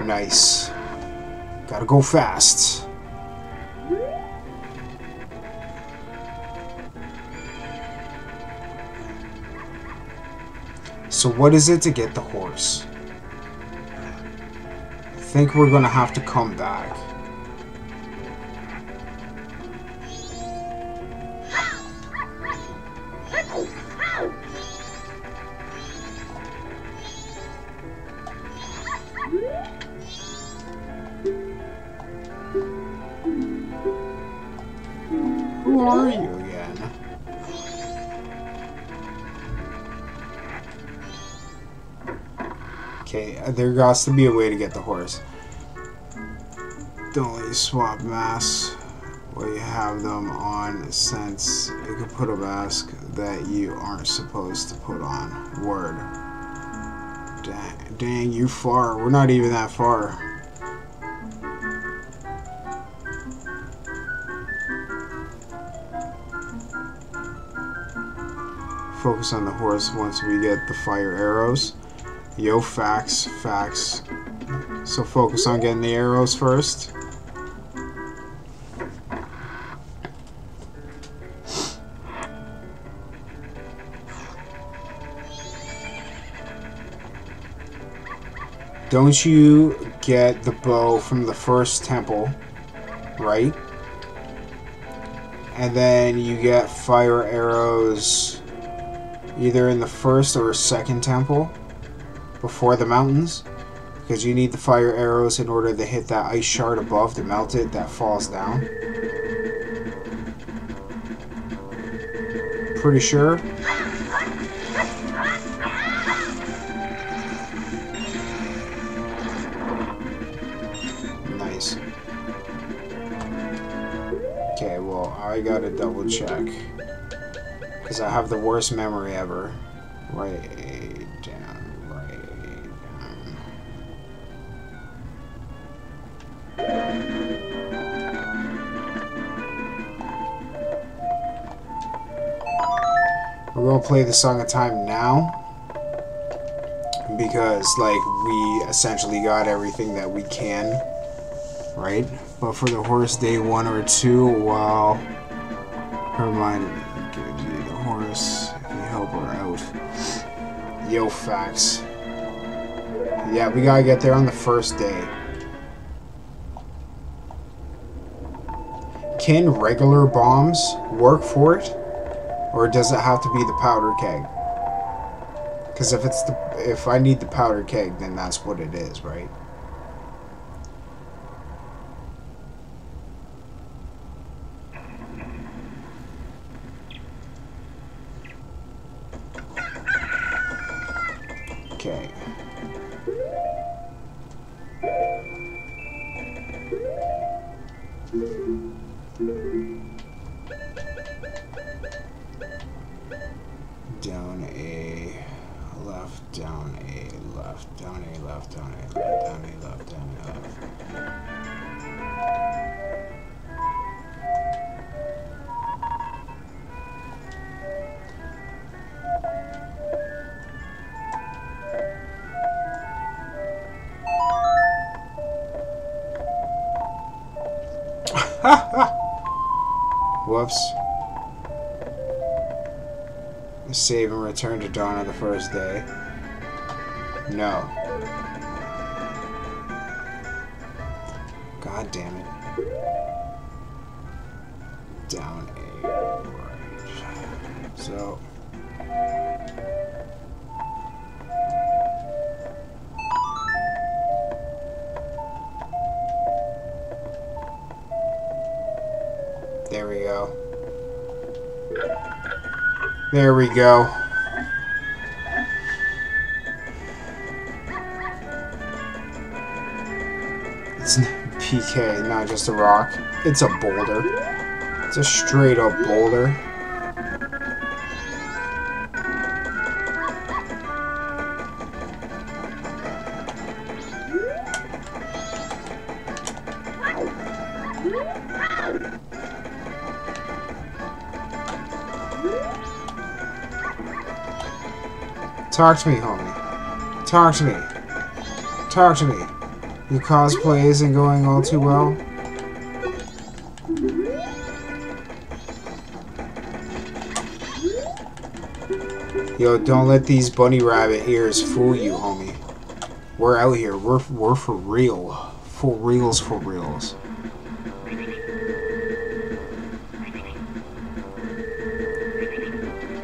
Nice. Gotta go fast. So what is it to get the horse? I think we're gonna have to come back. Has to be a way to get the horse. Don't let you swap masks while you have them on since you could put a mask that you aren't supposed to put on. Word. Dang, dang, you far. We're not even that far. Focus on the horse once we get the fire arrows. Yo, facts, facts. So focus on getting the arrows first. Don't you get the bow from the first temple, right? And then you get fire arrows either in the first or second temple before the mountains because you need the fire arrows in order to hit that ice shard above to melt it that falls down. Pretty sure. Nice. Okay, well, I gotta double check. Because I have the worst memory ever. Play the Song of Time now. Because, like, we essentially got everything that we can. Right? But for the horse day one or two, well... Never mind. The horse if you help her out. Yo, facts. Yeah, we gotta get there on the first day. Can regular bombs work for it? Or does it have to be the powder keg? Because if it's the if I need the powder keg, then that's what it is, right? Dawn on the first day. No. God damn it. Down a. So. There we go. There we go. Just a rock. It's a boulder. It's a straight up boulder. Talk to me, homie. Talk to me. Talk to me. Your cosplay isn't going all too well? Yo, don't let these bunny rabbit ears fool you, homie. We're out here. We're, we're for real. For reals, for reals.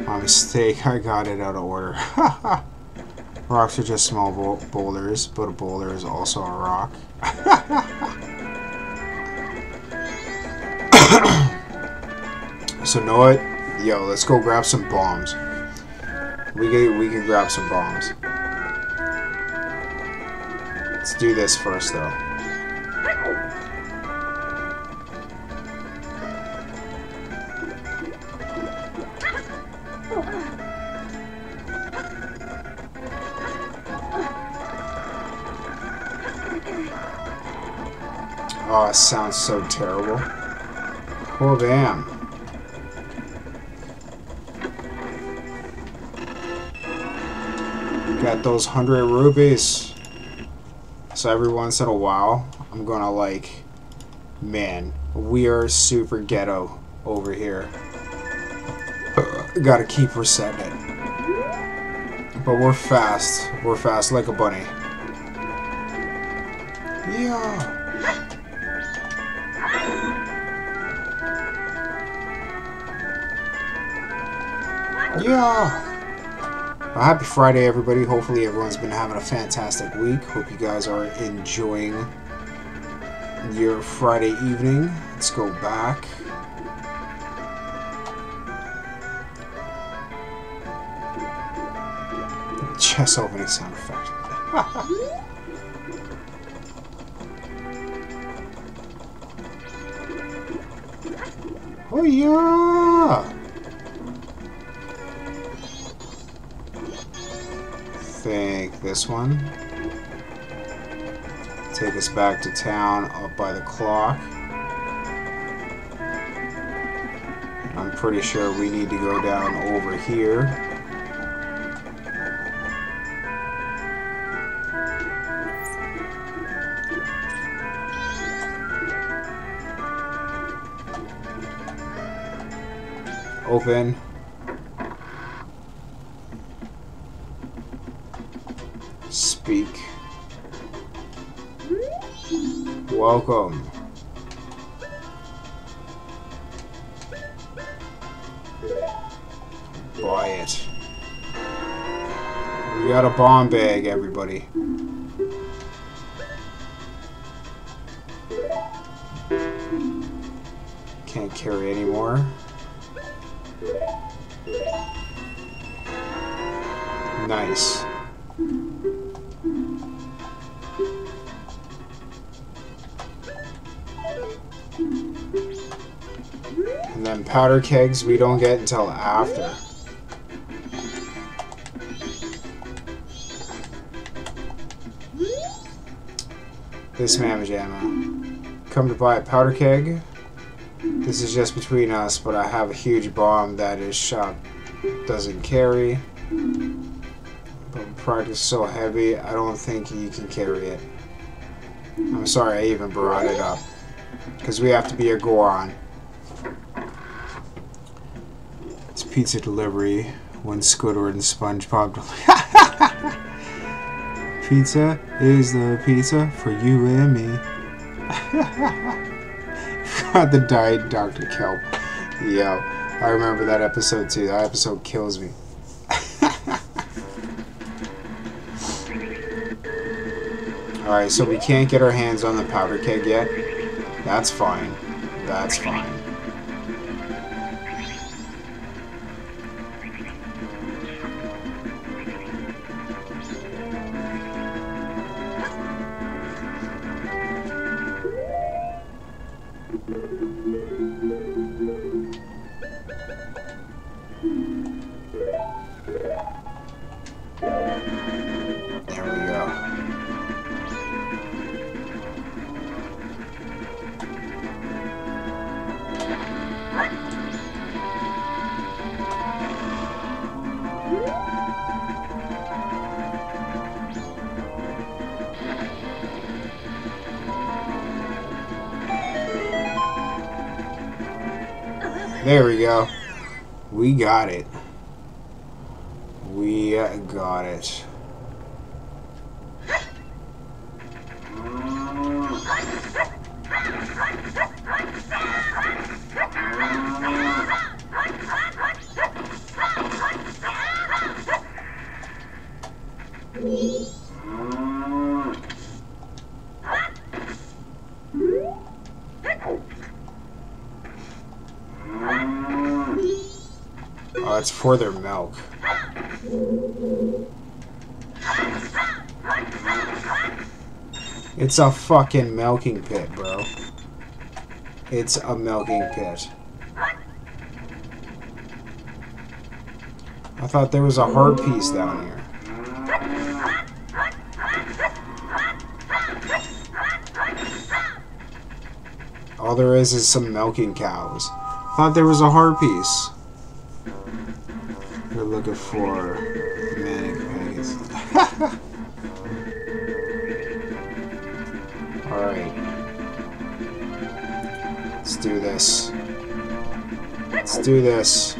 My mistake. I got it out of order. Rocks are just small boulders, but a boulder is also a rock. so know what? Yo, let's go grab some bombs. We can we can grab some bombs. Let's do this first though. Oh, it sounds so terrible. Oh, damn. Got those 100 rupees. So every once in a while, I'm gonna like, man, we are super ghetto over here. Gotta keep resetting it. But we're fast. We're fast like a bunny. Yeah. Yeah. Well, happy Friday, everybody. Hopefully, everyone's been having a fantastic week. Hope you guys are enjoying your Friday evening. Let's go back. Chest opening sound effect. oh, yeah! This one. Take us back to town up by the clock. I'm pretty sure we need to go down over here. Open. Bomb bag, everybody. Can't carry anymore. Nice. And then powder kegs we don't get until after. This mammoth ammo. Come to buy a powder keg. This is just between us, but I have a huge bomb that is shot doesn't carry. But product is so heavy, I don't think you can carry it. I'm sorry I even brought it up. Because we have to be a Goron. It's pizza delivery when Squidward and SpongeBob. pizza is the pizza for you and me. Got the diet Dr. Kelp. Yo, I remember that episode too. That episode kills me. Alright, so we can't get our hands on the powder keg yet. That's fine. That's fine. A fucking milking pit, bro. It's a milking pit. I thought there was a heart piece down here. All there is is some milking cows. Thought there was a heart piece. You're looking for do this.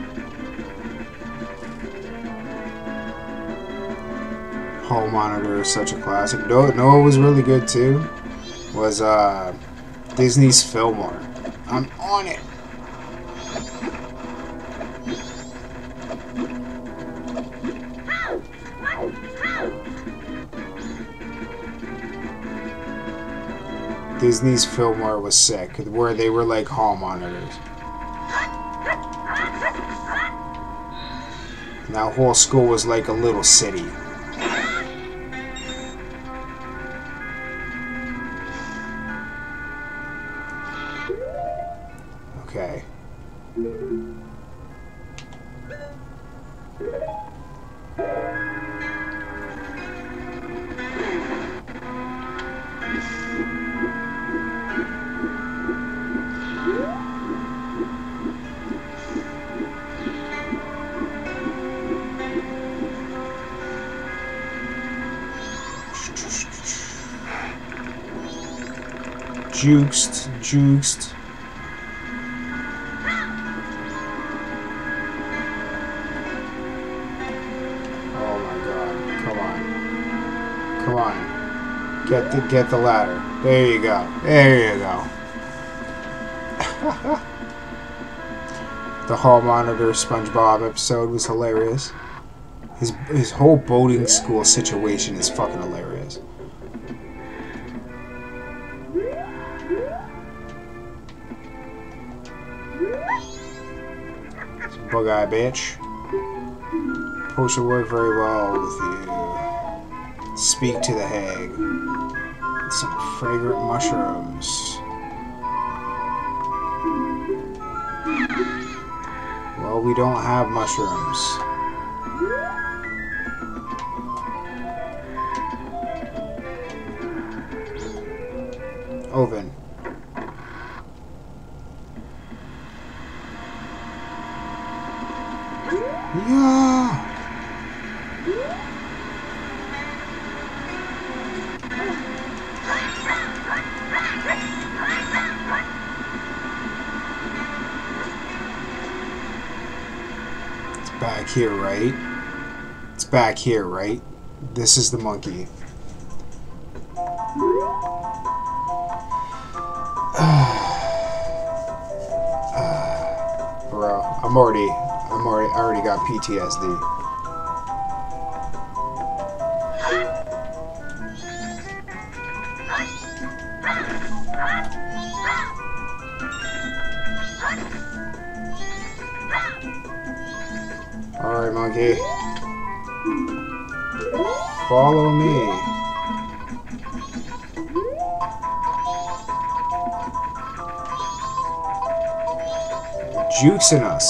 Hall Monitor is such a classic. No, no, it was really good too. Was uh, Disney's Fillmore. I'm on it. Disney's Fillmore was sick, where they were like hall monitors. That whole school was like a little city. Juked, juked. Oh my god. Come on. Come on. Get the get the ladder. There you go. There you go. the hall monitor SpongeBob episode was hilarious. His his whole boating school situation is fucking hilarious. Eye bitch. Potion work very well with you. Speak to the hag. Some fragrant mushrooms. Well, we don't have mushrooms. Here, right? This is the monkey. Bro, I'm already, I'm already, I already got PTSD. Jukesing us.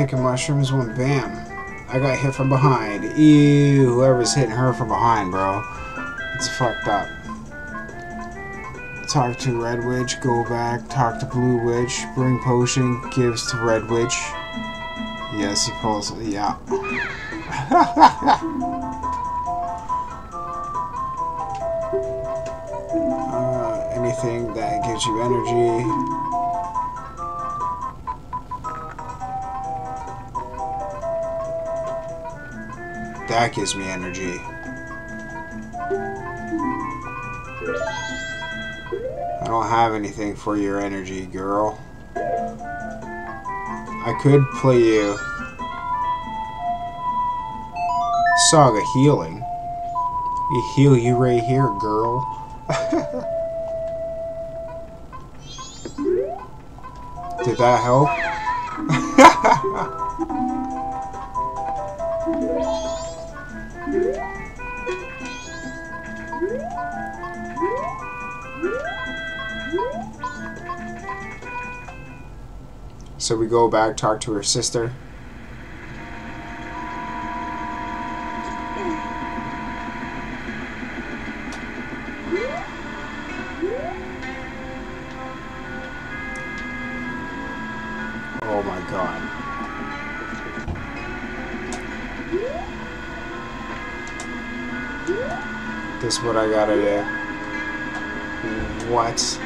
Picking mushrooms when bam, I got hit from behind. Ew, whoever's hitting her from behind, bro. It's fucked up. Talk to Red Witch, go back, talk to Blue Witch, bring potion, gives to Red Witch. Yes, he pulls, it. yeah. uh, anything that gives you energy. That gives me energy. I don't have anything for your energy, girl. I could play you Saga Healing. We heal you right here, girl. Did that help? Go back, talk to her sister. Oh my god. This is what I gotta do. What?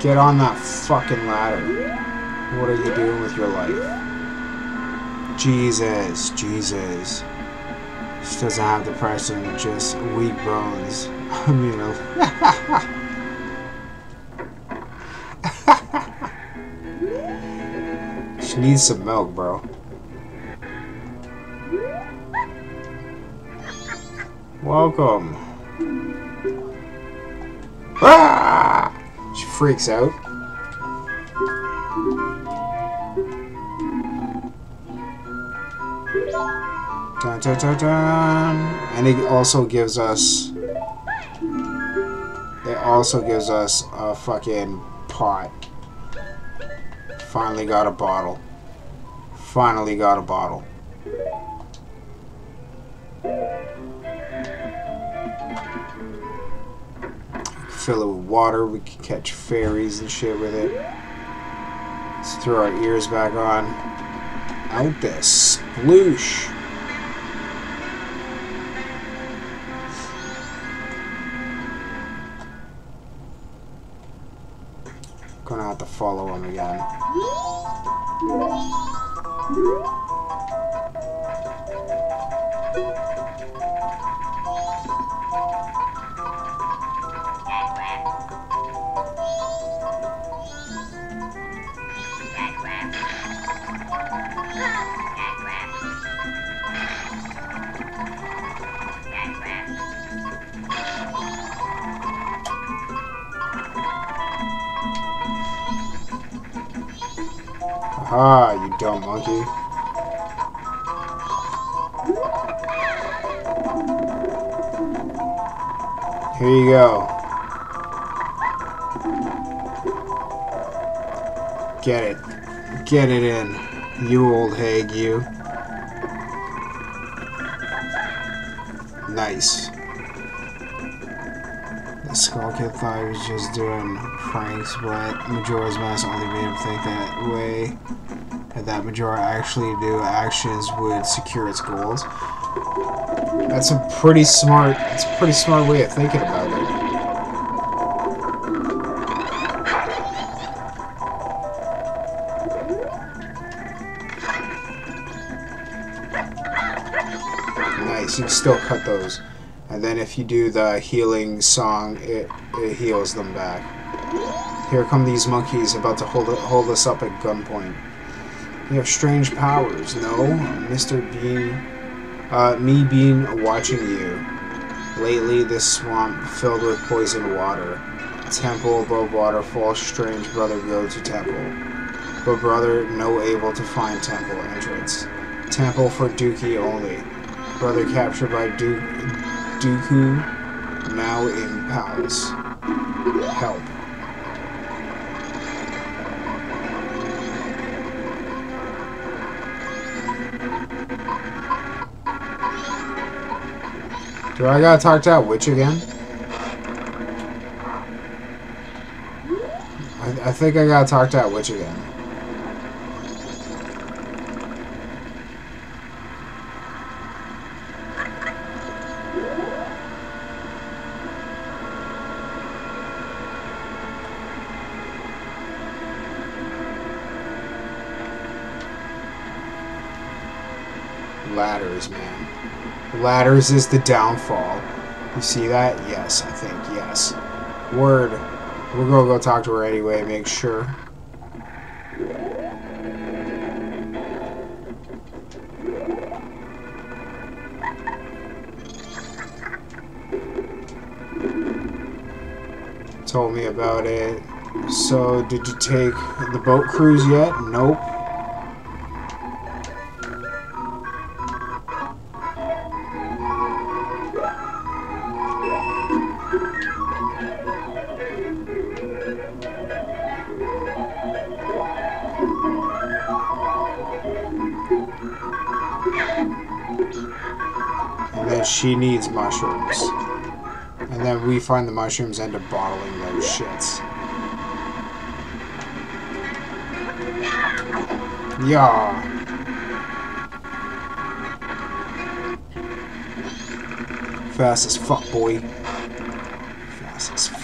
Get on that fucking ladder. What are you doing with your life? Jesus, Jesus. She doesn't have depression, just weak bones. I mean, she needs some milk, bro. Welcome. Ah! She freaks out. Dun, dun, dun. And it also gives us... It also gives us a fucking pot. Finally got a bottle. Finally got a bottle. Fill it with water. We can catch fairies and shit with it. Let's throw our ears back on. Out the sploosh. Gonna have to follow him again. Ah, you dumb monkey. Here you go. Get it. Get it in, you old hag, you. Nice. The Skull Kid thought he was just doing pranks, but Majora's Mask only made him think that way. And that Majora actually do actions would secure its goals. That's a pretty smart, that's a pretty smart way of thinking about it. Nice, you can still cut those. And then if you do the healing song, it, it heals them back. Here come these monkeys about to hold, hold us up at gunpoint. You have strange powers, no? Mr. Bean, uh, me being watching you. Lately, this swamp filled with poison water. Temple above waterfall, strange brother go to temple. But brother no able to find temple entrance. Temple for Deku only. Brother captured by Deku, now in palace. Help. Do I gotta talk to that witch again? I, I think I gotta talk to that witch again. Ladders, man. Ladders is the downfall. You see that? Yes, I think, yes. Word. We're gonna go talk to her anyway, make sure. Told me about it. So, did you take the boat cruise yet? Nope. Mushrooms. And then we find the mushrooms end up bottling those shits. Yeah. Fast as fuck, boy. Fast as fuck.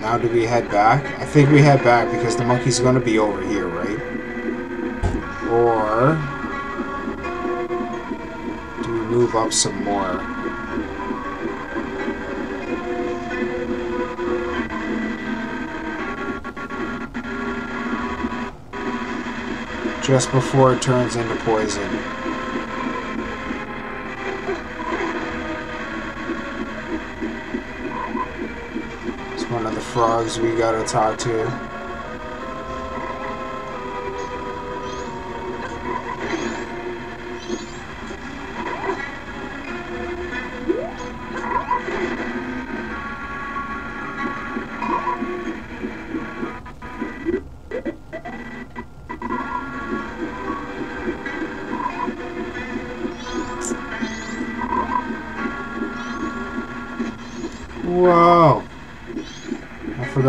Now do we head back? I think we head back because the monkey's gonna be over here, move up some more? Just before it turns into poison. It's one of the frogs we gotta talk to.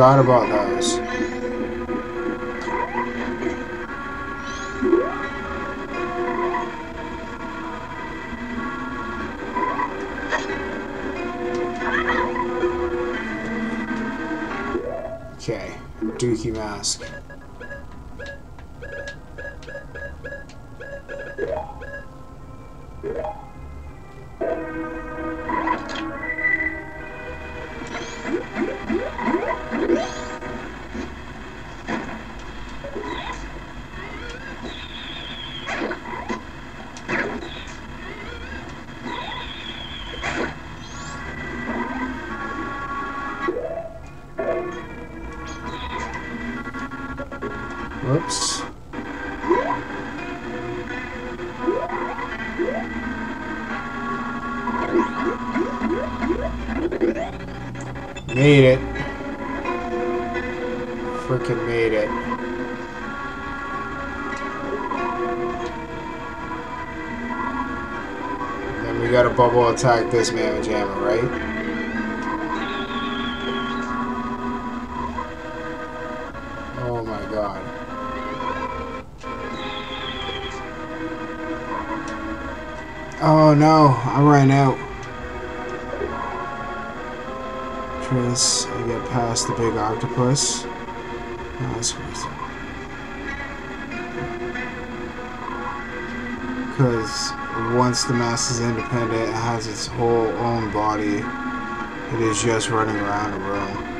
Forgot about those. Made it. Freaking made it. Then we gotta bubble attack this mamma jamma, right? Oh my god. Oh no, I ran out. The big octopus. Ah, because once the mass is independent, it has its whole own body. It is just running around a room.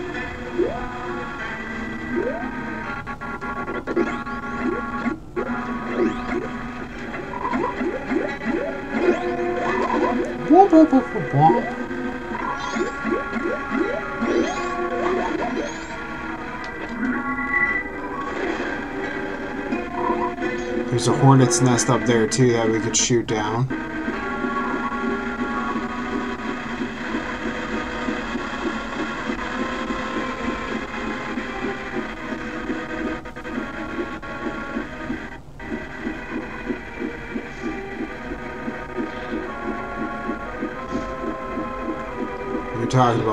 hornet's nest up there too that we could shoot down. talking about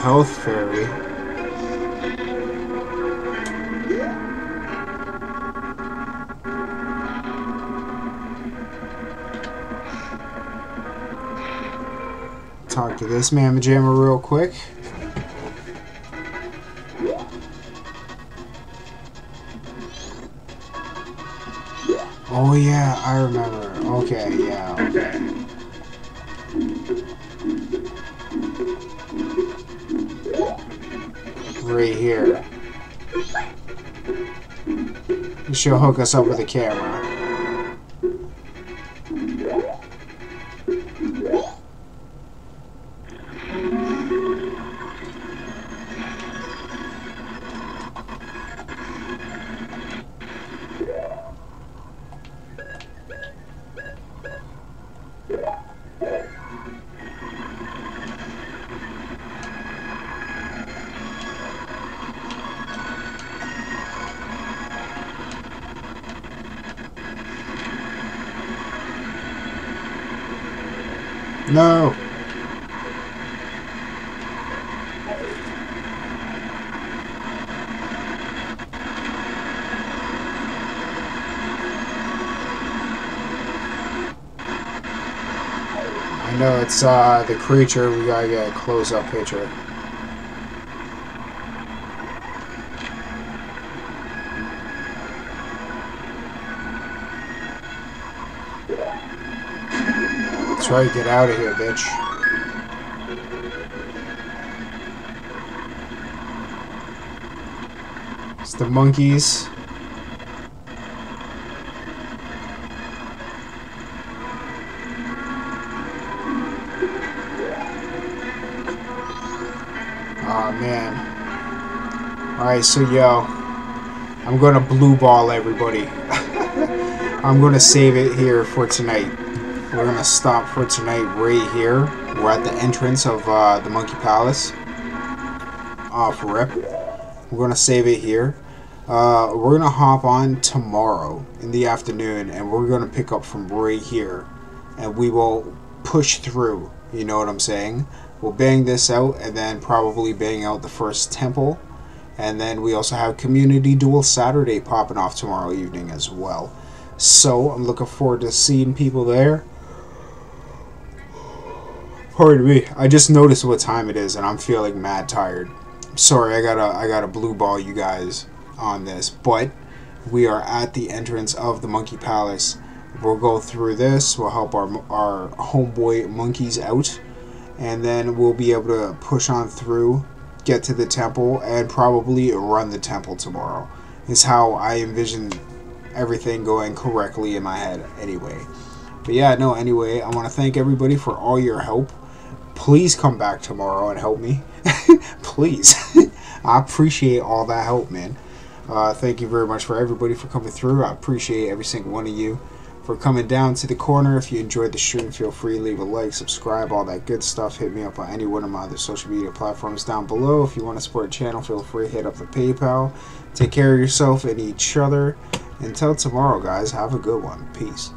health fairy. Talk to this Mamma Jamma real quick. She'll hook us up with a camera. It's uh, the creature. We gotta get a close-up picture. That's right, get out of here, bitch. It's the monkeys. Alright, so yo. I'm gonna blue ball everybody. I'm gonna save it here for tonight. We're gonna stop for tonight right here. We're at the entrance of uh, the Monkey Palace. Off rip. We're gonna save it here. Uh, we're gonna hop on tomorrow in the afternoon, and we're gonna pick up from right here, and we will push through. You know what I'm saying? We'll bang this out, and then probably bang out the first temple, and then we also have Community Duel Saturday popping off tomorrow evening as well. So I'm looking forward to seeing people there. Pardon me. I just noticed what time it is, and I'm feeling mad tired. Sorry, I gotta I gotta blue ball you guys on this, but we are at the entrance of the Monkey Palace. We'll go through this. We'll help our our homeboy monkeys out, and then we'll be able to push on through, get to the temple, and probably run the temple tomorrow. Is how I envision everything going correctly in my head. Anyway. But yeah, no, anyway, I want to thank everybody for all your help please come back tomorrow and help me. please. I appreciate all that help, man. Uh, thank you very much for everybody for coming through. I appreciate every single one of you for coming down to the corner. If you enjoyed the stream, feel free to leave a like, subscribe, all that good stuff. Hit me up on any one of my other social media platforms down below. If you want to support the channel, feel free to hit up the PayPal. Take care of yourself and each other. Until tomorrow, guys, have a good one. Peace.